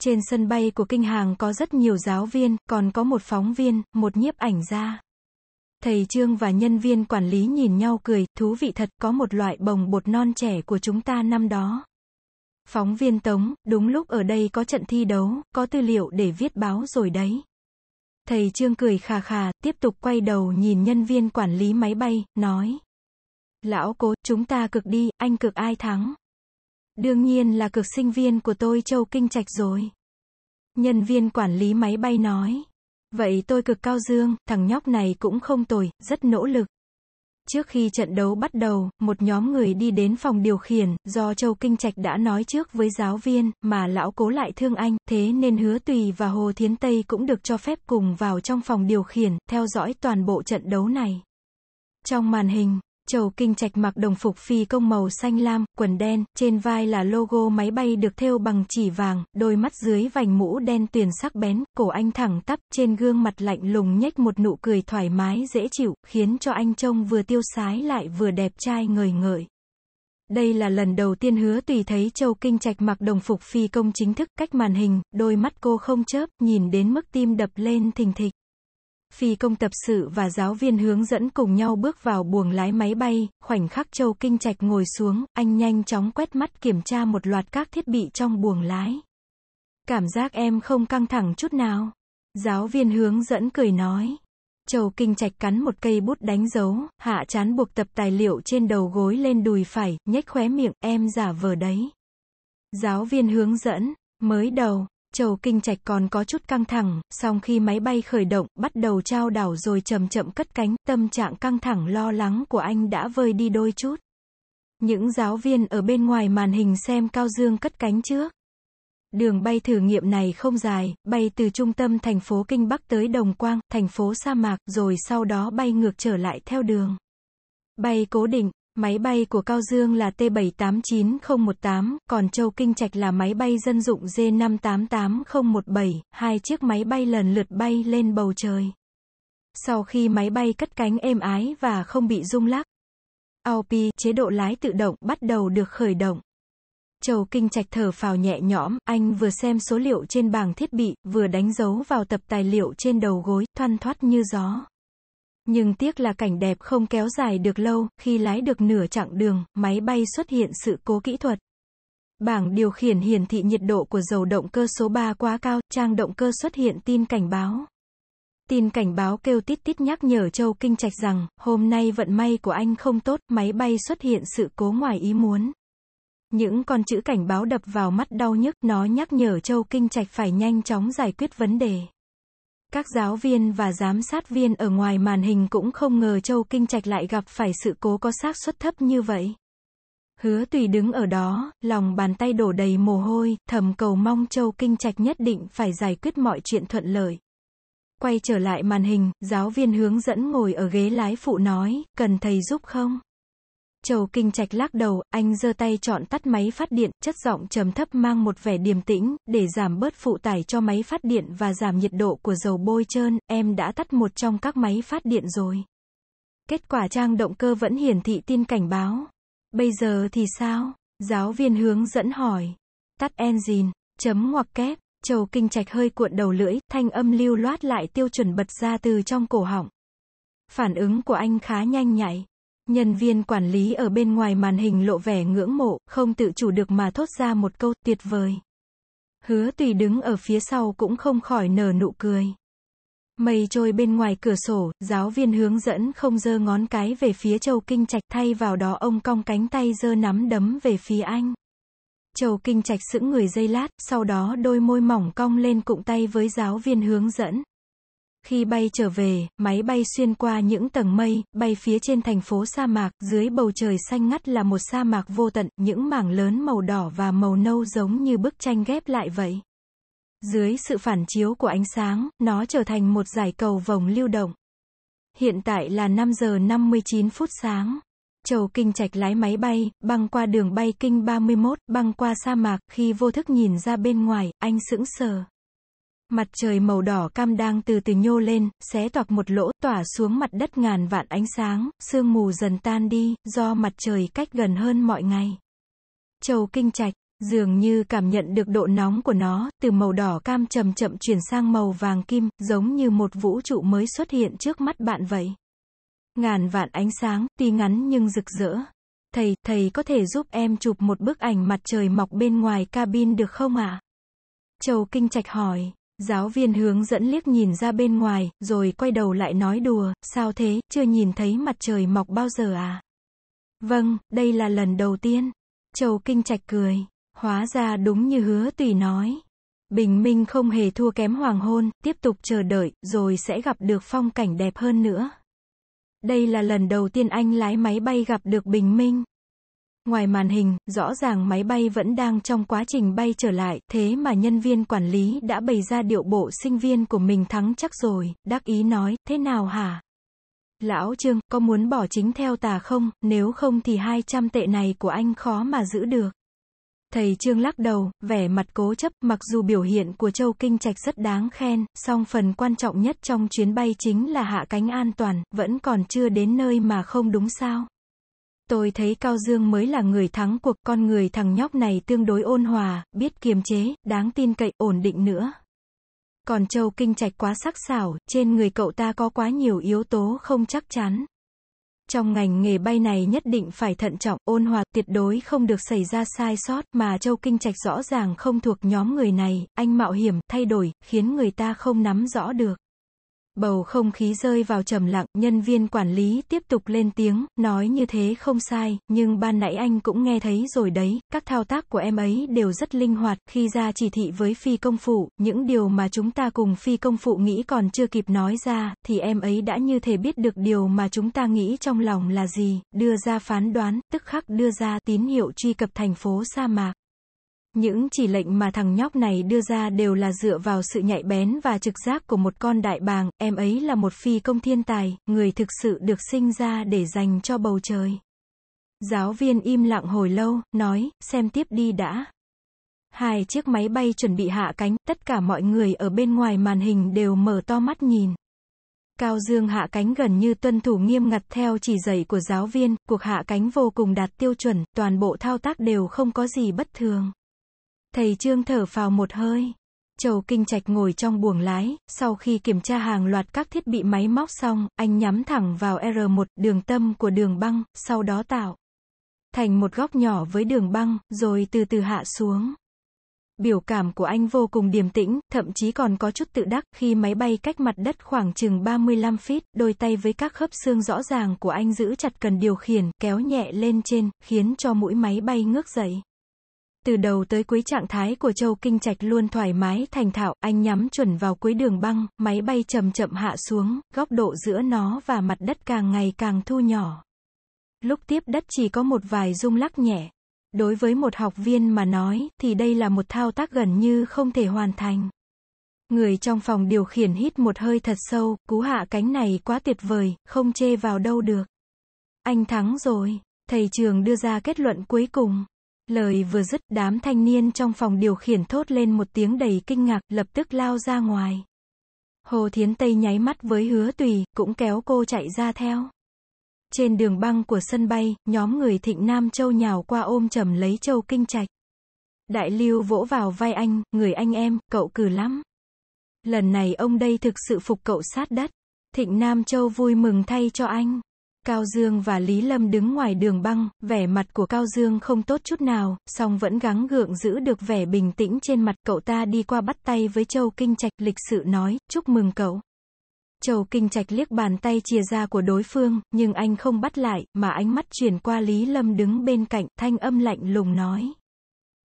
Trên sân bay của kinh hàng có rất nhiều giáo viên, còn có một phóng viên, một nhiếp ảnh gia. Thầy Trương và nhân viên quản lý nhìn nhau cười, thú vị thật, có một loại bồng bột non trẻ của chúng ta năm đó. Phóng viên Tống, đúng lúc ở đây có trận thi đấu, có tư liệu để viết báo rồi đấy. Thầy Trương cười khà khà, tiếp tục quay đầu nhìn nhân viên quản lý máy bay, nói. Lão cố, chúng ta cực đi, anh cực ai thắng? Đương nhiên là cực sinh viên của tôi Châu Kinh Trạch rồi. Nhân viên quản lý máy bay nói. Vậy tôi cực cao dương, thằng nhóc này cũng không tồi, rất nỗ lực. Trước khi trận đấu bắt đầu, một nhóm người đi đến phòng điều khiển, do Châu Kinh Trạch đã nói trước với giáo viên, mà lão cố lại thương anh, thế nên hứa tùy và Hồ Thiến Tây cũng được cho phép cùng vào trong phòng điều khiển, theo dõi toàn bộ trận đấu này. Trong màn hình, Châu Kinh Trạch mặc đồng phục phi công màu xanh lam, quần đen, trên vai là logo máy bay được thêu bằng chỉ vàng, đôi mắt dưới vành mũ đen tuyền sắc bén, cổ anh thẳng tắp, trên gương mặt lạnh lùng nhếch một nụ cười thoải mái dễ chịu, khiến cho anh trông vừa tiêu sái lại vừa đẹp trai ngời ngợi. Đây là lần đầu tiên hứa tùy thấy Châu Kinh Trạch mặc đồng phục phi công chính thức cách màn hình, đôi mắt cô không chớp, nhìn đến mức tim đập lên thình thịch. Phi công tập sự và giáo viên hướng dẫn cùng nhau bước vào buồng lái máy bay, khoảnh khắc Châu Kinh Trạch ngồi xuống, anh nhanh chóng quét mắt kiểm tra một loạt các thiết bị trong buồng lái. Cảm giác em không căng thẳng chút nào. Giáo viên hướng dẫn cười nói. Châu Kinh Trạch cắn một cây bút đánh dấu, hạ chán buộc tập tài liệu trên đầu gối lên đùi phải, nhếch khóe miệng, em giả vờ đấy. Giáo viên hướng dẫn, mới đầu, Châu Kinh Trạch còn có chút căng thẳng, song khi máy bay khởi động, bắt đầu trao đảo rồi chậm chậm cất cánh, tâm trạng căng thẳng lo lắng của anh đã vơi đi đôi chút. Những giáo viên ở bên ngoài màn hình xem Cao Dương cất cánh trước. Đường bay thử nghiệm này không dài, bay từ trung tâm thành phố Kinh Bắc tới Đồng Quang, thành phố sa mạc, rồi sau đó bay ngược trở lại theo đường. Bay cố định, Máy bay của Cao Dương là T-789018, còn Châu Kinh Trạch là máy bay dân dụng J-588017, hai chiếc máy bay lần lượt bay lên bầu trời. Sau khi máy bay cất cánh êm ái và không bị rung lắc, AOP, chế độ lái tự động, bắt đầu được khởi động. Châu Kinh Trạch thở phào nhẹ nhõm, anh vừa xem số liệu trên bảng thiết bị, vừa đánh dấu vào tập tài liệu trên đầu gối, thoăn thoắt như gió. Nhưng tiếc là cảnh đẹp không kéo dài được lâu, khi lái được nửa chặng đường, máy bay xuất hiện sự cố kỹ thuật. Bảng điều khiển hiển thị nhiệt độ của dầu động cơ số 3 quá cao, trang động cơ xuất hiện tin cảnh báo. Tin cảnh báo kêu tít tít nhắc nhở Châu Kinh Trạch rằng, hôm nay vận may của anh không tốt, máy bay xuất hiện sự cố ngoài ý muốn. Những con chữ cảnh báo đập vào mắt đau nhức, nó nhắc nhở Châu Kinh Trạch phải nhanh chóng giải quyết vấn đề. Các giáo viên và giám sát viên ở ngoài màn hình cũng không ngờ Châu Kinh Trạch lại gặp phải sự cố có xác suất thấp như vậy. Hứa tùy đứng ở đó, lòng bàn tay đổ đầy mồ hôi, thầm cầu mong Châu Kinh Trạch nhất định phải giải quyết mọi chuyện thuận lợi. Quay trở lại màn hình, giáo viên hướng dẫn ngồi ở ghế lái phụ nói, cần thầy giúp không? Châu Kinh Trạch lắc đầu, anh giơ tay chọn tắt máy phát điện, chất giọng trầm thấp mang một vẻ điềm tĩnh, để giảm bớt phụ tải cho máy phát điện và giảm nhiệt độ của dầu bôi trơn, em đã tắt một trong các máy phát điện rồi. Kết quả trang động cơ vẫn hiển thị tin cảnh báo. Bây giờ thì sao? Giáo viên hướng dẫn hỏi. Tắt engine, chấm ngoặc kép, Châu Kinh Trạch hơi cuộn đầu lưỡi, thanh âm lưu loát lại tiêu chuẩn bật ra từ trong cổ họng. Phản ứng của anh khá nhanh nhạy. Nhân viên quản lý ở bên ngoài màn hình lộ vẻ ngưỡng mộ, không tự chủ được mà thốt ra một câu tuyệt vời. Hứa tùy đứng ở phía sau cũng không khỏi nở nụ cười. Mây trôi bên ngoài cửa sổ, giáo viên hướng dẫn không giơ ngón cái về phía Châu Kinh Trạch thay vào đó ông cong cánh tay giơ nắm đấm về phía anh. Châu Kinh Trạch sững người dây lát, sau đó đôi môi mỏng cong lên cụng tay với giáo viên hướng dẫn. Khi bay trở về, máy bay xuyên qua những tầng mây, bay phía trên thành phố sa mạc, dưới bầu trời xanh ngắt là một sa mạc vô tận, những mảng lớn màu đỏ và màu nâu giống như bức tranh ghép lại vậy. Dưới sự phản chiếu của ánh sáng, nó trở thành một giải cầu vồng lưu động. Hiện tại là 5 giờ 59 phút sáng. Châu Kinh Trạch lái máy bay, băng qua đường bay Kinh 31, băng qua sa mạc, khi vô thức nhìn ra bên ngoài, anh sững sờ. Mặt trời màu đỏ cam đang từ từ nhô lên, xé toạc một lỗ, tỏa xuống mặt đất ngàn vạn ánh sáng, sương mù dần tan đi, do mặt trời cách gần hơn mọi ngày. Châu Kinh Trạch, dường như cảm nhận được độ nóng của nó, từ màu đỏ cam chậm chậm chuyển sang màu vàng kim, giống như một vũ trụ mới xuất hiện trước mắt bạn vậy. Ngàn vạn ánh sáng, tuy ngắn nhưng rực rỡ. Thầy, thầy có thể giúp em chụp một bức ảnh mặt trời mọc bên ngoài cabin được không ạ? À? Châu Kinh Trạch hỏi. Giáo viên hướng dẫn liếc nhìn ra bên ngoài, rồi quay đầu lại nói đùa, sao thế, chưa nhìn thấy mặt trời mọc bao giờ à? Vâng, đây là lần đầu tiên. Châu Kinh Trạch cười. Hóa ra đúng như hứa tùy nói. Bình minh không hề thua kém hoàng hôn, tiếp tục chờ đợi, rồi sẽ gặp được phong cảnh đẹp hơn nữa. Đây là lần đầu tiên anh lái máy bay gặp được bình minh. Ngoài màn hình, rõ ràng máy bay vẫn đang trong quá trình bay trở lại, thế mà nhân viên quản lý đã bày ra điệu bộ sinh viên của mình thắng chắc rồi, đắc ý nói, thế nào hả? Lão Trương, có muốn bỏ chính theo tà không, nếu không thì 200 tệ này của anh khó mà giữ được. Thầy Trương lắc đầu, vẻ mặt cố chấp, mặc dù biểu hiện của Châu Kinh Trạch rất đáng khen, song phần quan trọng nhất trong chuyến bay chính là hạ cánh an toàn, vẫn còn chưa đến nơi mà không đúng sao. Tôi thấy Cao Dương mới là người thắng cuộc, con người thằng nhóc này tương đối ôn hòa, biết kiềm chế, đáng tin cậy, ổn định nữa. Còn Châu Kinh Trạch quá sắc sảo, trên người cậu ta có quá nhiều yếu tố không chắc chắn. Trong ngành nghề bay này nhất định phải thận trọng, ôn hòa, tuyệt đối không được xảy ra sai sót, mà Châu Kinh Trạch rõ ràng không thuộc nhóm người này, anh mạo hiểm, thay đổi, khiến người ta không nắm rõ được. Bầu không khí rơi vào trầm lặng, nhân viên quản lý tiếp tục lên tiếng, nói như thế không sai, nhưng ban nãy anh cũng nghe thấy rồi đấy, các thao tác của em ấy đều rất linh hoạt, khi ra chỉ thị với phi công phụ, những điều mà chúng ta cùng phi công phụ nghĩ còn chưa kịp nói ra, thì em ấy đã như thể biết được điều mà chúng ta nghĩ trong lòng là gì, đưa ra phán đoán, tức khắc đưa ra tín hiệu truy cập thành phố sa mạc. Những chỉ lệnh mà thằng nhóc này đưa ra đều là dựa vào sự nhạy bén và trực giác của một con đại bàng, em ấy là một phi công thiên tài, người thực sự được sinh ra để dành cho bầu trời. Giáo viên im lặng hồi lâu, nói, xem tiếp đi đã. Hai chiếc máy bay chuẩn bị hạ cánh, tất cả mọi người ở bên ngoài màn hình đều mở to mắt nhìn. Cao Dương hạ cánh gần như tuân thủ nghiêm ngặt theo chỉ dạy của giáo viên, cuộc hạ cánh vô cùng đạt tiêu chuẩn, toàn bộ thao tác đều không có gì bất thường. Thầy Trương thở phào một hơi. Châu Kinh Trạch ngồi trong buồng lái, sau khi kiểm tra hàng loạt các thiết bị máy móc xong, anh nhắm thẳng vào R1, đường tâm của đường băng, sau đó tạo thành một góc nhỏ với đường băng, rồi từ từ hạ xuống. Biểu cảm của anh vô cùng điềm tĩnh, thậm chí còn có chút tự đắc khi máy bay cách mặt đất khoảng chừng 35 feet, đôi tay với các khớp xương rõ ràng của anh giữ chặt cần điều khiển, kéo nhẹ lên trên, khiến cho mũi máy bay ngước dậy. Từ đầu tới cuối trạng thái của Châu Kinh Trạch luôn thoải mái thành thạo, anh nhắm chuẩn vào cuối đường băng, máy bay chậm chậm hạ xuống, góc độ giữa nó và mặt đất càng ngày càng thu nhỏ. Lúc tiếp đất chỉ có một vài rung lắc nhẹ. Đối với một học viên mà nói, thì đây là một thao tác gần như không thể hoàn thành. Người trong phòng điều khiển hít một hơi thật sâu, cú hạ cánh này quá tuyệt vời, không chê vào đâu được. Anh thắng rồi. Thầy trường đưa ra kết luận cuối cùng. Lời vừa dứt, đám thanh niên trong phòng điều khiển thốt lên một tiếng đầy kinh ngạc, lập tức lao ra ngoài. Hồ Thiến Tây nháy mắt với hứa tùy, cũng kéo cô chạy ra theo. Trên đường băng của sân bay, nhóm người thịnh Nam Châu nhào qua ôm chầm lấy Châu Kinh Trạch. Đại lưu vỗ vào vai anh, người anh em, cậu cử lắm. Lần này ông đây thực sự phục cậu sát đất. Thịnh Nam Châu vui mừng thay cho anh. Cao Dương và Lý Lâm đứng ngoài đường băng, vẻ mặt của Cao Dương không tốt chút nào, song vẫn gắng gượng giữ được vẻ bình tĩnh trên mặt cậu ta đi qua bắt tay với Châu Kinh Trạch, lịch sự nói, chúc mừng cậu. Châu Kinh Trạch liếc bàn tay chia ra của đối phương, nhưng anh không bắt lại, mà ánh mắt chuyển qua Lý Lâm đứng bên cạnh, thanh âm lạnh lùng nói.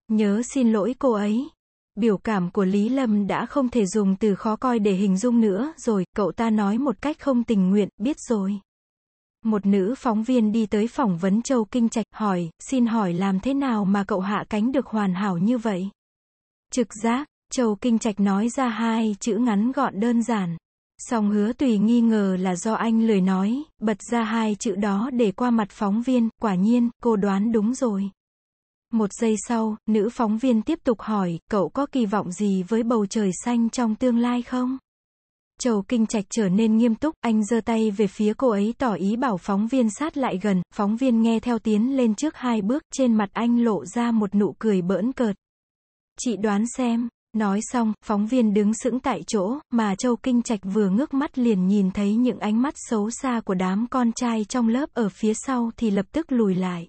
Nhớ xin lỗi cô ấy. Biểu cảm của Lý Lâm đã không thể dùng từ khó coi để hình dung nữa rồi, cậu ta nói một cách không tình nguyện, biết rồi. Một nữ phóng viên đi tới phỏng vấn Châu Kinh Trạch, hỏi, xin hỏi làm thế nào mà cậu hạ cánh được hoàn hảo như vậy? Trực giác, Châu Kinh Trạch nói ra hai chữ ngắn gọn đơn giản. Song hứa tùy nghi ngờ là do anh lười nói, bật ra hai chữ đó để qua mặt phóng viên, quả nhiên, cô đoán đúng rồi. Một giây sau, nữ phóng viên tiếp tục hỏi, cậu có kỳ vọng gì với bầu trời xanh trong tương lai không? Châu Kinh Trạch trở nên nghiêm túc, anh giơ tay về phía cô ấy tỏ ý bảo phóng viên sát lại gần, phóng viên nghe theo tiến lên trước hai bước, trên mặt anh lộ ra một nụ cười bỡn cợt. Chị đoán xem, nói xong, phóng viên đứng sững tại chỗ, mà Châu Kinh Trạch vừa ngước mắt liền nhìn thấy những ánh mắt xấu xa của đám con trai trong lớp ở phía sau thì lập tức lùi lại.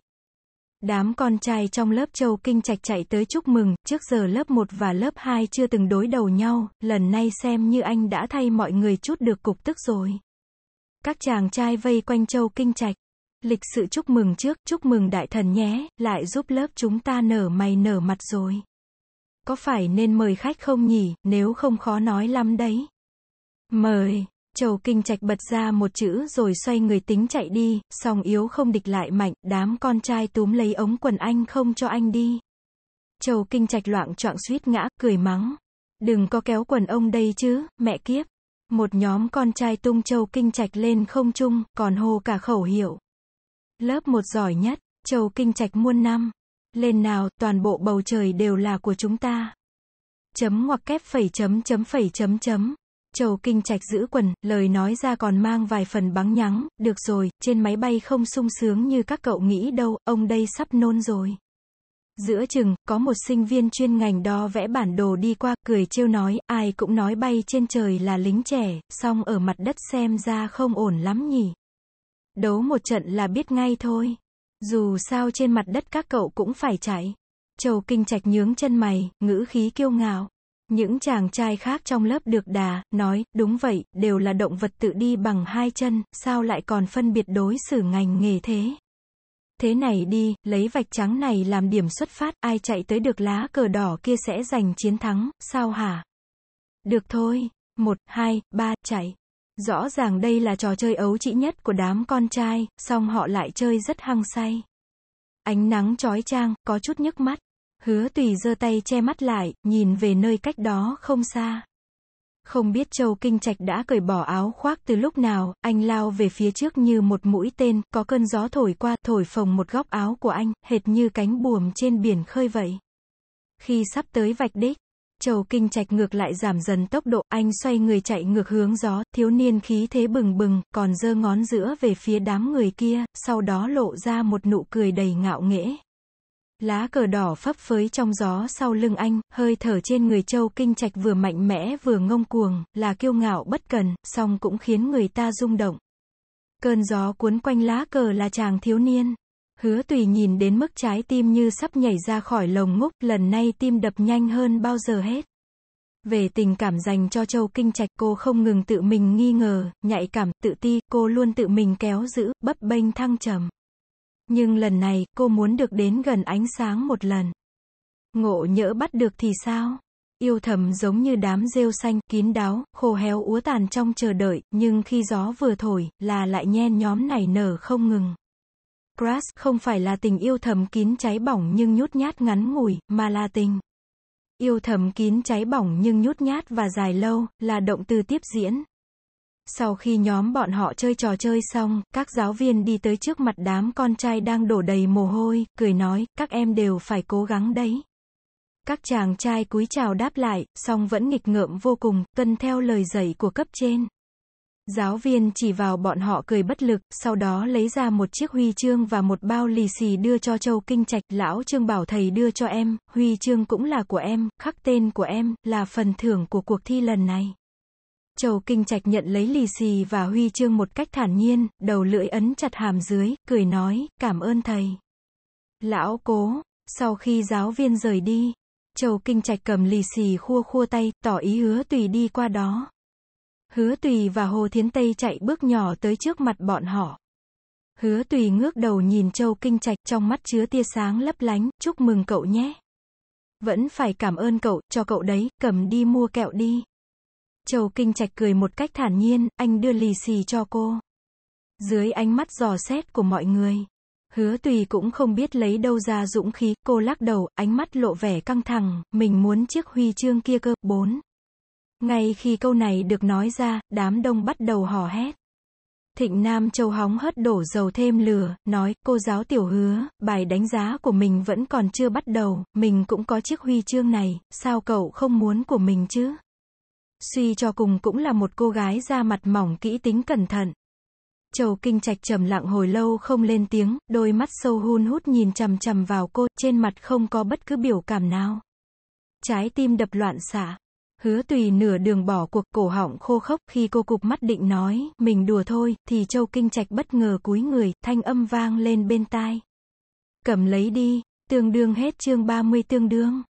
Đám con trai trong lớp châu kinh trạch chạy tới chúc mừng, trước giờ lớp 1 và lớp 2 chưa từng đối đầu nhau, lần nay xem như anh đã thay mọi người chút được cục tức rồi. Các chàng trai vây quanh châu kinh trạch. Lịch sự chúc mừng trước, chúc mừng đại thần nhé, lại giúp lớp chúng ta nở mày nở mặt rồi. Có phải nên mời khách không nhỉ, nếu không khó nói lắm đấy. Mời. Châu Kinh Trạch bật ra một chữ rồi xoay người tính chạy đi, song yếu không địch lại mạnh, đám con trai túm lấy ống quần anh không cho anh đi. Châu Kinh Trạch loạn choạng suýt ngã, cười mắng. Đừng có kéo quần ông đây chứ, mẹ kiếp. Một nhóm con trai tung châu kinh trạch lên không trung, còn hô cả khẩu hiệu. Lớp một giỏi nhất, châu kinh trạch muôn năm. Lên nào, toàn bộ bầu trời đều là của chúng ta. Chấm ngoặc kép phẩy chấm chấm phẩy chấm chấm. Châu Kinh Trạch giữ quần, lời nói ra còn mang vài phần bắn nhắng, được rồi, trên máy bay không sung sướng như các cậu nghĩ đâu, ông đây sắp nôn rồi. Giữa chừng, có một sinh viên chuyên ngành đo vẽ bản đồ đi qua, cười trêu nói, ai cũng nói bay trên trời là lính trẻ, song ở mặt đất xem ra không ổn lắm nhỉ. Đấu một trận là biết ngay thôi. Dù sao trên mặt đất các cậu cũng phải chạy. Châu Kinh Trạch nhướng chân mày, ngữ khí kiêu ngạo. Những chàng trai khác trong lớp được đà, nói, đúng vậy, đều là động vật tự đi bằng hai chân, sao lại còn phân biệt đối xử ngành nghề thế? Thế này đi, lấy vạch trắng này làm điểm xuất phát, ai chạy tới được lá cờ đỏ kia sẽ giành chiến thắng, sao hả? Được thôi, một, hai, ba, chạy. Rõ ràng đây là trò chơi ấu trĩ nhất của đám con trai, song họ lại chơi rất hăng say. Ánh nắng chói chang, có chút nhức mắt. Hứa tùy giơ tay che mắt lại, nhìn về nơi cách đó không xa. Không biết Châu Kinh Trạch đã cởi bỏ áo khoác từ lúc nào, anh lao về phía trước như một mũi tên, có cơn gió thổi qua, thổi phồng một góc áo của anh, hệt như cánh buồm trên biển khơi vậy. Khi sắp tới vạch đích, Châu Kinh Trạch ngược lại giảm dần tốc độ, anh xoay người chạy ngược hướng gió, thiếu niên khí thế bừng bừng, còn giơ ngón giữa về phía đám người kia, sau đó lộ ra một nụ cười đầy ngạo nghễ. Lá cờ đỏ phấp phới trong gió sau lưng anh, hơi thở trên người châu kinh trạch vừa mạnh mẽ vừa ngông cuồng, là kiêu ngạo bất cần, song cũng khiến người ta rung động. Cơn gió cuốn quanh lá cờ là chàng thiếu niên. Hứa tùy nhìn đến mức trái tim như sắp nhảy ra khỏi lồng ngúc, lần nay tim đập nhanh hơn bao giờ hết. Về tình cảm dành cho Châu Kinh Trạch cô không ngừng tự mình nghi ngờ, nhạy cảm, tự ti, cô luôn tự mình kéo giữ, bấp bênh thăng trầm. Nhưng lần này, cô muốn được đến gần ánh sáng một lần. Ngộ nhỡ bắt được thì sao? Yêu thầm giống như đám rêu xanh, kín đáo, khô héo úa tàn trong chờ đợi, nhưng khi gió vừa thổi, là lại nhen nhóm này nở không ngừng. Crush không phải là tình yêu thầm kín cháy bỏng nhưng nhút nhát ngắn ngủi, mà là tình. Yêu thầm kín cháy bỏng nhưng nhút nhát và dài lâu, là động từ tiếp diễn. Sau khi nhóm bọn họ chơi trò chơi xong, các giáo viên đi tới trước mặt đám con trai đang đổ đầy mồ hôi, cười nói, các em đều phải cố gắng đấy. Các chàng trai cúi chào đáp lại, song vẫn nghịch ngợm vô cùng, tuân theo lời dạy của cấp trên. Giáo viên chỉ vào bọn họ cười bất lực, sau đó lấy ra một chiếc huy chương và một bao lì xì đưa cho Châu Kinh Trạch, lão Trương bảo thầy đưa cho em, huy chương cũng là của em, khắc tên của em, là phần thưởng của cuộc thi lần này. Châu Kinh Trạch nhận lấy lì xì và huy chương một cách thản nhiên, đầu lưỡi ấn chặt hàm dưới, cười nói, cảm ơn thầy. Lão cố, sau khi giáo viên rời đi, Châu Kinh Trạch cầm lì xì khua khua tay, tỏ ý hứa tùy đi qua đó. Hứa tùy và Hồ Thiến Tây chạy bước nhỏ tới trước mặt bọn họ. Hứa tùy ngước đầu nhìn Châu Kinh Trạch trong mắt chứa tia sáng lấp lánh, chúc mừng cậu nhé. Vẫn phải cảm ơn cậu, cho cậu đấy, cầm đi mua kẹo đi. Châu Kinh Trạch cười một cách thản nhiên, anh đưa lì xì cho cô. Dưới ánh mắt dò xét của mọi người. Hứa tùy cũng không biết lấy đâu ra dũng khí, cô lắc đầu, ánh mắt lộ vẻ căng thẳng, mình muốn chiếc huy chương kia cơ, bốn. Ngay khi câu này được nói ra, đám đông bắt đầu hò hét. Thịnh Nam Châu hóng hất đổ dầu thêm lửa, nói, cô giáo tiểu hứa, bài đánh giá của mình vẫn còn chưa bắt đầu, mình cũng có chiếc huy chương này, sao cậu không muốn của mình chứ? Suy cho cùng cũng là một cô gái da mặt mỏng kỹ tính cẩn thận. Châu Kinh Trạch trầm lặng hồi lâu không lên tiếng, đôi mắt sâu hun hút nhìn chằm chằm vào cô, trên mặt không có bất cứ biểu cảm nào. Trái tim đập loạn xạ. Hứa tùy nửa đường bỏ cuộc cổ họng khô khốc khi cô cục mắt định nói, mình đùa thôi, thì Châu Kinh Trạch bất ngờ cúi người, thanh âm vang lên bên tai. Cầm lấy đi, tương đương hết chương 30 tương đương.